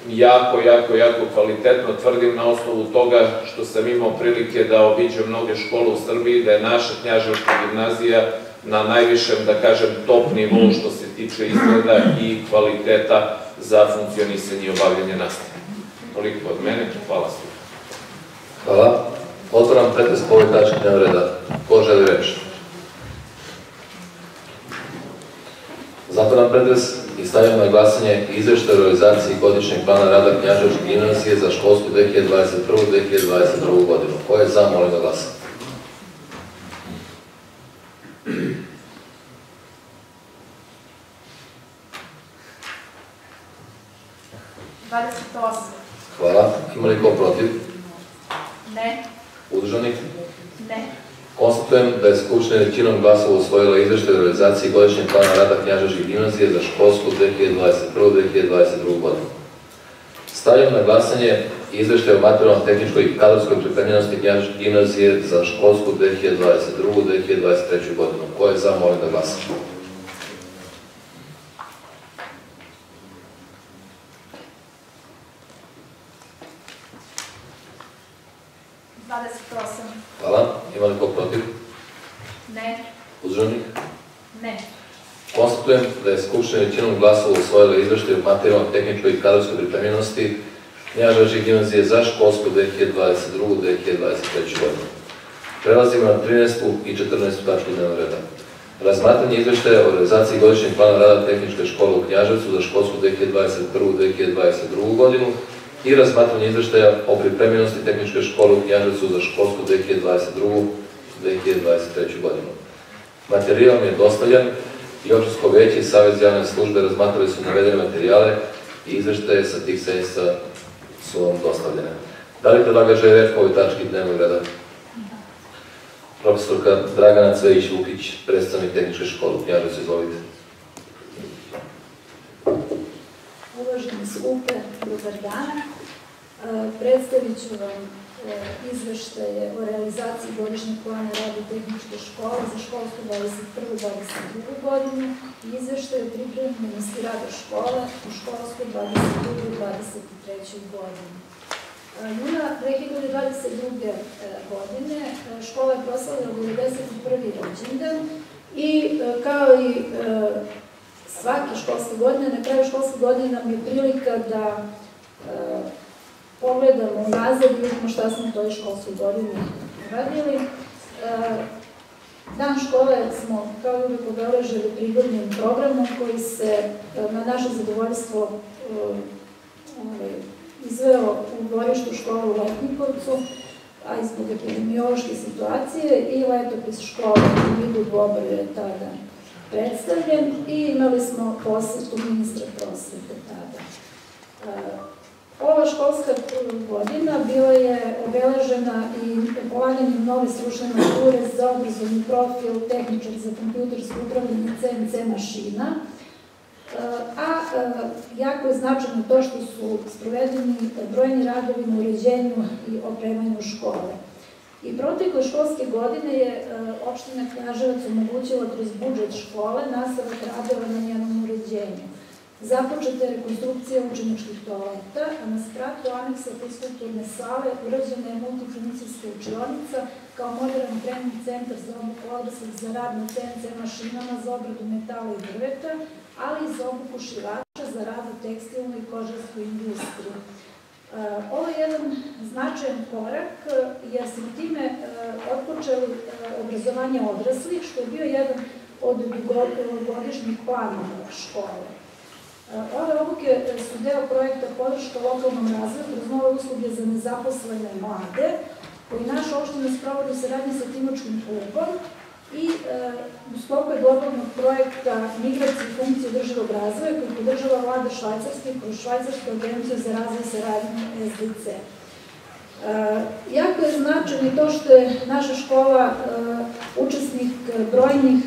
jako, jako, jako kvalitetno. Tvrdim na osnovu toga što sam imao prilike da obiđem mnoge škole u Srbiji, da je naša knjaževska gimnazija na najvišem, da kažem, top nivou što se tiče izgleda i kvaliteta za funkcionisanje i obavljanje nastave. Toliko od mene, hvala svima. Hvala. Otvoram pretres po ovoj tački dnevnog reda. Ko želi reći? Zatvoram pretres i stavljam na glasanje izveštaj o realizaciji godišnjeg plana rada Knjaževčke gimnazije za školsku 2021-2022 godinu. Ko je za, molim da glasa. Hvala. Ima li ko protiv? Ne. Udržanih? Ne. Konstatujem da je Skupština većinom glasova usvojila izveštaj o realizaciji godišnjeg plana rada Knjaževčke gimnazije za školsku 2021-2022 godinu. Stavljam na glasanje izveštaj o materijalno tehničkoj i kadrovskoj pripremljenosti Knjaževčke gimnazije za školsku 2022-2023 godinu. Ko je za, molim da glasa. Hvala. Ima li ko protiv? Ne. Uzdržanih? Ne. Konstatujem da je Skupština većinom glasova usvojila izveštaj o materijalno, tehničkoj i kadrovskoj pripremljenosti Knjaževačke gimnazije za školsku 2022-2023 godinu. Prelazimo na 13. i 14. tačku dnevnog reda. Razmatranje izveštaja o realizaciji godišnjeg plana rada tehničke škole u Knjaževcu za školsku 2021-2022 godinu i razmatranje izveštaja o pripremljenosti tehničke škole u Knjaževcu za školsku 2022-2023 godinu. Materijal mi je dostavljen i općinsko veće i Savjet za javne službe razmatrali su navedene materijale i izveštaje sa tih sednica su vam dostavljene. Da li predlagač želi reći po ovoj tački dnevnog reda? Profesorka Dragana Cvejić-Vukić, predstavnik tehničke škole u Knjaževcu, izvolite. Uvaženi skupe, dobar dan. E, Predstavit ću vam e, izveštaje o realizaciji godišnjeg plana rada tehničke škole za školsku 21-22 godinu i izveštaje o pripremljenosti rada škole u školsku 22-23 godinu. E, Juna 2022. godine škola je proslavila 91. rođendan i kao i svake školske godine, na kraju školske godine nam je prilika da e, pogledamo nazad i vidimo šta smo u toj školskoj godini radili. E, Dan škole smo kao i uvek obeležili prigodnim programom koji se e, na naše zadovoljstvo ovaj, izveo u dvorištu škole u Letnikovcu, a i zbog epidemiološke situacije i letopis škole u vidu Dvobar je tada predstavljen i imali smo posjetu ministra prosvete tada. E, ova školska godina bila je obeležena i polaganjem nove stručne mature za obrazovni profil tehničar za kompjutersko upravljanje CNC mašina, e, a e, jako je značajno to što su sprovedeni brojni radovi na uređenju i opremanju škole. I protekle školske godine je e, opština Knjaževac omogućila kroz budžet škole nastavak radova na njenom uređenju. Započeta je rekonstrukcija učeničkih toaleta, a na spratu aneksa fiskulturne sale urađena je multifunkcijska učionica kao modern trening centar za obuku odraslih za rad na CNC mašinama za obradu metala i drveta, ali i za obuku šivača za rad u tekstilnoj i kožarskoj industriji. E, ovo je jedan značajan korak jer smo time e, otpočeli obrazovanje odraslih, što je bio jedan od dugogodišnjih planova škole. Ove obuke su deo projekta podrška lokalnom razvoju kroz nove usluge za nezaposlene mlade, koji naša opština sprovodi u saradnji sa Timočkim klubom i e, u sklopu globalnog projekta Migracije i funkcije državog razvoja koji podržava vlada Švajcarske kroz Švajcarsku agenciju za razvoj saradnje SDC. E, jako je značajno to što je naša škola e, učesnik brojnih,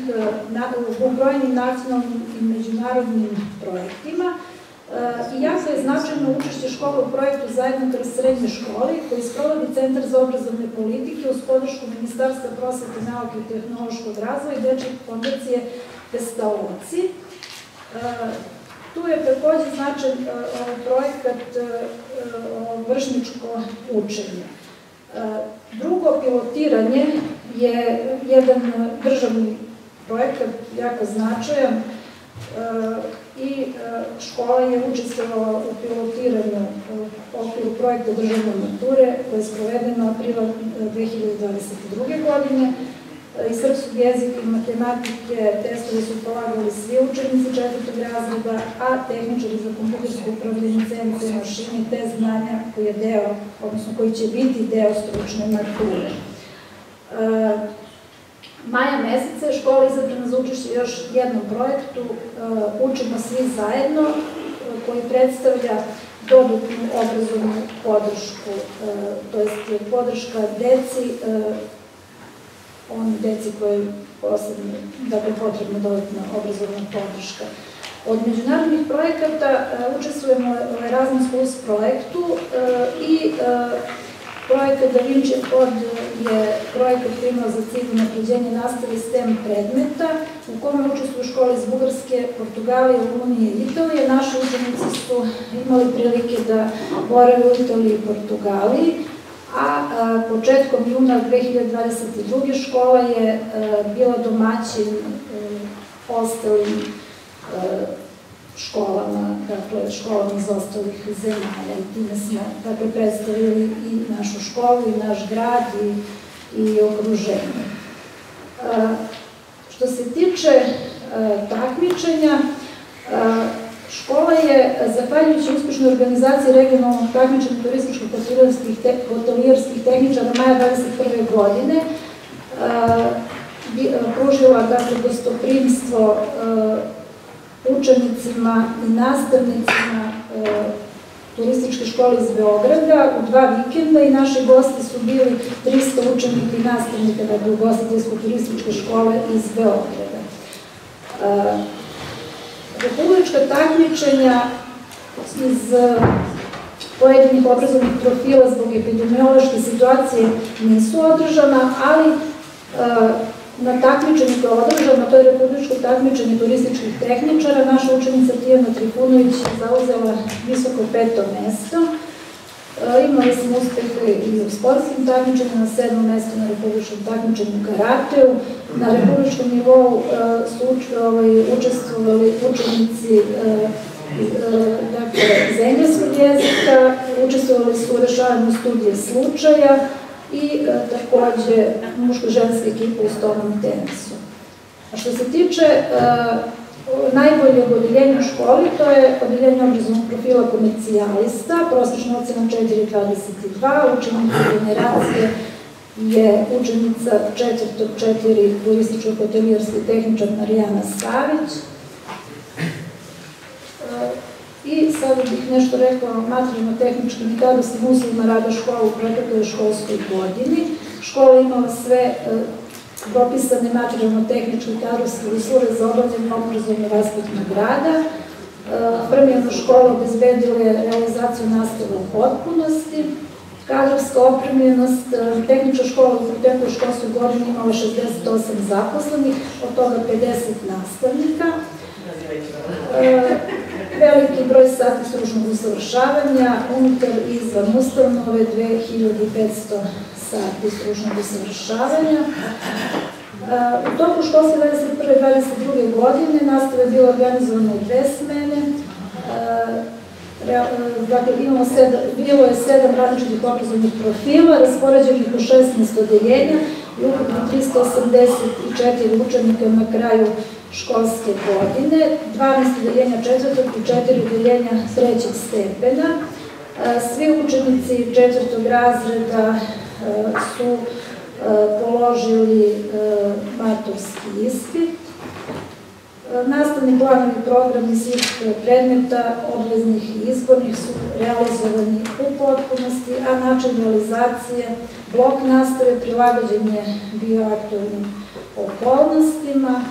na, u brojnim nacionalnim i međunarodnim projektima, i jako je značajno učešće škola u projektu zajedno kroz srednje škole koji sprovodi Centar za obrazovne politike uz podršku Ministarstva prosvete, nauke i tehnološkog razvoja i Dečje fondacije Pestaoci. Tu je takođe značajan projekat vršničko učenje. Drugo pilotiranje je jedan državni projekat, jako značajan, i e, škola je učestvovala u pilotiranju u okviru projekta državne mature koje je sprovedeno aprila 2022. E, godine. E, Iz srpskog jezika i matematike testovi su polagali svi učenici četvrtog razreda, a tehničari za kompjutersko upravljanje CNC mašine te znanja koji je deo, odnosno koji će biti deo stručne mature. Maja meseca je škola izabrana za učešće još jednom projektu uh, Učimo svi zajedno, uh, koji predstavlja dodatnu obrazovnu podršku, uh, to je podrška deci, oni deci koje posebno, dakle, potrebna dodatna obrazovna podrška. Od međunarodnih projekata učestvujemo u Erasmus Plus projektu i Projekat Da Vinci Code je projekat koji ima za cilj napređenje nastave STEM predmeta u kome učestvuju škole iz Bugarske, Portugalije, Rumunije i Italije. Naši učenici su imali prilike da boraju u Italiji i Portugaliji, a, početkom juna 2022. škola je bila domaćin ostalim školama, dakle školama iz ostalih zemalja time smo dakle, predstavili i našu školu i naš grad i, i okruženje. Što se tiče takmičenja, Škola je, zahvaljujući uspešnoj organizaciji regionalnog takmičenja turističkih hotelijerskih tehničara maja 21. godine, pružila dakle, gostoprimstvo učenicima i nastavnicima turističke škole iz Beograda u dva vikenda i naši gosti su bili 300 učenika i nastavnika dakle, ugostiteljsko-turističke škole iz Beograda. Republička takmičenja iz eh, pojedinih obrazovnih profila zbog epidemiološke situacije nisu održana, ali na takmičenju koje je održano, to je republičko takmičenje turističkih tehničara, naša učenica Tijana Trifunović je zauzela visoko peto mesto. Eh, imali smo uspehe i u sportskim takmičenjima, na sedmom mestu na republičkom takmičenju karateu. Na republičkom nivou su ovaj, učestvovali učenici dakle, iz engleskog jezika, učestvovali su u rešavanju studije slučaja i takođe muško-ženska ekipa u stolnom tenisu. A što se tiče najboljeg odeljenja u školi, to je odeljenje obrazovnog profila komercijalista, prosječna ocena 4.22, učenica generacije je učenica četvrtog četiri turističko-hotelijerski tehničar Marijana Savić. I sada bih nešto rekla o materijalno-tehničkim i kadrovskim uslovima rada škola u protekloj školskoj godini. Škola imala sve propisane materijalno-tehničke i kadrovske uslove za obavljanje obrazovno vaspitnog rada. Prvijeno škola obezbedila je realizaciju nastave u potpunosti, kadrovska opremljenost, tehnička škola u tekloj školskoj godini imala 68 zaposlenih, od toga 50 nastavnika. Veliki broj sati stručnog usavršavanja, unutar izvan ustanove 2500 sati stručnog usavršavanja. U toku školske 21. i 22. godine nastava je bila organizovana u dve smene. Dakle, imamo sedam, bilo je sedam različitih obrazovnih profila, raspoređenih u 16 odeljenja i ukupno 384 učenika na kraju školske godine, 12 odeljenja četvrtog i 4 odeljenja trećeg stepena. Svi učenici četvrtog razreda su položili maturski ispit. Nastavni planovi programi svih predmeta, obveznih i izbornih su realizovani u potpunosti, a način realizacije blok nastave prilagođen je bio aktualnim okolnostima.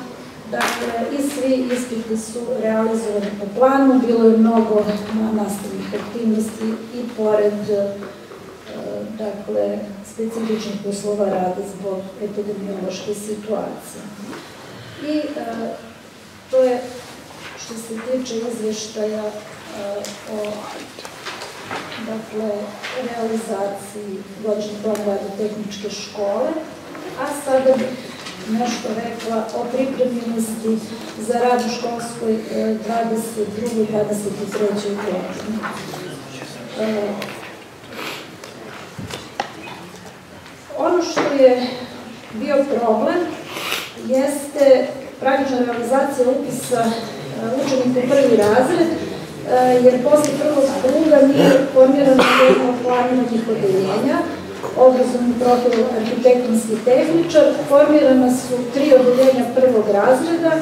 Dakle, i svi ispiti su realizovani po planu, bilo je mnogo nastavnih aktivnosti i pored dakle, specifičnih uslova rada zbog epidemiološke situacije. I to je što se tiče izveštaja o dakle, realizaciji godišnjeg plana tehničke škole, a sada bih nešto rekla o pripremljenosti za rad u školskoj 22. 23. godini. Ono što je bio problem jeste praktična realizacija upisa učenika u prvi razred, jer posle prvog kruga nije formirano jedno planiranih odeljenja, obrazovni profil arhitektonski tehničar, formirana su tri odeljenja prvog razreda,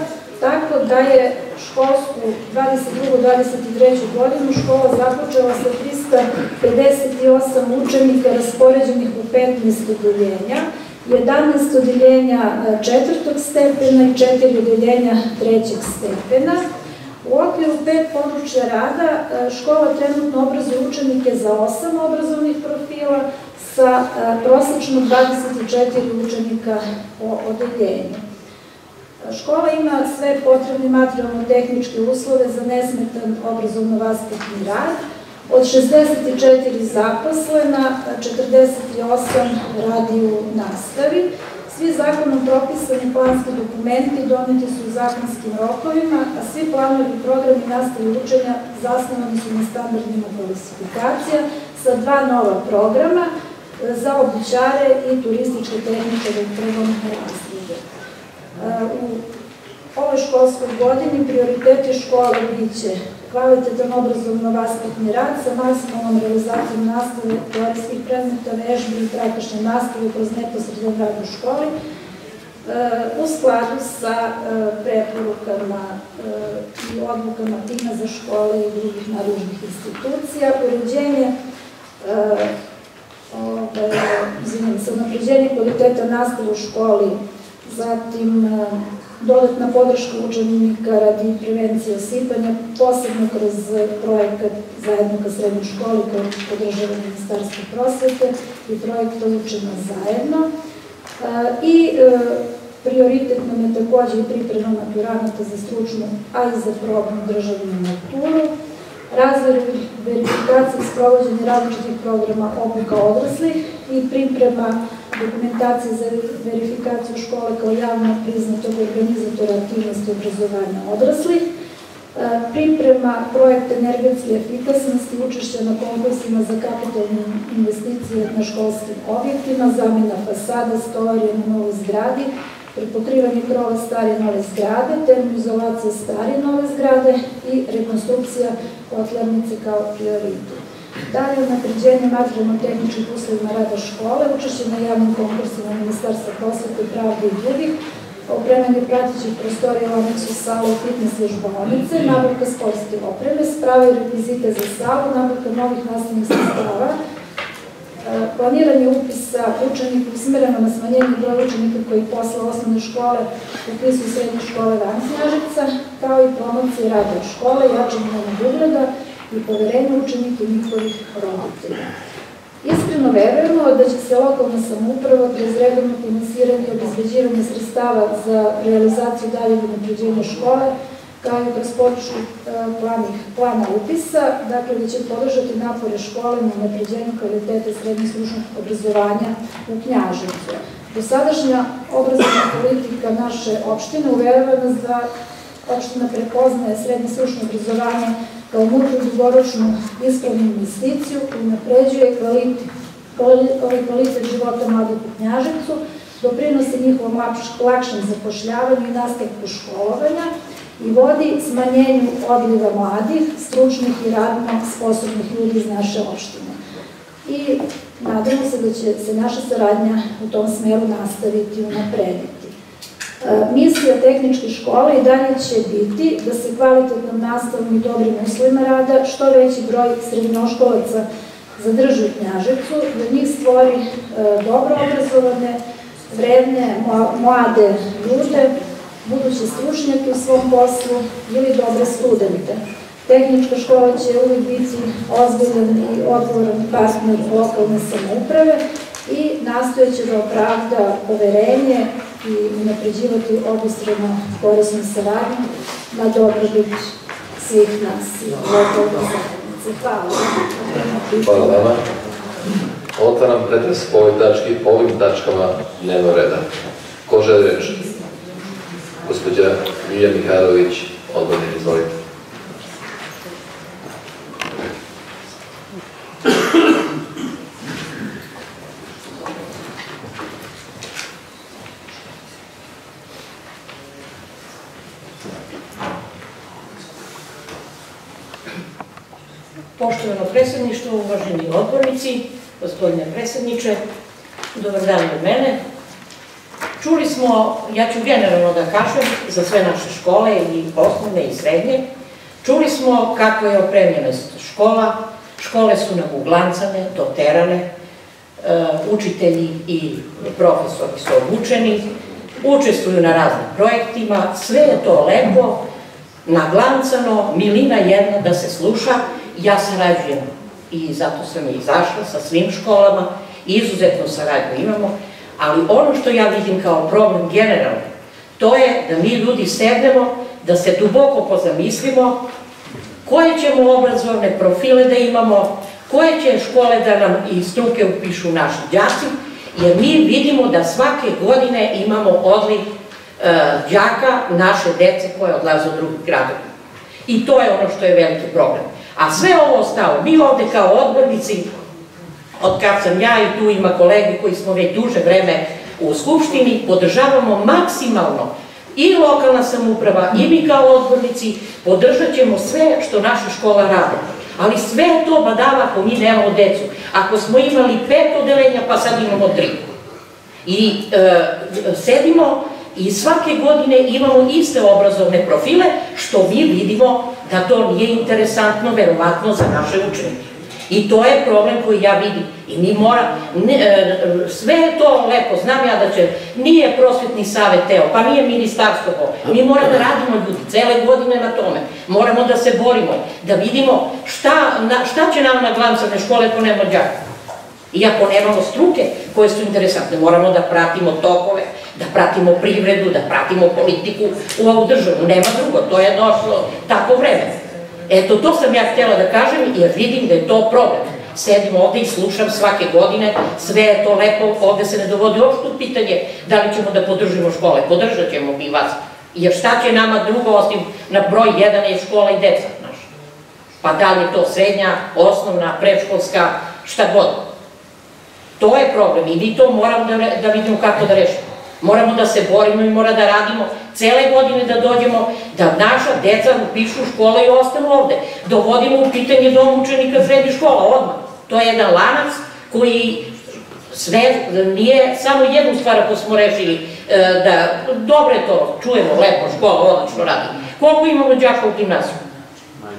tako da je školsku 22-23. godinu škola započela sa 358 učenika raspoređenih u 15 odeljenja, 11 odeljenja četvrtog stepena i 4 odeljenja trećeg stepena. U okviru pet područja rada škola trenutno obrazuje učenike za osam obrazovnih profila sa prosečno 24 učenika po odeljenju. Škola ima sve potrebne materijalno-tehničke uslove za nesmetan obrazovno-vaspitni rad. Od 64 zaposlena, 48 radi u nastavi. Svi zakonom propisani planski dokumenti doneti su u zakonskim rokovima, a svi planovi i programi nastave učenja zasnovani su na standardima kvalifikacija sa dva nova programa za obućare i turističke tehničare u prvom razredu. U ovoj školskoj godini prioriteti škole biće kvalitetan obrazovno vaspitni rad sa maksimalnom realizacijom nastave teorijskih predmeta, vežbi i pratešnje nastave kroz neposredan rad u školi, u skladu sa e, preporukama i odlukama tima za škole i drugih nadležnih institucija, uređenje e, izvinim se, unapređenje kvaliteta nastave u školi, zatim dodatna podrška učenika radi prevencije osipanja, posebno kroz projekat zajedno ka srednjoj školi koji podržava Ministarstvo prosvete i projekta Učena zajedno. I prioritet nam je takođe i priprema maturanata za stručnu, a i za probnu državnu maturu, razvoj verifikacije i sprovođenje različitih programa obuka odraslih i priprema dokumentacije za verifikaciju škole kao javno priznatog organizatora aktivnosti obrazovanja odraslih, e, priprema projekta energetske efikasnosti, učešća na konkursima za kapitalne investicije na školskim objektima, zamjena fasada, stolarija na novoj zgradi, prepokrivanje krova stare nove zgrade, termoizolacija stare nove zgrade i rekonstrukcija kotlarnice kao prioritet. Dalje, napređenje materijalno-tehničkih uslovima rada škole, učešće na javnim konkursima Ministarstva prosvete, pravde i drugih, opremanje pratićih prostorija u aneksu sala i fitness vježbovnice, nabavka sportske opreme, sprave i rekvizite za salu, nabavka novih nastavnih sredstava, planiranje upisa učenika usmereno na smanjenje broja učenika koji posle osnovne škole upisuju srednje škole van Knjažica, kao i promocije rada škole, jačanje novog ugleda i poverenje učenika i njihovih roditelja. Iskreno verujemo da će se lokalna samuprava kroz redovno finansiranje i obezbeđivanje sredstava za realizaciju daljeg unapređenja škole i kroz podršku e, plana upisa, dakle da će podržati napore škole na napređenju kvalitete srednjeg stručnog obrazovanja u Knjaževcu. Dosadašnja obrazovna politika naše opštine uverava nas da opština prepoznaje srednje stručno obrazovanje kao mudru dugoročnu ispravnu investiciju koji napređuje kvalitet, ovaj kvalitet života mladih u Knjaževcu, doprinosi njihovom lakšem zapošljavanju i nastavku školovanja, i vodi smanjenju odliva mladih, stručnih i radno sposobnih ljudi iz naše opštine. I nadamo se da će se naša saradnja u tom smeru nastaviti i unaprediti. E, misija tehničke škole i dalje će biti da se kvalitetnom nastavom i dobrim uslovima rada što veći broj srednjoškolaca zadrži u Knjaževcu, da njih stvori e, dobro obrazovane, vredne, mlade ljude buduće stručnjake u svom poslu ili dobre studente. Tehnička škola će uvijek biti ozbiljan i odgovoran partner lokalne samouprave i nastojeće da opravda poverenje i unapređivati obostrano korisnu saradnju na dobrobit svih nas i lokalne zajednice. Hvala. Hvala vama. Otvaram pretres po ovim tačkama dnevnog reda. Ko želi reći? Gospođa Milja Mihajlović, odbornik, izvolite. Poštovano predsjedništvo, uvaženi odbornici, gospodine predsjedniče, dobar dan od mene. Čuli smo, ja ću generalno da kažem, za sve naše škole i osnovne i srednje, čuli smo kako je opremljenost škola, škole su nam uglancane, doterane, e, učitelji i profesori su obučeni, učestvuju na raznim projektima, sve je to lepo, naglancano, milina jedna da se sluša, ja sarađujem i zato sam i izašla sa svim školama, izuzetno saradnju imamo, Ali ono što ja vidim kao problem generalno, to je da mi ljudi sednemo, da se duboko pozamislimo koje ćemo obrazovne profile da imamo, koje će škole da nam i struke upišu naši đaci, jer mi vidimo da svake godine imamo odliv e, đaka naše dece koje odlaze u drugi gradovi. I to je ono što je veliki problem. A sve ovo ostalo, mi ovde kao odbornici, od kad sam ja i tu ima kolege koji smo već duže vreme u Skupštini, podržavamo maksimalno i lokalna samuprava i mi kao odbornici podržat ćemo sve što naša škola rade. Ali sve to badava ako mi nemamo decu. Ako smo imali pet odelenja, pa sad imamo tri. I e, sedimo i svake godine imamo iste obrazovne profile, što mi vidimo da to nije interesantno, verovatno, za naše učenike. I to je problem koji ja vidim. I mi mora, ne, e, sve je to lepo, znam ja da će, nije prosvetni savet teo, pa nije ministarstvo ovo. Mi mora da radimo ljudi, cele godine na tome. Moramo da se borimo, da vidimo šta, na, šta će nam na glancane škole ako nema džaka. I ako nemamo struke koje su interesantne, moramo da pratimo tokove, da pratimo privredu, da pratimo politiku u ovu državu. Nema drugo, to je došlo tako vreme. Eto, to sam ja htjela da kažem, jer vidim da je to problem. Sedim ovde i slušam svake godine, sve je to lepo, ovde se ne dovodi uopšte pitanje da li ćemo da podržimo škole. Podržat ćemo mi vas. Jer šta će nama drugo, osim na broj jedan je škola i deca naša. Pa da li je to srednja, osnovna, predškolska, šta god. To je problem i mi to moramo da, da vidimo kako da rešimo. Moramo da se borimo i mora da radimo cele godine da dođemo, da naša deca upišu škole i ostanu ovde. Dovodimo u pitanje dom učenika srednjih škola odmah. To je jedan lanac koji sve, nije samo jednu stvar ako smo rešili e, da, dobro je to, čujemo lepo, škola odlično radi. Koliko imamo đaka u gimnaziju?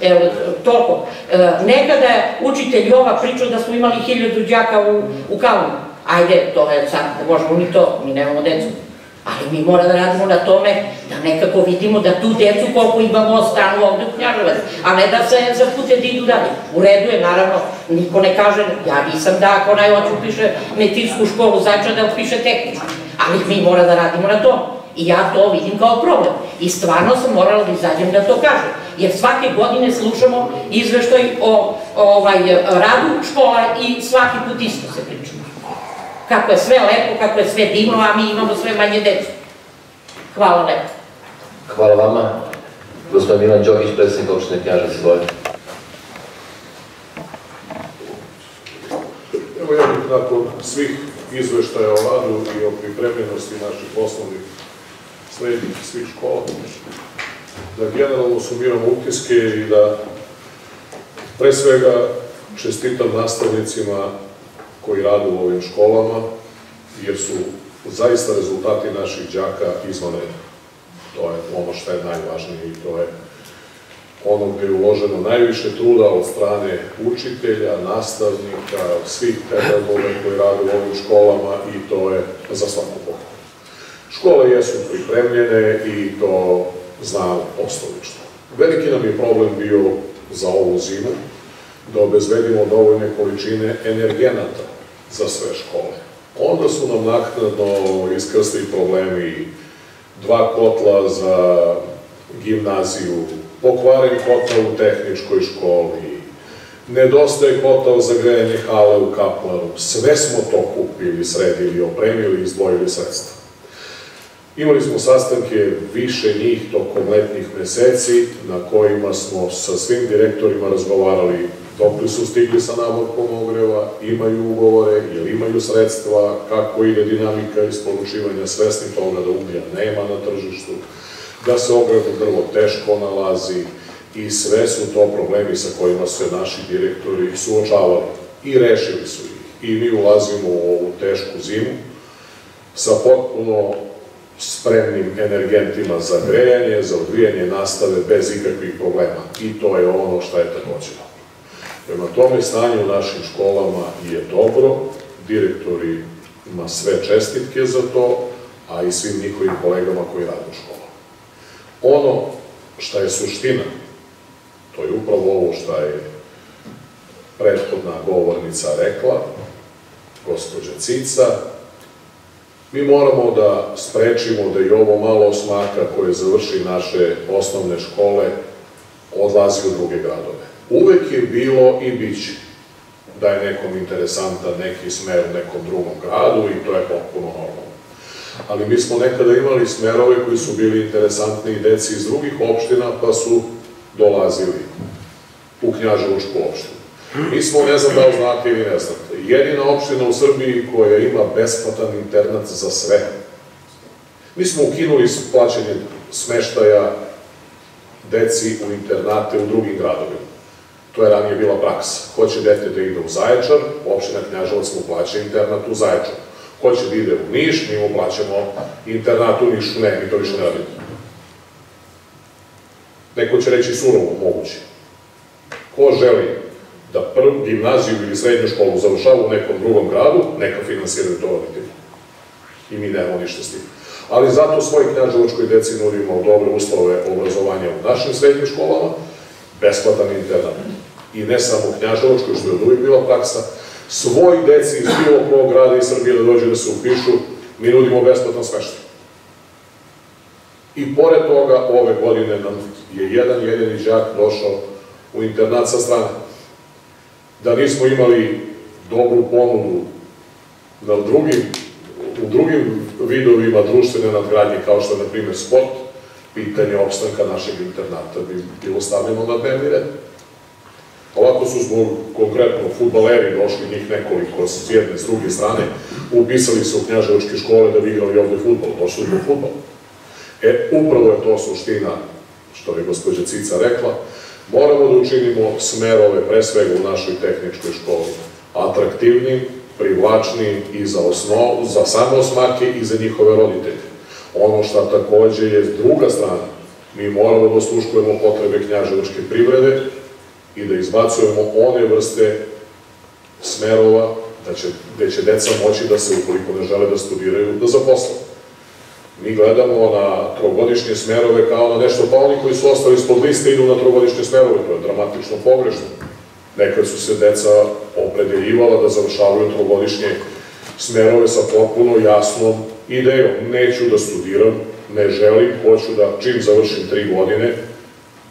Evo, toliko. E, nekada učitelj Jova pričao da smo imali hiljadu đaka u, u. Ajde, to je sad, možemo mi to, mi nemamo decu. Ali mi mora da radimo na tome da nekako vidimo da tu decu koliko imamo ostanu ovde u Knjaževac, a ne da se zapute da idu dalje. U redu je, naravno, niko ne kaže, ja nisam da ako najhoću upiše medicinsku školu, znači da upiše tehničku. Ali mi mora da radimo na to. I ja to vidim kao problem. I stvarno sam morala da izađem da to kažem. Jer svake godine slušamo izveštaj o, o ovaj, radu škola i svaki put isto se pričamo kako je sve lepo, kako je sve divno, a mi imamo sve manje decu. Hvala lepo. Hvala vama. Gospodin Milan Đogić, predsjednik opštine Knjažac, izvolite. Evo ja bih nakon svih izveštaja o radu i o pripremljenosti naših poslovnih srednjih svih škola, da generalno sumiramo utiske i da pre svega čestitam nastavnicima koji rade u ovim školama, jer su zaista rezultati naših đaka izvanredni. To je ono što je najvažnije i to je ono gde je uloženo najviše truda od strane učitelja, nastavnika, svih pedagoga koji rade u ovim školama i to je za svaku pohvalu. Škole jesu pripremljene i to znamo poslovično. Veliki nam je problem bio za ovu zimu, da obezbedimo dovoljne količine energenata za sve škole. Onda su nam naknadno iskrstili problemi dva kotla za gimnaziju, pokvaren kotla u tehničkoj školi, nedostaje kotao za grejanje hale u Kaplanu. Sve smo to kupili, sredili, opremili izdvojili sredstva. Imali smo sastanke više njih tokom letnih meseci na kojima smo sa svim direktorima razgovarali dokle su stigli sa nabavkom ogreva, imaju ugovore, ili imaju sredstva, kako ide dinamika isporučivanja, svesni toga da uglja nema na tržištu, da se ogredno drvo teško nalazi i sve su to problemi sa kojima se naši direktori suočavali i rešili su ih. I mi ulazimo u ovu tešku zimu sa potpuno spremnim energentima za grejanje, za odvijanje nastave bez ikakvih problema. I to je ono što je takođe Prema tome, stanje u našim školama je dobro, direktori ima sve čestitke za to, a i svim njihovim kolegama koji rade u školama. Ono šta je suština, to je upravo ovo šta je prethodna govornica rekla, gospođa Cica, mi moramo da sprečimo da i ovo malo osmaka koje završi naše osnovne škole odlazi u druge gradove. Uvek je bilo i bit će da je nekom interesantan neki smer u nekom drugom gradu i to je potpuno normalno. Ali mi smo nekada imali smerove koji su bili interesantni i deci iz drugih opština, pa su dolazili u Knjaževučku opštinu. Mi smo, ne znam da li znate ili ne znate, jedina opština u Srbiji koja ima besplatan internat za sve. Mi smo ukinuli plaćanje smeštaja deci u internate u drugim gradovima. To je ranije bila praksa. Hoće dete da ide u Zaječar, opština Knjaževac mu plaća internat u Zaječar. Hoće da ide u Niš, mi mu plaćamo internat u Nišu. Ne, mi to više ne radimo. Neko će reći surovo, moguće. Ko želi da prvu gimnaziju ili srednju školu završava u nekom drugom gradu, neka finansiraju to roditelji. I mi nemamo ništa s tim. Ali zato svoj knjaževačkoj deci nudimo dobre uslove obrazovanja u našim srednjim školama, besplatan internat. I ne samo u Knjaževačkoj, što je od uvijek bila praksa, svoj deci iz bilo kog grada iz Srbije da dođe da se upišu, mi nudimo besplatan smeštaj. I pored toga, ove godine nam je jedan jedini đak došao u internat sa strane. Da nismo imali dobru ponudu na drugim, u drugim vidovima društvene nadgradnje, kao što je, na primjer, sport, pitanje opstanka našeg internata bi bilo stavljeno na dnevni red. Ovako su zbog konkretno futbaleri došli njih nekoliko s jedne, s druge strane, upisali se u knjaževačke škole da bi igrali ovde futbol, došli zbog futbol. E, upravo je to suština, što je gospođa Cica rekla, moramo da učinimo smerove, pre svega u našoj tehničkoj školi, atraktivnim, privlačnim i za osnovu, za samo osmake i za njihove roditelje. Ono što takođe je druga strana, mi moramo da osluškujemo potrebe knjaževačke privrede i da izbacujemo one vrste smerova da će, gde će deca moći da se, ukoliko ne žele da studiraju, da zaposle. Mi gledamo na trogodišnje smerove kao na nešto, pa oni koji su ostali ispod liste idu na trogodišnje smerove, to je dramatično pogrešno. Nekad su se deca opredeljivala da završavaju trogodišnje smerove sa potpuno jasnom idejom. Neću da studiram, ne želim, hoću da čim završim tri godine,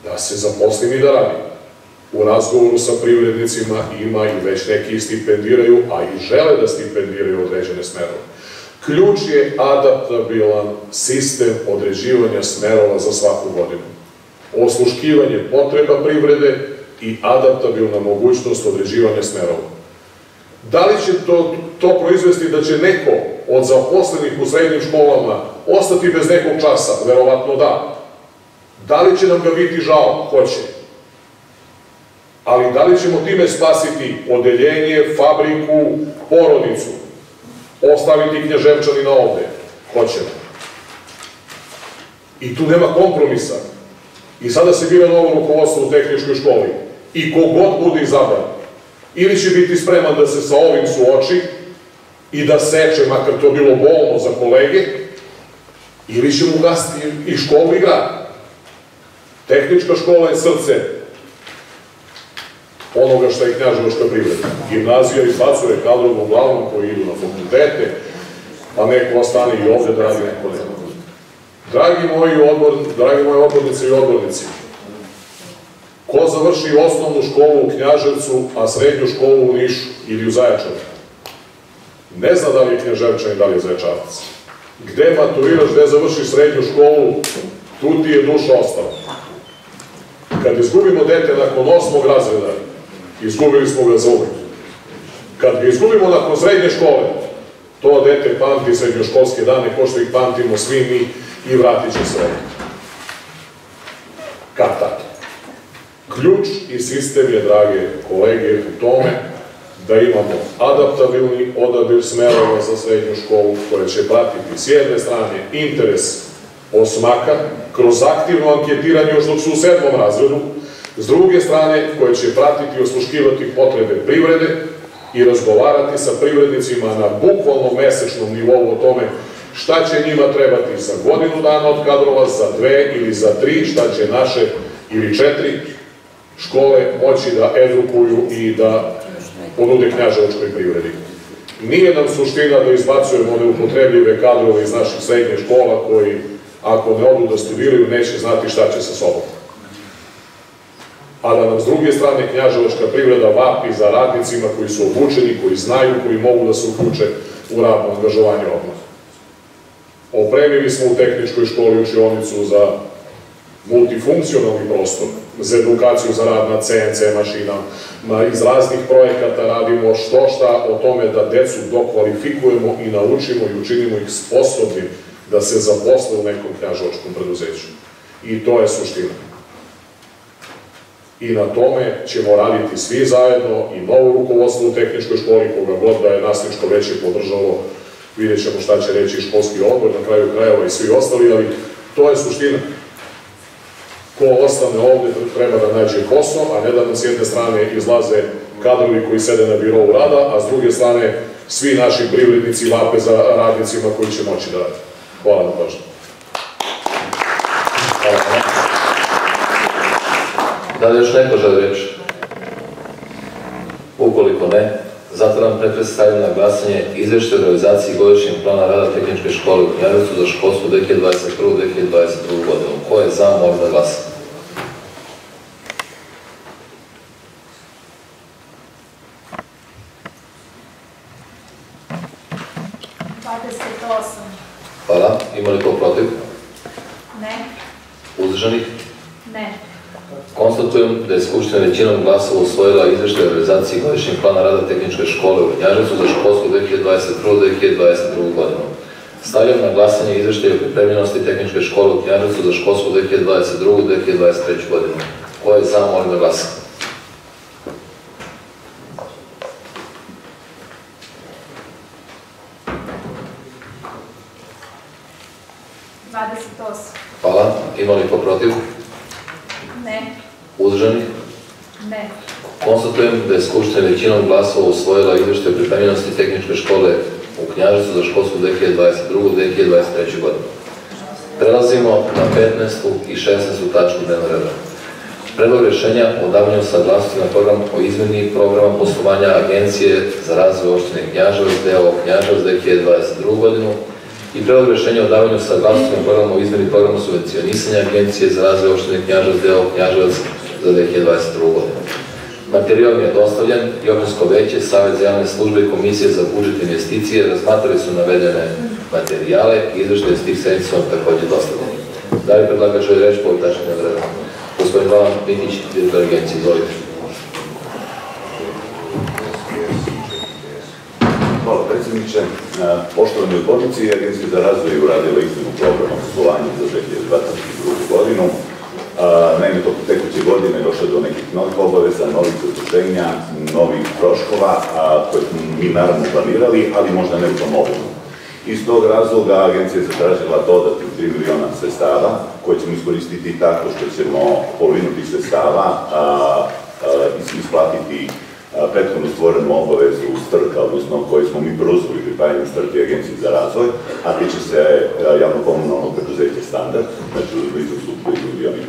da se zaposlim i da radim. U razgovoru sa privrednicima ima i već neki stipendiraju, a i žele da stipendiraju određene smerove. Ključ je adaptabilan sistem određivanja smerova za svaku godinu. Osluškivanje potreba privrede i adaptabilna mogućnost određivanja smerova. Da li će to, to proizvesti da će neko od zaposlenih u srednjim školama ostati bez nekog časa? Verovatno da. Da li će nam ga biti žao? Hoće. Ali da li ćemo time spasiti odeljenje, fabriku, porodicu? Ostaviti knježevčanina ovde? Hoćemo. I tu nema kompromisa. I sada se bira novo rukovodstvo u tehničkoj školi. I kogod bude izabran, ili će biti spreman da se sa ovim suoči i da seče, makar to bilo bolno za kolege, ili će mu gasiti i školu i grad. Tehnička škola je srce onoga što je knjaževačka privreda. Gimnazija izbacuje kadrov uglavnom koji idu na fakultete, pa neko ostane i ovde da radi neko ne. Dragi moji, odbor, dragi moji odbornice i odbornici, ko završi osnovnu školu u Knjaževcu, a srednju školu u Nišu ili u Zaječaru, ne zna da li je knjaževčan i da li je zaječarac. Gde maturiraš, gde završiš srednju školu, tu ti je duša ostala. Kad izgubimo dete nakon osmog razreda, izgubili smo ga za uvek. Kad ga izgubimo nakon srednje škole, to dete pamti srednjoškolske dane, ko što ih pamtimo svi mi i vratit će se ovdje. Kad tako? Ključ i sistem je, drage kolege, u tome da imamo adaptabilni odabir smerova za srednju školu koja će pratiti s jedne strane interes osmaka kroz aktivno anketiranje još dok su u sedmom razredu, s druge strane koje će pratiti i osluškivati potrebe privrede i razgovarati sa privrednicima na bukvalno mesečnom nivou o tome šta će njima trebati za godinu dana od kadrova, za dve ili za tri, šta će naše ili četiri škole moći da edukuju i da ponude knjaževačkoj privredi. Nije nam suština da izbacujemo neupotrebljive kadrove iz naših srednjih škola koji, ako ne odu da studiraju, neće znati šta će sa sobom. a da nam s druge strane knjaževačka privreda vapi za radnicima koji su obučeni, koji znaju, koji mogu da se uključe u radno angažovanje odmah. Opremili smo u tehničkoj školi učionicu za multifunkcionalni prostor, za edukaciju za rad na CNC mašinama, iz raznih projekata radimo što šta o tome da decu dokvalifikujemo i naučimo i učinimo ih sposobnim da se zaposle u nekom knjažovačkom preduzeću. I to je suština. I na tome ćemo raditi svi zajedno i novo rukovodstvo u tehničkoj školi, koga god da je nastavničko veće podržalo, vidjet ćemo šta će reći školski odbor, na kraju krajeva i svi ostali, ali to je suština. Ko ostane ovde treba da nađe posao, a ne da nam s jedne strane izlaze kadrovi koji sede na birovu rada, a s druge strane svi naši privrednici vape za radnicima koji će moći da rade. Hvala na pažnju. Da li još neko želi reč? Ukoliko ne, zatvaram pretres stavljam na glasanje izveštaj o realizaciji godišnjeg plana rada tehničke škole u Knjaževcu za školsku 2021-2022 godinu. Ko je za, molim da. Dvadeset osam. Hvala. Ima li ko protiv? Ne. Uzdržanih? Ne. Konstatujem da je Skupština većinom glasova usvojila izveštaj o realizaciji godišnjeg plana rada tehničke škole u Knjaževcu za školsku 2021-2022 godinu. Stavljam na glasanje izveštaj o pripremljenosti tehničke škole u Knjaževcu za školsku 2022-2023 godinu. Ko je za, molim da glasa. Dvadeset osam. Hvala. Ima li ko protiv? Ne. Uzdržanih? Ne. Konstatujem da je Skupština većinom glasova usvojila izveštaj pripremljenosti tehničke škole u Knjaževcu za školsku 2022-2023 godinu. Prelazimo na 15. i 16. tačku dnevnog reda. Predlog rješenja o davanju saglasnosti na program o izmeni programa poslovanja Agencije za razvoj opštine Knjaževac, deo Knjaževac 2022 godinu i predlog rješenja o davanju saglasnosti na program o izmeni programa subvencionisanja Agencije za razvoj opštine Knjaževac, deo Knjaževac za 2022 godinu. Materijal je dostavljen i Općinsko veće, Savjet za javne službe i Komisije za budžet i investicije razmatrali su navedene materijale i izvršne s tih sedmica vam također dostavljeni. Da li predlagač želi reći po ovoj tački dnevnog reda? Gospodin Goran Mitić, direktor agencije, izvolite. Hvala predsjedniče. Poštovani odbornici, Agencija za razvoj uradila izmenu programa poslovanja za 2022. godinu. Naime, tokom tekuće godine došlo do nekih novih obaveza, novih zaduženja, novih troškova, koje smo mi naravno planirali, ali možda ne u tom obimu. Iz tog razloga agencija je zatražila dodatnih 3 miliona sredstava koje ćemo iskoristiti tako što ćemo polovinu tih sredstava a, isplatiti prethodno stvorenu obavezu strka, odnosno koju smo mi preuzeli pripajanjem strke agencije za razvoj, a tiče se javno-komunalnog preduzeća standard, znači u blizu po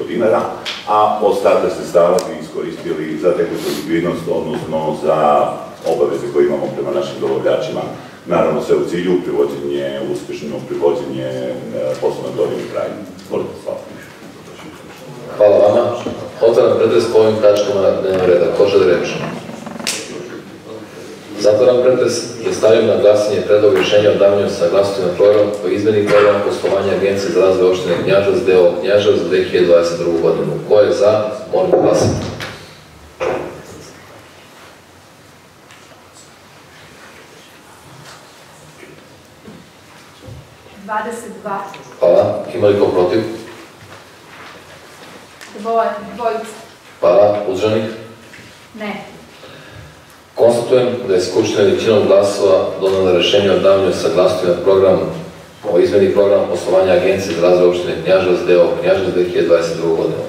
dinara, a ostatak sredstava bi iskoristili za tekuću likvidnost, odnosno za obaveze koje imamo prema našim dobavljačima naravno sve u cilju privođenje, uspešno privođenje e, poslovnog godinu kraju. Volite, hvala. Hvala vama. Otvaram pretres po ovim tačkama dnevnog reda. Ko želi reč? Zatvaram pretres i stavljam na glasanje predlog rješenja o davanju saglasnosti na program o izmeni programa poslovanja Agencije za razvoj opštine Knjaževac, deo Knjaževac za 2022. godinu. Ko je za? Molim glasati. Hvala. Ima li ko protiv? Dvoje. Dvojica. Hvala. Uzdržanih? Ne. Konstatujem da je Skupština većinom glasova donala rešenje o davanju saglasnosti na program o izmeni programa poslovanja Agencije za razvoj opštine Knjaževac, deo Knjaževac 2022. godinu.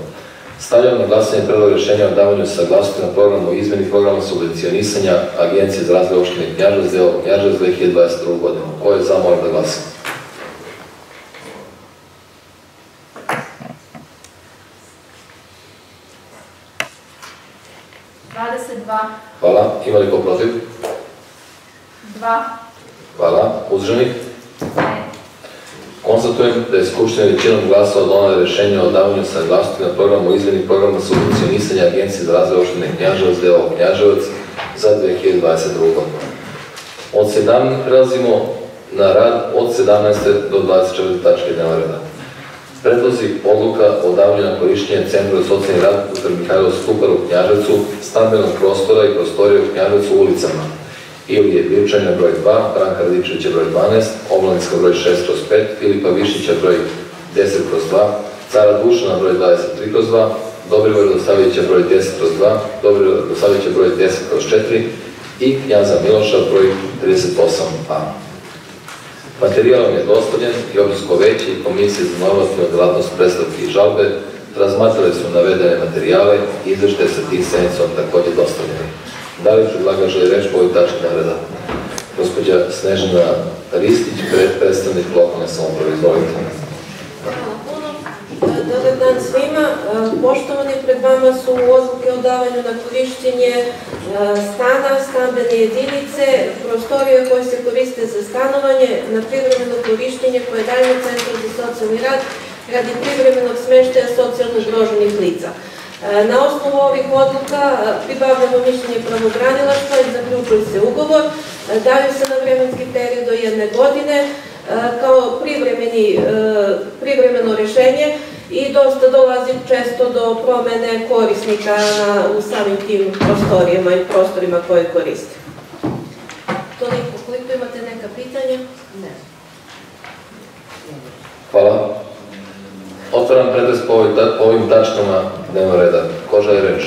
Stavljam na glasanje predlog rešenja o davanju saglasnosti na program o izmeni programa subvencionisanja Agencije za razvoj opštine Knjaževac, deo Knjaževac 2022. godinu. Ko je za, molim da glasa. Dvadeset dva. Hvala. Ima li ko protiv? Dva. Hvala. Uzdržanih? Ne. Konstatujem da je Skupština većinom glasova donala rešenje o davanju saglasnosti na programu izmeni programa subvencionisanja Agencije za razvoj opštine Knjaževac, deo Knjaževac za 2022. godinu. Od 17 prelazimo na rad od 17. do 24. tačke dnevnog reda. Predlozi odluka o davanju na korišćenje Centru za socijalni rad dr. Mihajlo Stupar u Knjaževcu, stambenog prostora i prostorije u Knjaževcu ulicama. Ilije Bilčanja broj 2, Branka Radičevića broj 12, Omladinska broj 6 kroz 5, Filipa Višnjića broj 10 kroz 2, Cara Dušana broj 23 kroz 2, Dobrivoja Radosavljevića broj 10 kroz 2, Dobrivoja Radosavljevića broj 10 kroz 4 i Knjaza Miloša broj 38a. Materijal vam je dostavljen i Općinsko veće i Komisije za normativnu delatnost predstavke i žalbe razmatrali su navedene materijale i izvešte sa tim sednicom takođe dostavljeni. Da li predlagač želi reč po ovoj tački navreda? Gospođa Snežana Ristić, predstavnik lokalne samoprave, izvolite. Dan svima. E, Poštovani, pred vama su odluke o davanju na korišćenje e, stana, stambene jedinice, prostorije koje se koriste za stanovanje, na privremeno korišćenje koje daje Centar za socijalni rad radi privremenog smeštaja socijalno ugroženih lica. E, Na osnovu ovih odluka pribavljamo mišljenje pravobranilaštva i zaključuje se ugovor, daju se na vremenski period do jedne godine kao privremeni, privremeno rešenje i dosta dolazi često do promene korisnika na, u samim tim prostorijama i prostorima koje koriste. Toliko, koliko imate neka pitanja? Ne. Hvala. Otvaram po, ovoj, ta- po ovim tačkama dnevnog reda. Ko želi reč?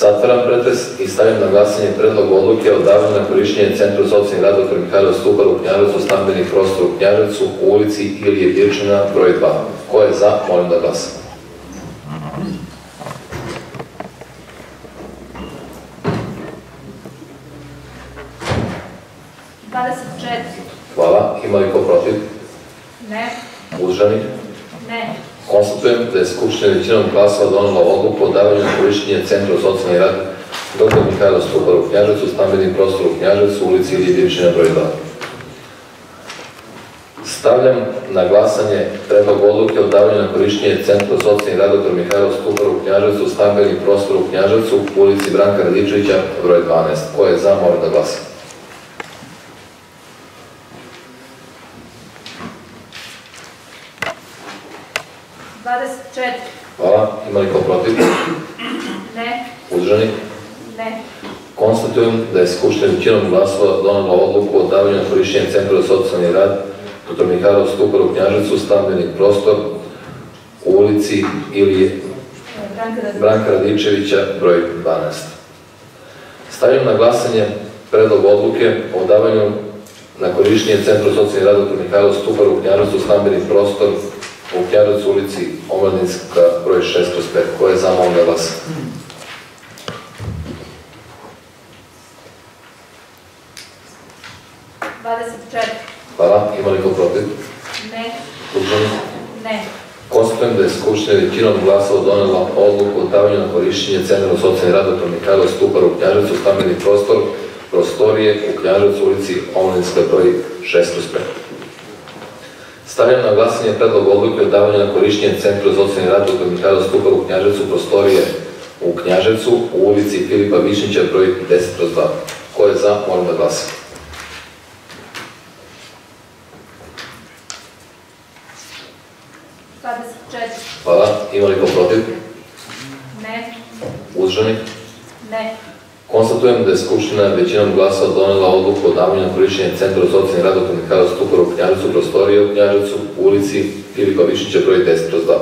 Zatvaram pretres i stavljam na glasanje predlog odluke o davanju na korišćenje Centru socijalnih dr. Mihajlo Stupar u Knjaževcu, stambenih prostora u Knjaževcu, u ulici Ilije Birčina, broj 2. Ko je za, molim da glasa. Dvadeset četiri. Hvala. Ima li ko protiv? Ne. Uzdržani? Ne. Konstatujem da je Skupština većinom glasova donela odluku o davanju na korišćenje Centra socijalni rad dr. Mihajlo Stupar u Knjaževcu, stambeni prostor u Knjaževcu, ulici Ilije Divčina broj 2. Stavljam na glasanje predlog odluke o davanju na korišćenje Centra socijalni rad dr. Mihajlo Stupar u Knjaževcu, stambeni prostor u Knjaževcu, ulici Branka Radičevića broj 12. Ko je za, molim da glasa. Dvadeset četiri. Hvala. Ima li ko protiv? Ne. Uzdržani? Ne. Konstatujem da je Skupština većinom glasova donela odluku o davanju na korišćenje Centra za socijalni rad dr. Mihajlo Stupar u Knjaževcu, stambeni prostor u ulici Ilije Branka Radičević. Branka Radičevića, broj 12. Stavljam na glasanje predlog odluke o davanju na korišćenje Centra za socijalni rad dr. Mihajlo Stupar u Knjaževcu, stambeni prostor u Knjaževcu, ulici Omladinska, broj 6 kroz 5. Ko je za, molim glasa? Dvadeset četiri. Hvala. Ima li ko protiv? Ne. Uzdržani? Ne. Konstatujem da je Skupština većinom glasova donela odluku o davanju na korišćenje Centra za socijalni rad dr. Mihajlo Stupar u Knjaževcu, stambeni prostor, prostorije u Knjaževcu, ulici Omlinska broj 6 kroz 5. Stavljam na glasanje predlog odluke o davanju na korišćenje Centra za socijalni rad dr. Mihajlo Stupar u Knjaževcu, prostorije u Knjaževcu, u ulici Filipa Višnjića broj 10 kroz 2. Ko je za, molim da četiri. Hvala. Ima li ko protiv? Ne. Uzdržani? Ne. Konstatujem da je Skupština većinom glasova donela odluku o davanju na korišćenje Centra za socijalni rad dr. Mihajlo Stupar u Knjaževcu, prostorije u Knjaževcu, u ulici Filipa Višnjića broj 10 kroz 2.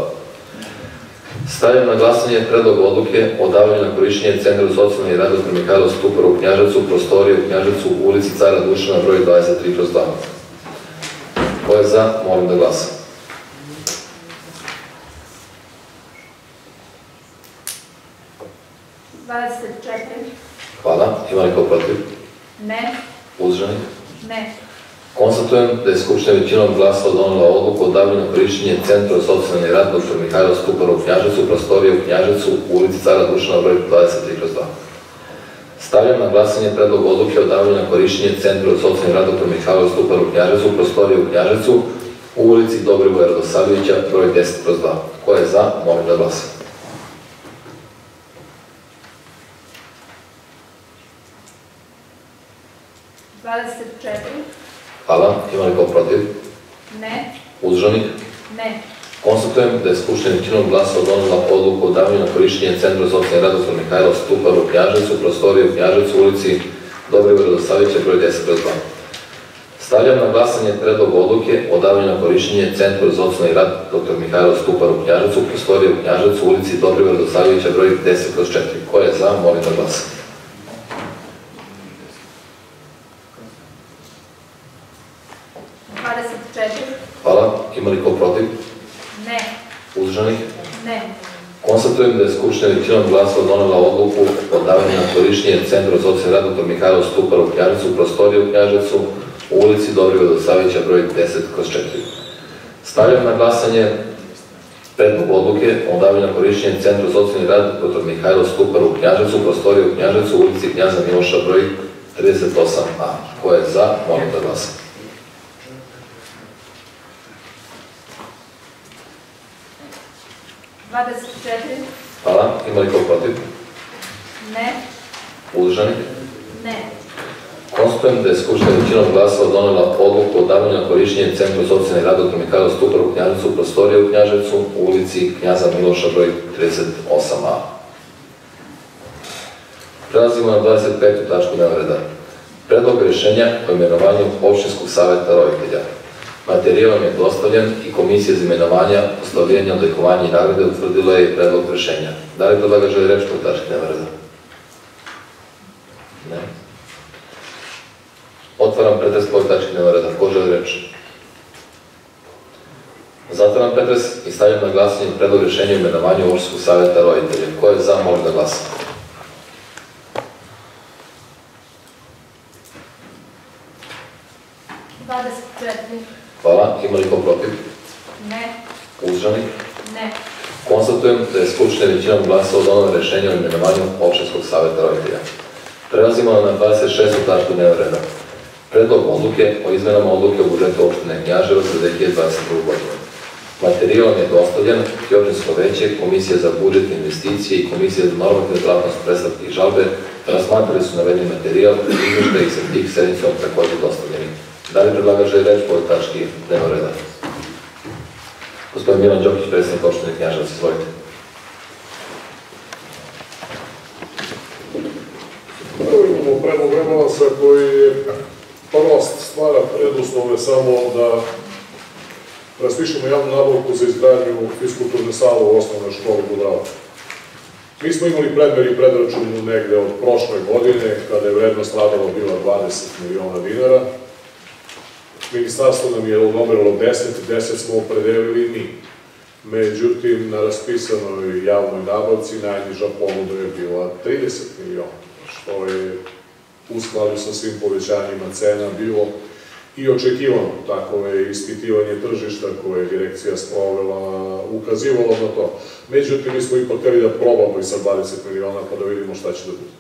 Stavljam na glasanje predlog odluke o davanju na korišćenje Centra za socijalni rad dr. Mihajlo Stupar u Knjaževcu, prostorije u Knjaževcu, u ulici Cara Dušana broj 23 kroz 2. Ko je za, molim da glasa. Dvadeset četiri. Hvala. Ima li ko protiv? Ne. Uzdržani? Ne. Konstatujem da je Skupština većinom glasova donela odluku o davanju na korišćenje Centra za socijalni rad dr. Mihajlo Stupara u Knjaževcu, prostorije u Knjaževcu, u ulici Cara Dušana broj 23 kroz 2. Stavljam na glasanje predlog odluke o davanju na korišćenje Centru za socijalni rad dr. Mihajlo Stupar u Knjaževcu, prostorije u Knjaževcu, u ulici Dobrivoja Radosavljevića, broj 10 kroz 2. Ko je za, molim da glasa. Dvadeset četiri. Hvala. Ima li ko protiv? Ne. Uzdržanih? Ne. Konstatujem da je Skupština većinom glasova donela odluku o davanju na korišćenje Centra za socijalni rad dr. Mihajlo Stupar u Knjaževcu, prostorije u Knjaževcu, ulici Dobrivoja Radosavljevića, broj 10 kroz 2. Stavljam na glasanje predlog odluke o davanju na korišćenje Centru za socijalni rad dr. Mihajlo Stupar u Knjaževcu, prostorije u Knjaževcu, ulici Dobrivoja Radosavljevića, broj 10 kroz 4. Ko je za, molim da glasa. Dvadeset četiri. Hvala. Ima li ko protiv? Ne. Uzdržanih? Ne. Konstatujem da je Skupština većinom glasova donela odluku o davanju na korišćenje Centra za socijalni rad dr. Mihajlo Stupar u Knjaževcu, prostorije u Knjaževcu, u ulici Dobrivoja Dosavića, broj 10 kroz 4. Stavljam na glasanje predlog odluke o davanju na korišćenje Centra za socijalni rad dr. Mihajlo Stupar u Knjaževcu, prostorije u Knjaževcu, u ulici Knjaza Miloša, broj 38a. Ko je za, molim da glasa. Dvadeset četiri. Hvala. Ima li ko protiv? Ne. Uzdržanih? Ne. Konstatujem da je Skupština većinom glasova donela odluku o davanju na korišćenje Centru za socijalni rad dr. Mihajlo Stupar u Knjaževcu, prostorije u Knjaževcu, u ulici Knjaza Miloša, broj 38a. Prelazimo na 25. tačku dnevnog reda. Predlog rješenja o imenovanju opštinskog savjeta roditelja. Materijal je dostavljen i Komisija za imenovanja, postavljanje, odlikovanje i nagrade utvrdila je predlog rješenja. Da li predlaga želi reč po tački dnevnog reda? Ne. Otvaram pretres ovoj tački dnevnog reda. Ko želi reč? Zatvaram pretres i stavljam na glasanje predlog rješenja o imenovanju opštinskog savjeta roditelja. Ko je za, molim da glasa. Dvadeset četiri. Hvala. Ima li ko protiv? Ne. Uzdržanih? Ne. Konstatujem da je Skupština većinom rješenje o imenovanju opštinskog savjeta roditelja. Prelazimo na 26. tačku dnevnog reda. Predlog odluke o izmenama odluke o budžetu opštine Knjaževac za 2022. godinu. Materijal je dostavljen i opštinsko veće, Komisija za budžet i investicije i Komisija za normativnu djelatnost predstavke i žalbe razmatrali su navedeni materijal i izveštaj i sa tih sednica također dostavljeni. Da li predlagač želi reč po tački dnevnog reda? Gospodin Milan Đokić, predsjednik opštine Knjaževac, izvolite. Prvo imamo predlog rebalansa koji je prva stvara preduslove samo da raspišemo javnu nabavku za izgradnju fiskulturne sale u osnovnoj školi Budrava. Mi smo imali predmer i predračunu negde od prošle godine, kada je vrednost radova bila 20 miliona dinara. Ministarstvo nam je odobrilo 10, 10 smo opredelili mi. Međutim, na raspisanoj javnoj nabavci najniža ponuda je bila 30 miliona, što je u skladu sa svim povećanjima cena bilo i očekivano. Tako je ispitivanje tržišta koje je direkcija sprovela ukazivalo na to. Međutim, mi smo ipak hteli da probamo i sa 20 miliona pa da vidimo šta će da bude.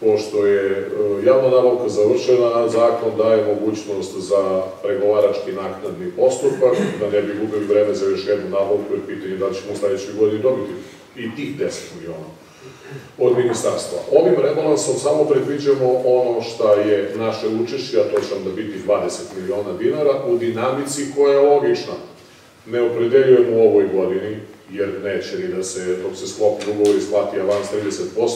Pošto je e, javna nabavka završena, zakon daje mogućnost za pregovarački naknadni postupak, da ne bi gubili vreme za još jednu nabavku, jer pitanje je da li ćemo u sledećoj godini dobiti i tih 10 miliona od ministarstva. Ovim rebalansom samo predviđamo ono šta je naše učešće, a to će onda biti 20 miliona dinara, u dinamici koja je logična. Ne opredeljujemo u ovoj godini, jer neće ni da se, dok se sklopi ugovor isplati avans 30%,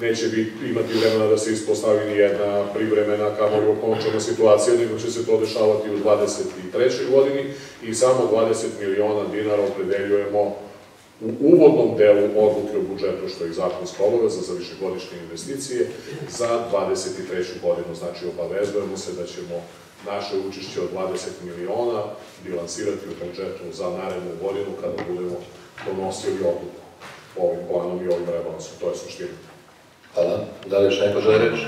neće biti, imati vremena da se ispostavi ni jedna privremena kamoli okončana situacija, nego će se to dešavati u 23. godini i samo 20 miliona dinara opredeljujemo u uvodnom delu odluke o budžetu, što je zakonska obaveza za višegodišnje investicije, za 23. godinu. Znači, obavezujemo se da ćemo naše učešće od 20 miliona bilansirati u budžetu za narednu godinu kada budemo donosili odluku ovim planom i ovim rebalansom. To je suština. Hvala. Da li još neko želi reč?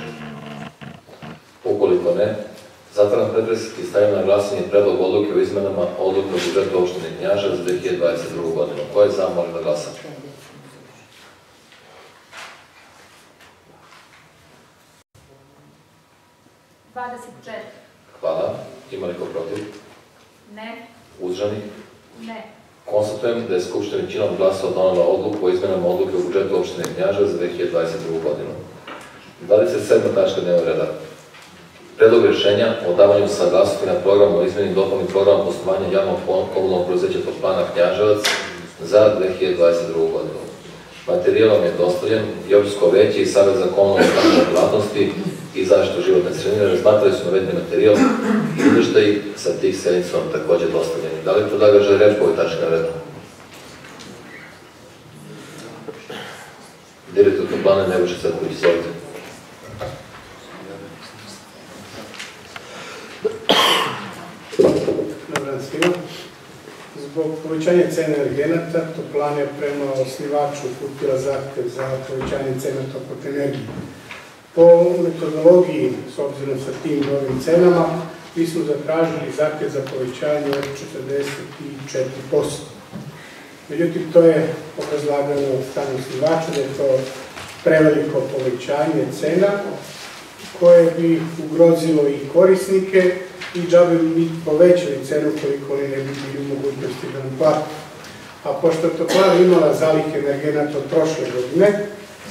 Ukoliko ne, zatvaram pretres i stavljam na glasanje predlog odluke o izmenama odluke o budžetu opštine Knjaža za 2022. godinu. Ko je za, molim da glasa. 24. Hvala. Ima li ko protiv? Ne. Uzdržani? Ne. Konstatujem da je Skupština većinom glasova donela odluku o izmenama odluke o budžetu opštine Knjaževac za 2022. godinu. 27. tačka dnevnog reda. Predlog rješenja o davanju saglasnosti na program o izmeni i dopuni programa poslovanja javnog komunalnog preduzeća Toplana Knjaževac za 2022. godinu. Materijal vam je dostavljen i općinsko veće i Savjet za komunalne stambene djelatnosti i zaštitu životne sredine razmatrali su navedeni materijal i izveštaj sa tih sednica vam također dostavljeni. Da li predlagač želi reč po ovoj tački na redu? Direktor Toplane Nebojša Cvetković, izvolite. Dobar dan svima. Zbog povećanja cene energenata, Toplan je prema osnivaču uputila zahtev za povećanje cena toplotne energije. Po metodologiji, s obzirom sa tim novim cenama, mi smo zatražili zahtev za povećanje od 44%. Međutim, to je obrazlagano od strane osnivača da je to preveliko povećanje cena koje bi ugrozilo i korisnike i džabe bi povećali cenu koliko oni ne bi bili u mogućnosti da nam plate. A pošto Toplana imala zalihe energenata od prošle godine,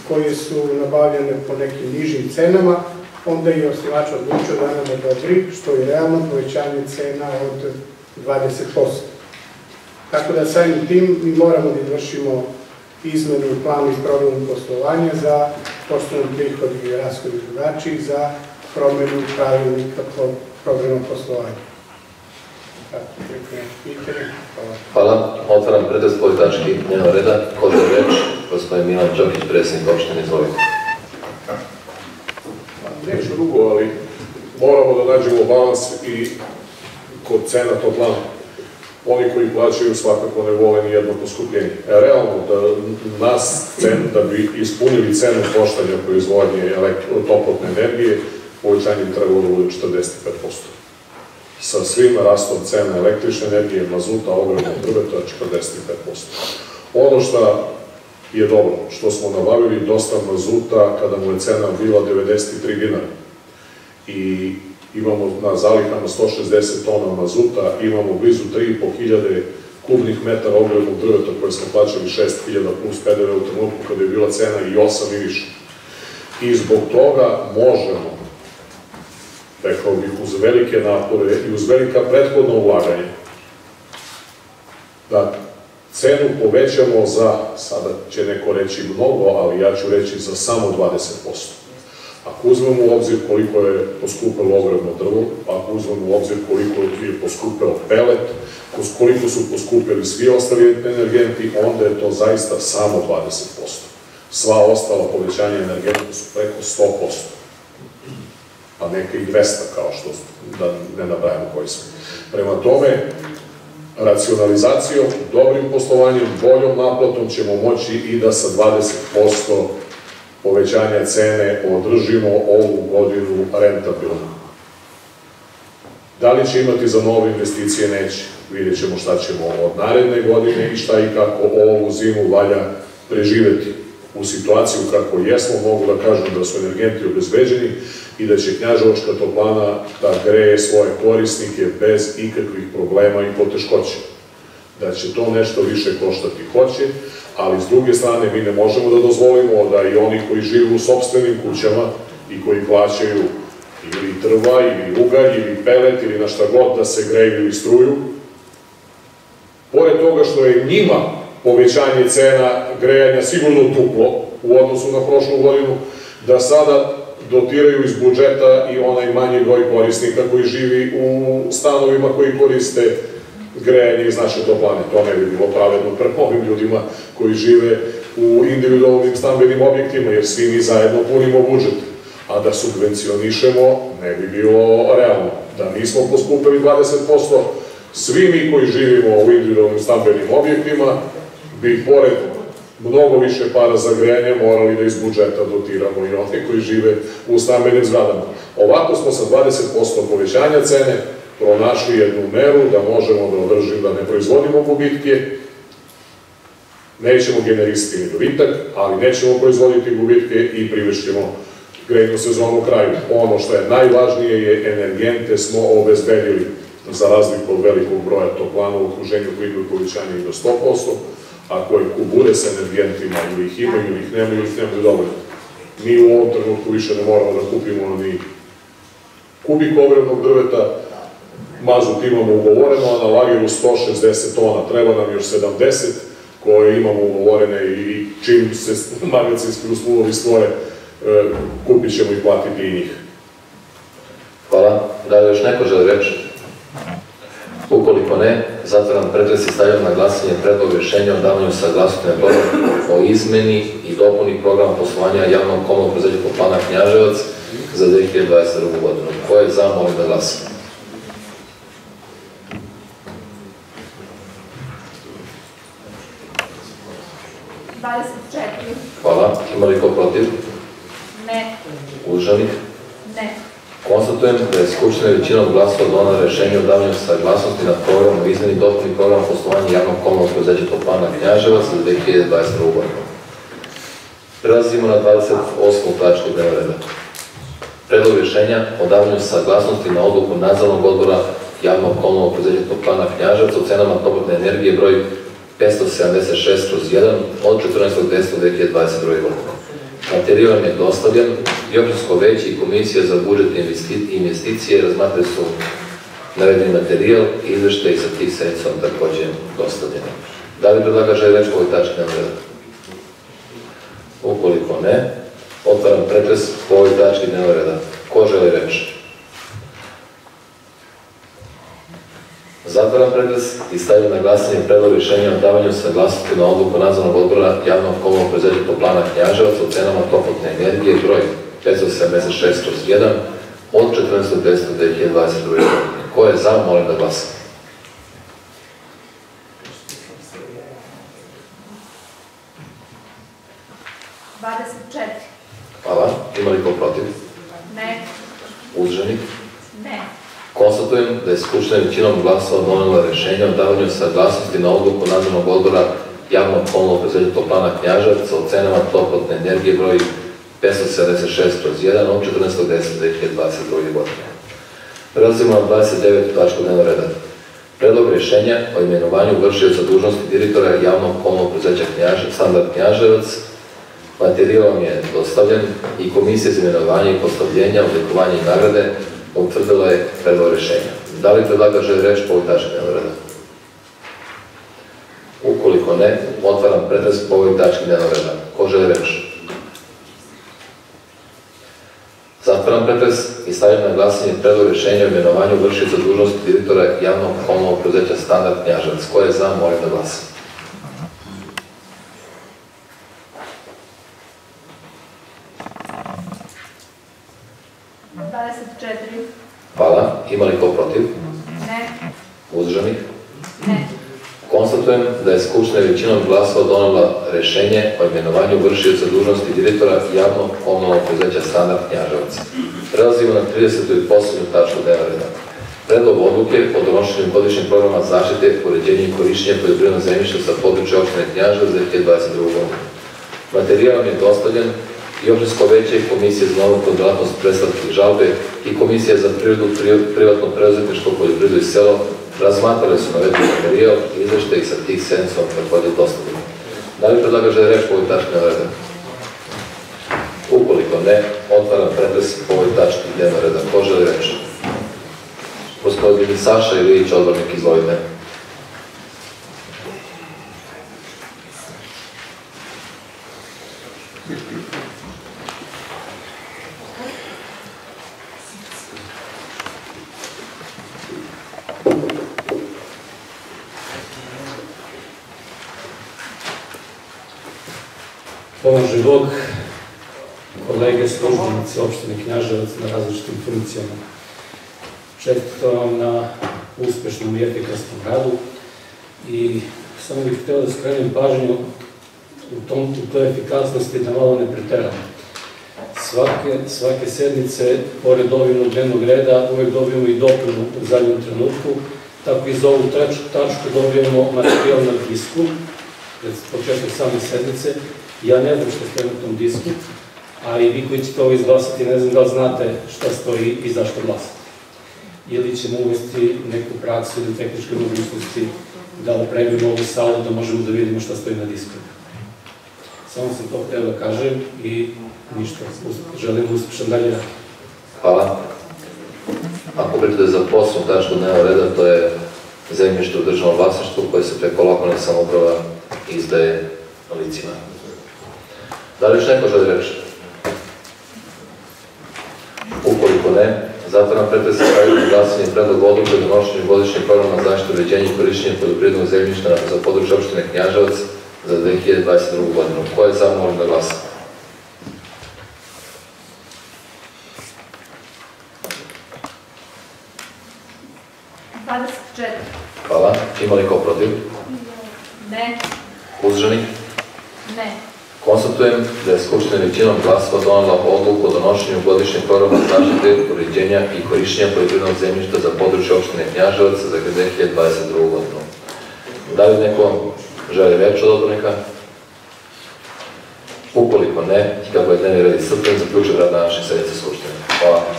koje su nabavljene po nekim nižim cenama, onda je osnivač odlučio da nam odobri, što je realno povećanje cena od 20%. Tako da samim tim mi moramo da izvršimo izmenu u planu i poslovanja za poslovni prihod i rashod drugačiji za promenu pravilnika po programu poslovanja. Hvala. Otvaram pretres po tački dnevnog reda. Ko je reč? Gospodin Milan Đokić, predsjednik opštine, izvolite. Neću dugo, ali moramo da nađemo balans i kod cena tog plana. Oni koji plaćaju svakako ne vole ni jedno poskupljenje. E, realno, da nas cen, da bi ispunili cenu koštanja proizvodnje toplotne energije, povećanje bi trebalo da bude 45%. Sa svim rastom cena električne energije, mazuta, ogromnog drveta, 45%. Ono što je dobro, što smo nabavili dosta mazuta kada mu je cena bila 93 dinara. I imamo na zalihama 160 tona mazuta, imamo blizu 3.500 kubnih metara ogromnog drveta koje smo plaćali 6.000 plus PDV u trenutku kada je bila cena i 8 i više. I zbog toga možemo, rekao bih, uz velike napore i uz velika prethodna ulaganja, da cenu povećamo za, sada će neko reći mnogo, ali ja ću reći za samo 20%. Ako uzmemo u obzir koliko je poskupilo ogromno drvo, ako uzmemo u obzir koliko je poskupio pelet, koliko su poskupili svi ostali energenti, onda je to zaista samo 20%. Sva ostala povećanja energenta su preko 100%. Pa neka i 200, kao što, da ne nabrajamo koji su. Prema tome, racionalizacijom, dobrim poslovanjem, boljom naplatom ćemo moći i da sa 20% povećanja cene održimo ovu godinu rentabilno. Da li će imati za nove investicije? Neće. Vidjet ćemo šta ćemo od naredne godine i šta i kako ovu zimu valja preživeti. U situaciju kako jesmo, mogu da kažem da su energenti obezbeđeni i da će Knjaževačka toplana da greje svoje korisnike bez ikakvih problema i poteškoća. Da će to nešto više koštati. Hoće, ali s druge strane mi ne možemo da dozvolimo da i oni koji žive u sobstvenim kućama i koji plaćaju ili drva, ili ugalj, ili pelet, ili na šta god da se greju ili struju, pored toga što je njima povećanje cena grejanja sigurno duplo u odnosu na prošlu godinu, da sada dotiraju iz budžeta i onaj manji broj korisnika koji živi u stanovima koji koriste grejanje iz naše toplane. To ne bi bilo pravedno prema ovim ljudima koji žive u individualnim stambenim objektima, jer svi mi zajedno punimo budžet. A da subvencionišemo ne bi bilo realno. Da nismo poskupili 20%, svi mi koji živimo u individualnim stambenim objektima bi pored mnogo više para za grejanje morali da iz budžeta dotiramo i oni koji žive u stambenim zgradama. Ovako smo sa 20% povećanja cene pronašli jednu meru da možemo da održimo, da ne proizvodimo gubitke, nećemo generisati dobitak, ali nećemo proizvoditi gubitke i privešćemo grejnu sezonu kraju. Ono što je najvažnije je energente smo obezbedili za razliku od velikog broja toplana u okruženju koji imaju povećanje i do 100%, a koji kubure sa energentima ili ih imaju ili ih nemaju, ili ih nemaju dovoljno. Mi u ovom trenutku više ne moramo da kupimo ni kubik ogrevnog drveta, mazut imamo ugovoreno, a na lageru 160 tona, treba nam još 70 koje imamo ugovorene i čim se magacinski uslovi stvore, e, kupit ćemo i platiti i njih. Hvala. Da li još neko želi reći? Ukoliko ne, zatvaram pretres i stavljam na glasanje predlog rješenja o davanju saglasnosti na program o izmeni i dopuni programa poslovanja javnog komunalnog preduzeća plana Knjaževac za 2022. godinu. Ko je za, molim da glasa. Dvadeset četiri. Hvala. Ima li ko protiv? Ne. Uzdržanih? Ne. Konstatujem da je Skupština većinom glasova donala rešenje o davanju saglasnosti na program o izmeni dopuni programa poslovanja javnog komunalnog preduzeća Toplana Knjaževac za 2021. godinu. Prelazimo na 28. tačku dnevnog reda. Predlog rješenja o davanju saglasnosti na odluku nadzornog odbora javnog komunalnog preduzeća Toplana Knjaževac o cenama toplotne energije broj 576 kroz 1 od 14.10.2022. godine. Materijal je dostavljen i općinsko veće i komisija za budžet i investicije razmatrali su navedeni materijal i izveštaj sa tih vam takođe dostavljeni. Da li predlagač želi reč ovoj tački dnevnog reda? Ukoliko ne, otvaram pretres po ovoj tački dnevnog reda. Ko želi reč? Zatvaram pretres i stavljam na glasanje predlog rješenja o davanju saglasnosti na odluku nadzornog odbora javnog komunalnog preduzeća Toplana Knjaževac o cenama toplotne energije broj 576 kroz 1 od 14.10.2022. godine. Ko je za, molim da glasa. Hvala. Ima li ko protiv? Ne. Uzdržanih? Ne. Konstatujem da je Skupština većinom glasova donela rešenje o davanju saglasnosti na odluku nadzornog odbora javnog komunalnog preduzeća Toplana Knjaževca o cenama toplotne energije broj 576 kroz 1 od 14.10.2022. godine. Prelazimo na 29. tačku dnevnog reda. Predlog rješenja o imenovanju vršioca dužnosti direktora javnog komunalnog preduzeća Knjaževac, Standard Knjaževac. Materijal vam je dostavljen i Komisija za imenovanje i postavljenja, oblikovanje i nagrade utvrdila je predlog rješenja. Da li predlagač želi reč po ovoj tački dnevnog reda? Ukoliko ne, otvaram pretres po ovoj tački dnevnog reda. Ko želi reč? Zatvaram pretres i stavljam na glasanje predlog rješenja o imenovanju vršica dužnosti direktora javnog komunalnog preduzeća Standard Knjaževac. Ko je za, molim da glasa. Dvadeset četiri. Hvala. Ima li ko protiv? Ne. Uzdržanih? Ne. Konstatujem da je Skupština većinom glasova donela rešenje o imenovanju vršioca dužnosti direktora javnog komunalnog preduzeća Standard Knjaževac. Prelazimo na 30. i poslednju tačku dnevnog reda. Predlog odluke o donošenju godišnjeg programa zaštite, uređenja i korišćenja poljoprivrednog zemljišta sa područja opštine Knjaževac za 2022. godinu. Materijal vam je dostavljen i opštinsko veće i komisije za novu delatnost predstavke i žalbe i komisija za prirodu, privatno preduzetništvo, poljoprivredu i selo razmatrali su navedeni materijal i izveštaj sa tih sedmica takođe dostavljeni. Da li predlagač želi reč po ovoj dnevnog reda? Ukoliko ne, otvaram pretres po ovoj tački dnevnog reda. Ko želi reč? Gospodin Saša Ilić, odbornik, izvolite. Pomaže Bog, kolege službenici opštine Knjaževac na različitim funkcijama. Čestitam vam na uspešnom i efikasnom radu i samo bih hteo da skrenem pažnju u, tom, u toj efikasnosti da malo ne preteramo. Svake, svake sednice, pored ovim dnevnog reda, uvek dobijemo i dopunu u zadnjem trenutku, tako i za ovu tačku dobijemo materijal na disku, početak same sednice, Ja ne znam što ste na tom disku, ali vi koji ćete ovo izglasati, ne znam da li znate šta stoji i zašto glasate. Ili ćemo uvesti neku praksu ili tehničke mogućnosti da opremimo ovu salu da možemo da vidimo šta stoji na disku. Samo sam to htio da kažem i ništa, želim uspešan dalje rad. Hvala. Ako pričate za poslu tačku dnevnog reda, to je zemljište u državnom vlasništvu koje se preko lokalne samouprava izdaje licima. Da li još neko želi reći? Ukoliko ne, zatvaram pretres sa stavljaju glasanje predlog odluke o donošenju godišnjeg programa zaštite uređenja i korišćenja poljoprivrednog zemljišta za područje opštine Knjaževac za 2022. godinu. Ko je za, molim da glasa. Hvala. Ima li ko protiv? Ne. Uzdržanih? Ne. Konstatujem da je Skupština većinom glasova donela odluku o donošenju godišnjeg programa zaštite, uređenja i korišćenja poljoprivrednog zemljišta za područje opštine Knjaževac za 2022. godinu. Da li neko želi reč od odbornika? Ukoliko ne, kako je dnevni red iscrpljen, zaključujem rad današnje sednice Skupštine. Hvala.